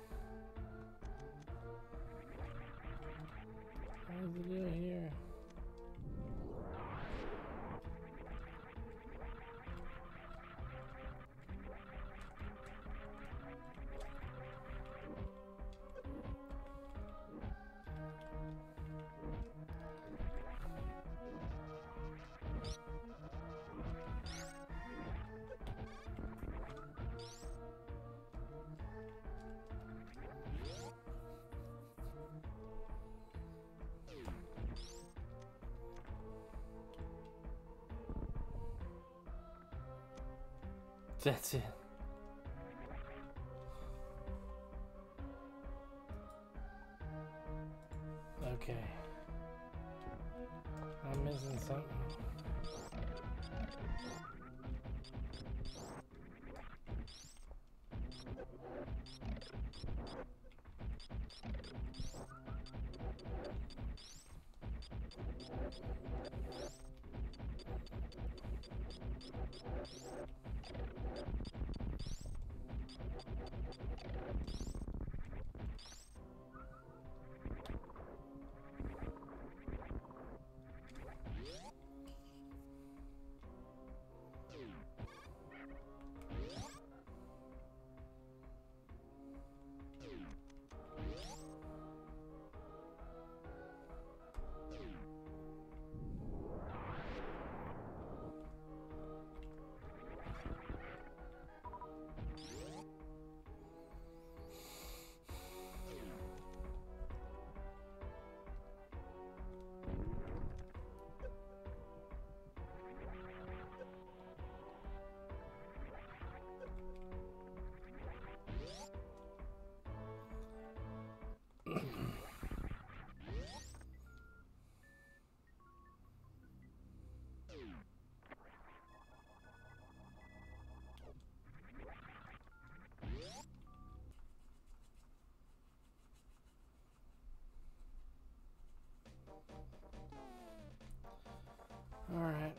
Alright.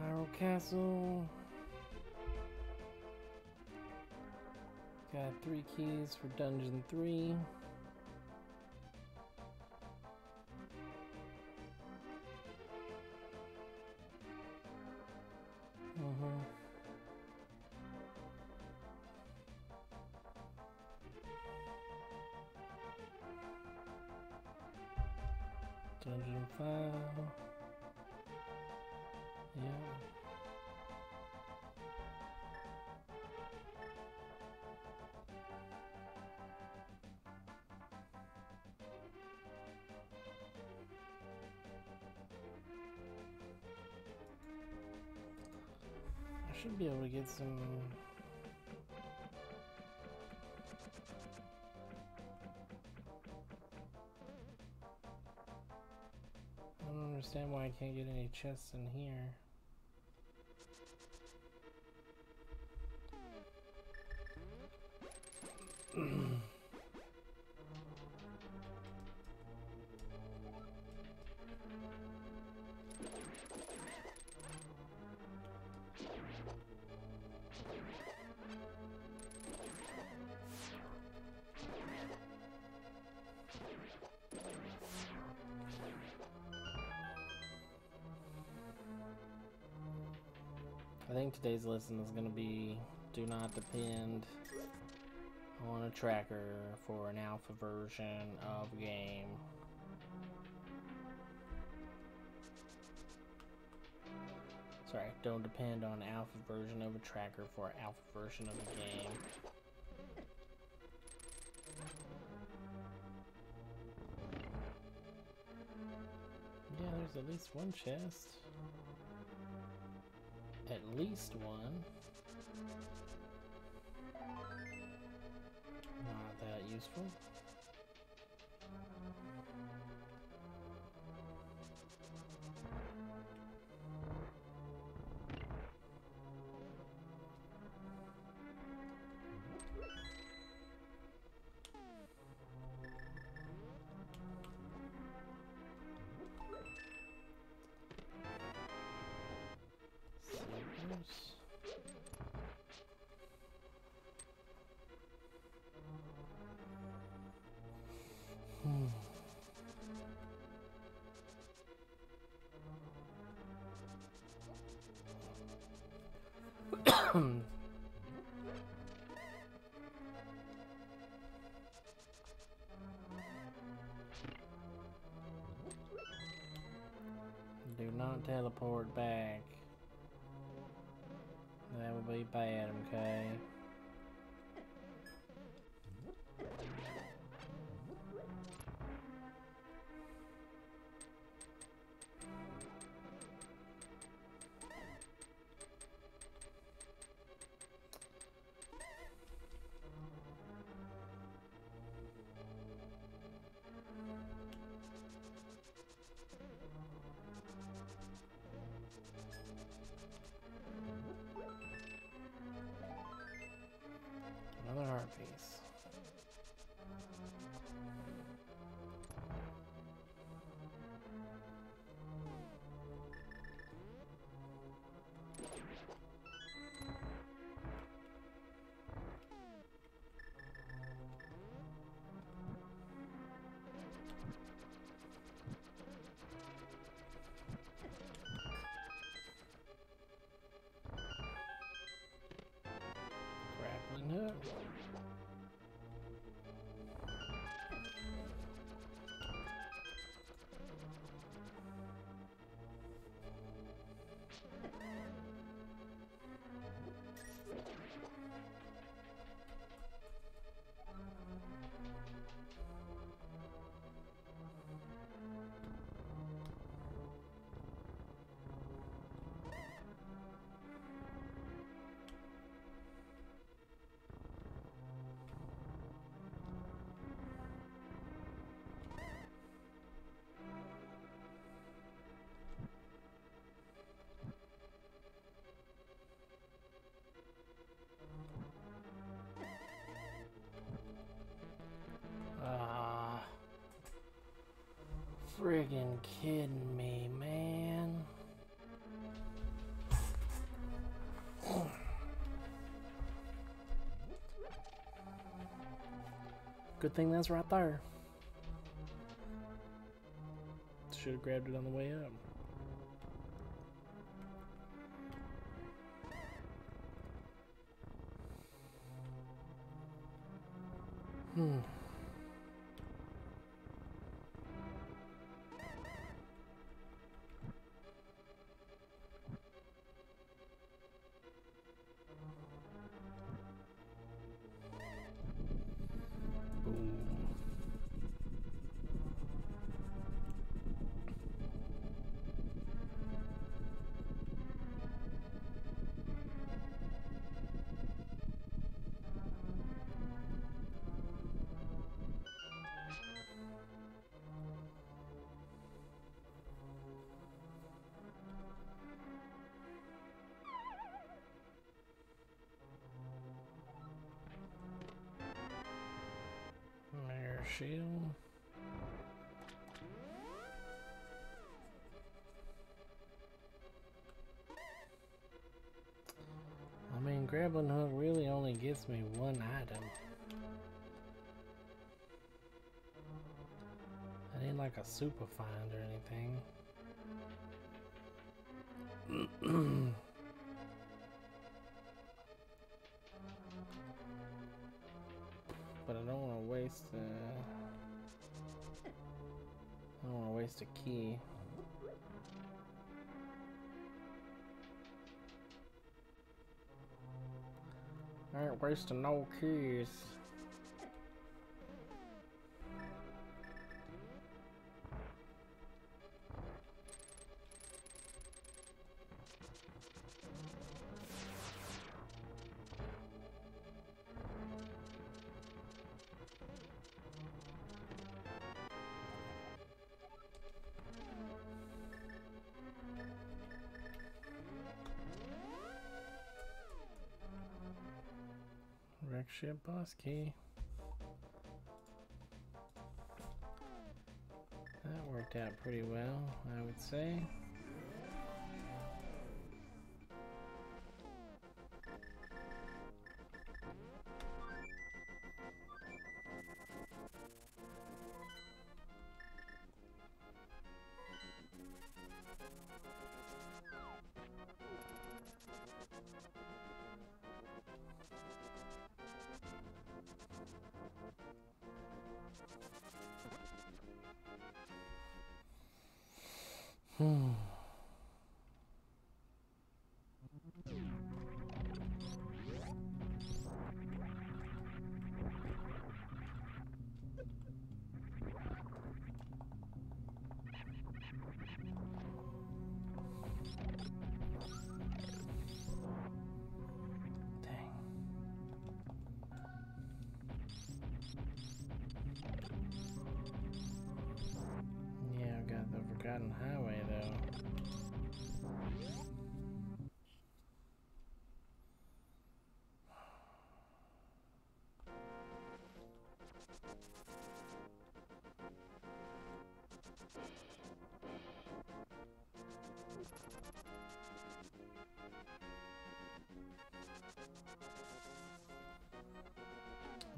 Hyrule Castle. Got three keys for Dungeon 3. Get some I don't understand why I can't get any chests in here. [CLEARS THROAT] today's lesson is going to be do not depend on a tracker for an alpha version of a game. Sorry, don't depend on alpha version of a tracker for alpha version of a game. Yeah, there's at least one chest. At least one. Not that useful. Teleport back. That would be bad, okay? Another friggin' kidding me, man? Good thing that's right there. Should have grabbed it on the way up. I mean, grappling hook really only gives me one item. I ain't like a super find or anything. [CLEARS THROAT] but I don't want to waste. Uh, I don't want to waste a key. I ain't wasting no keys. Ship boss key. That worked out pretty well, I would say.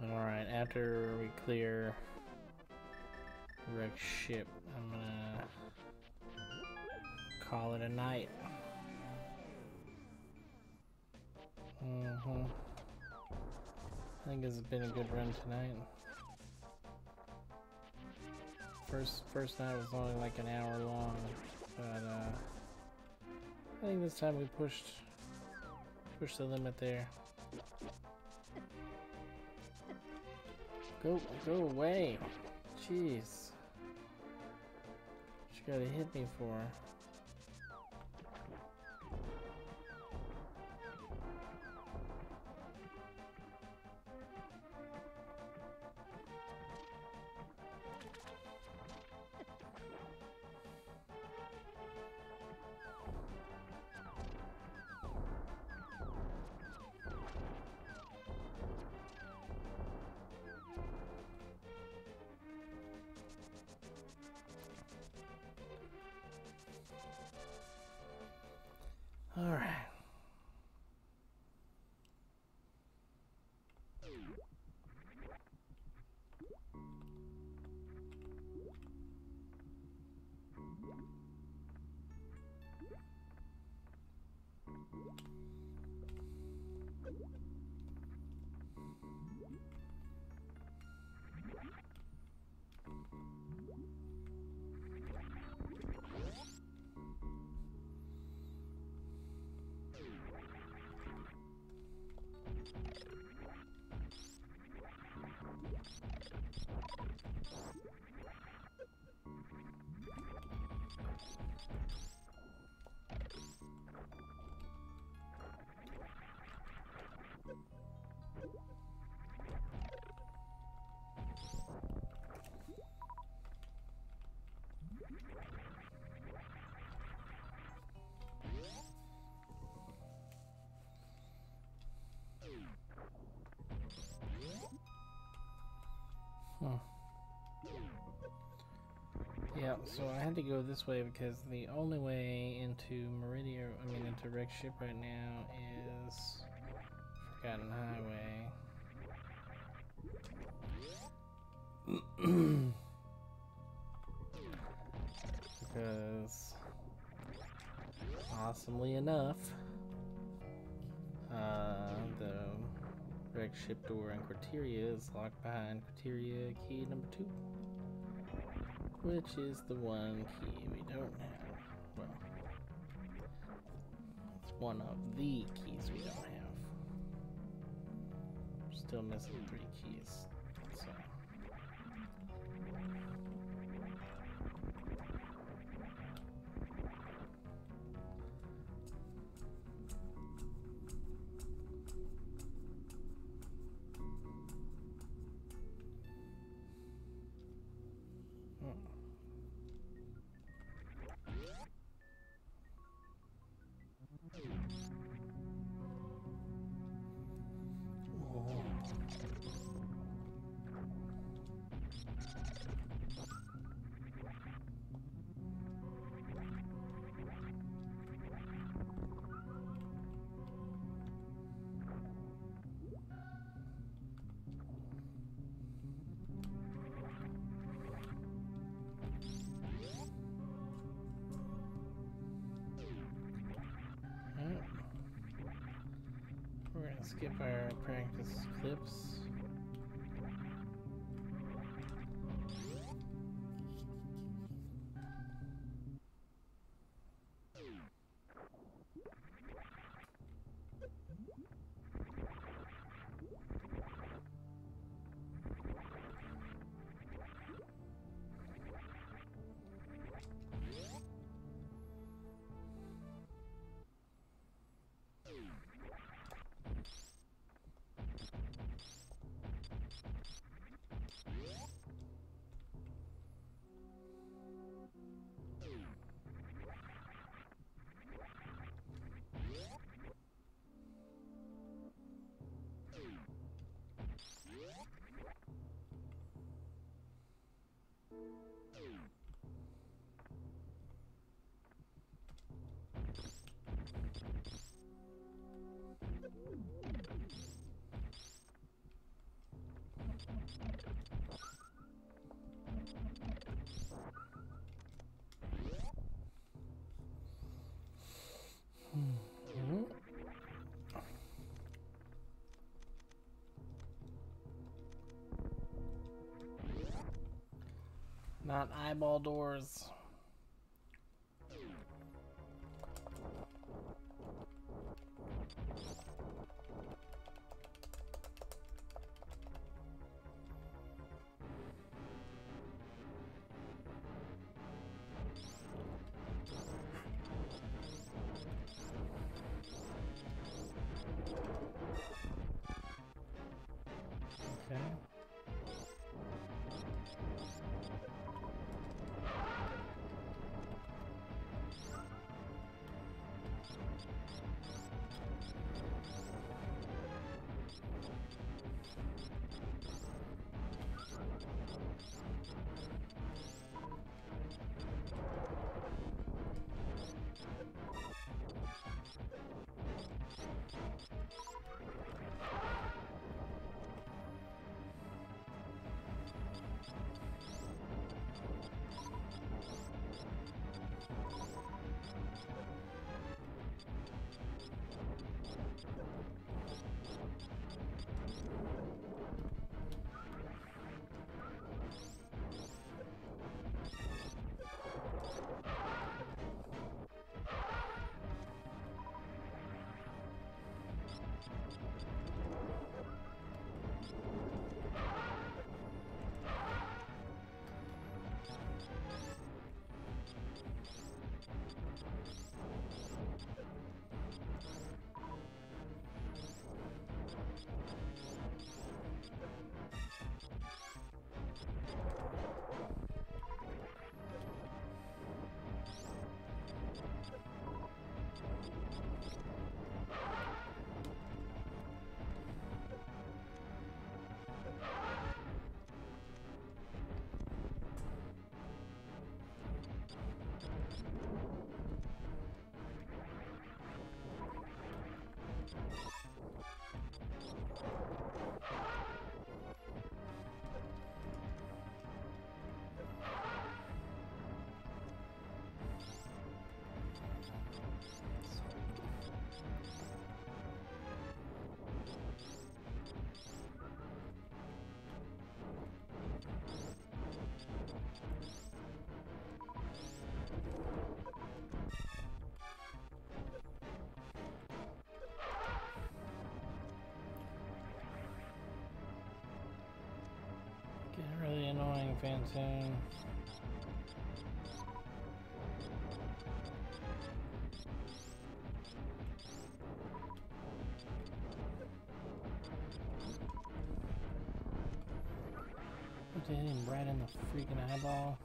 Alright, after we clear wreck ship, I'm gonna call it a night. Mm hmm I think it's been a good run tonight. First first night was only like an hour long, but uh, I think this time we pushed pushed the limit there. Go go away. Jeez. What you gotta hit me for? Huh. Yeah, so I had to go this way because the only way into Maridia, I mean into Wreck Ship right now is Forgotten Highway. because, awesomely enough, uh, the Ship door and Crateria is locked behind Crateria key number two. Which is the one key we don't have. Well, it's one of the keys we don't have. still missing three keys. So. Skip our practice clips. Hmm. Not eyeball doors. Phantoon. What him right in the freaking eyeball?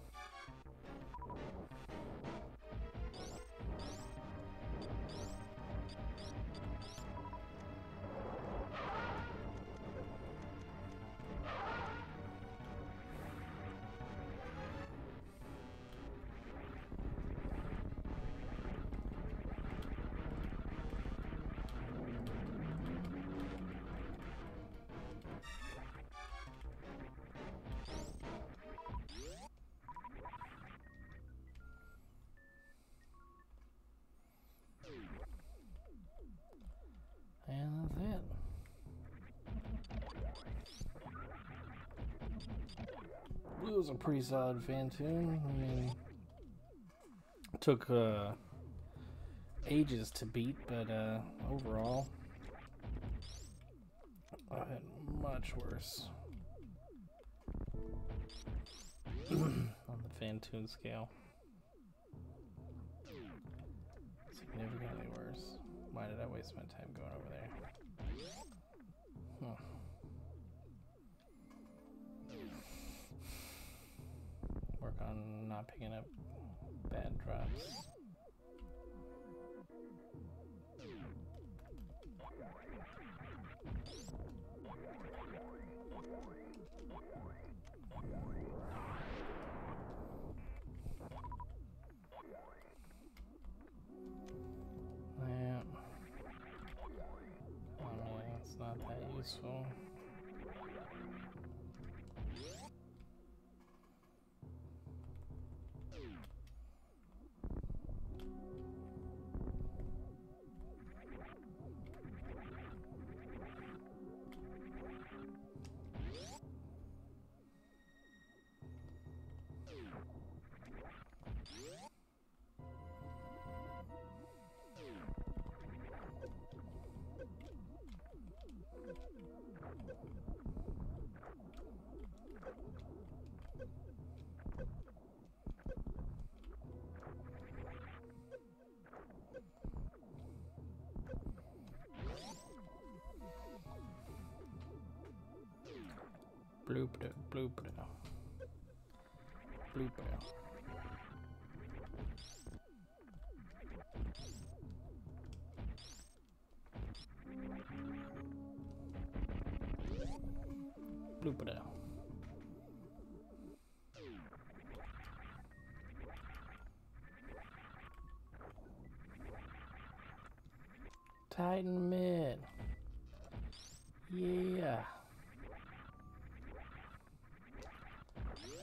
Was a pretty solid Phantoon. I mean, took uh, ages to beat, but uh, overall, I had much worse [CLEARS THROAT] on the Phantoon scale. Not that useful. Blooper, blooper, blooper. Blooper. Titan.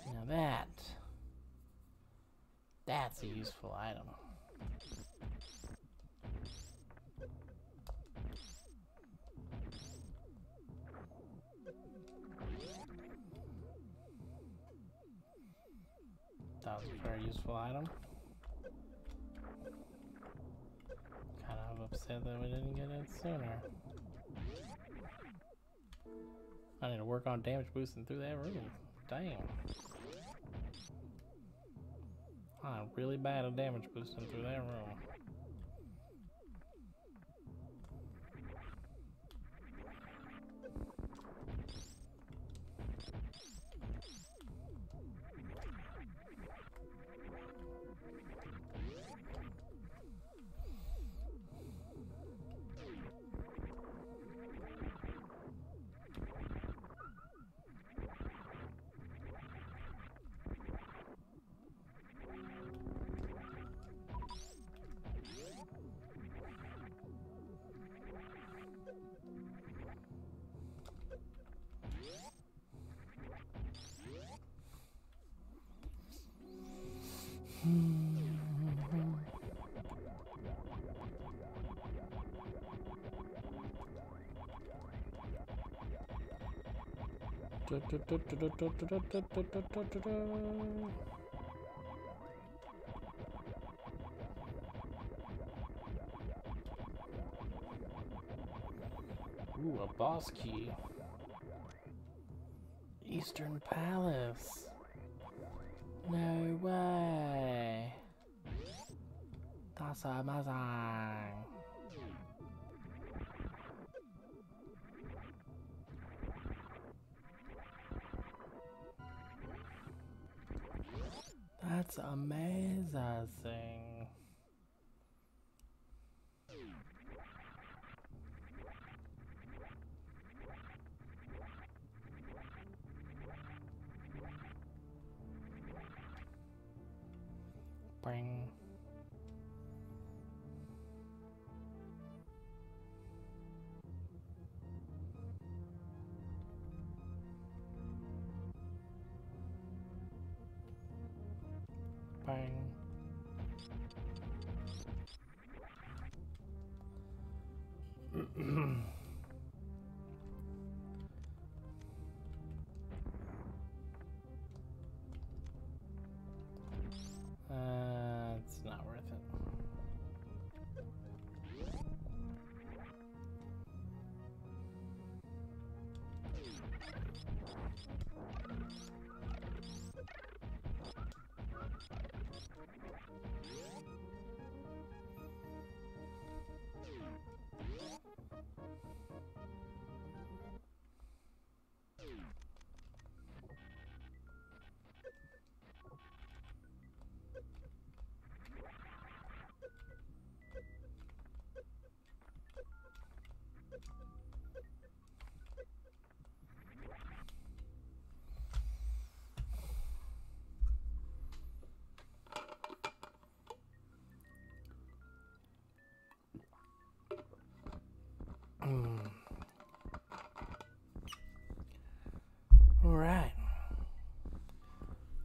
Now that. That's a useful item. That was a very useful item. Kind of upset that we didn't get it sooner. I need to work on damage boosting through that room. Damn. Really bad at damage boosting through that room. Ooh, a boss key. Eastern Palace. No way. That's amazing. That's amazing.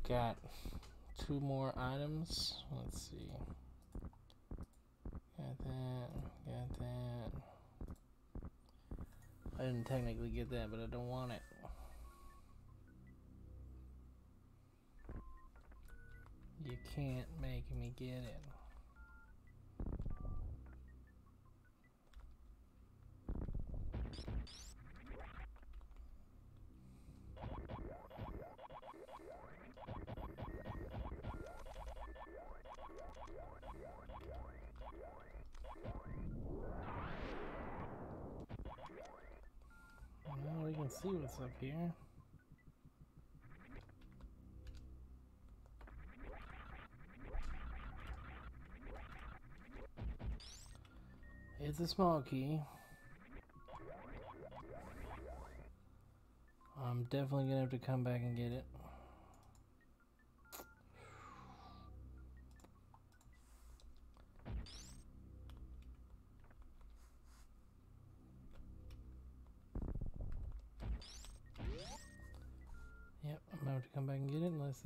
Got two more items. Let's see. Got that. Got that. I didn't technically get that, but I don't want it. You can't make me get it. Well, we can see what's up here. It's a small key. I'm definitely gonna have to come back and get it.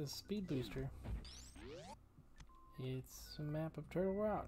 Speed booster. It's a map of Turtle Rock.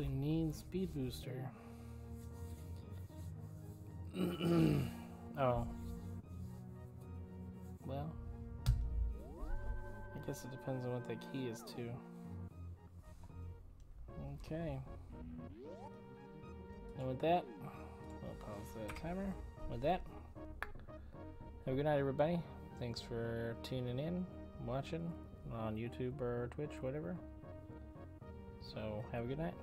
Actually need speed booster. [CLEARS THROAT] oh. Well. I guess it depends on what the key is too. Okay. And with that, we'll pause the timer. With that, have a good night, everybody. Thanks for tuning in, watching on YouTube or Twitch, whatever. So, have a good night.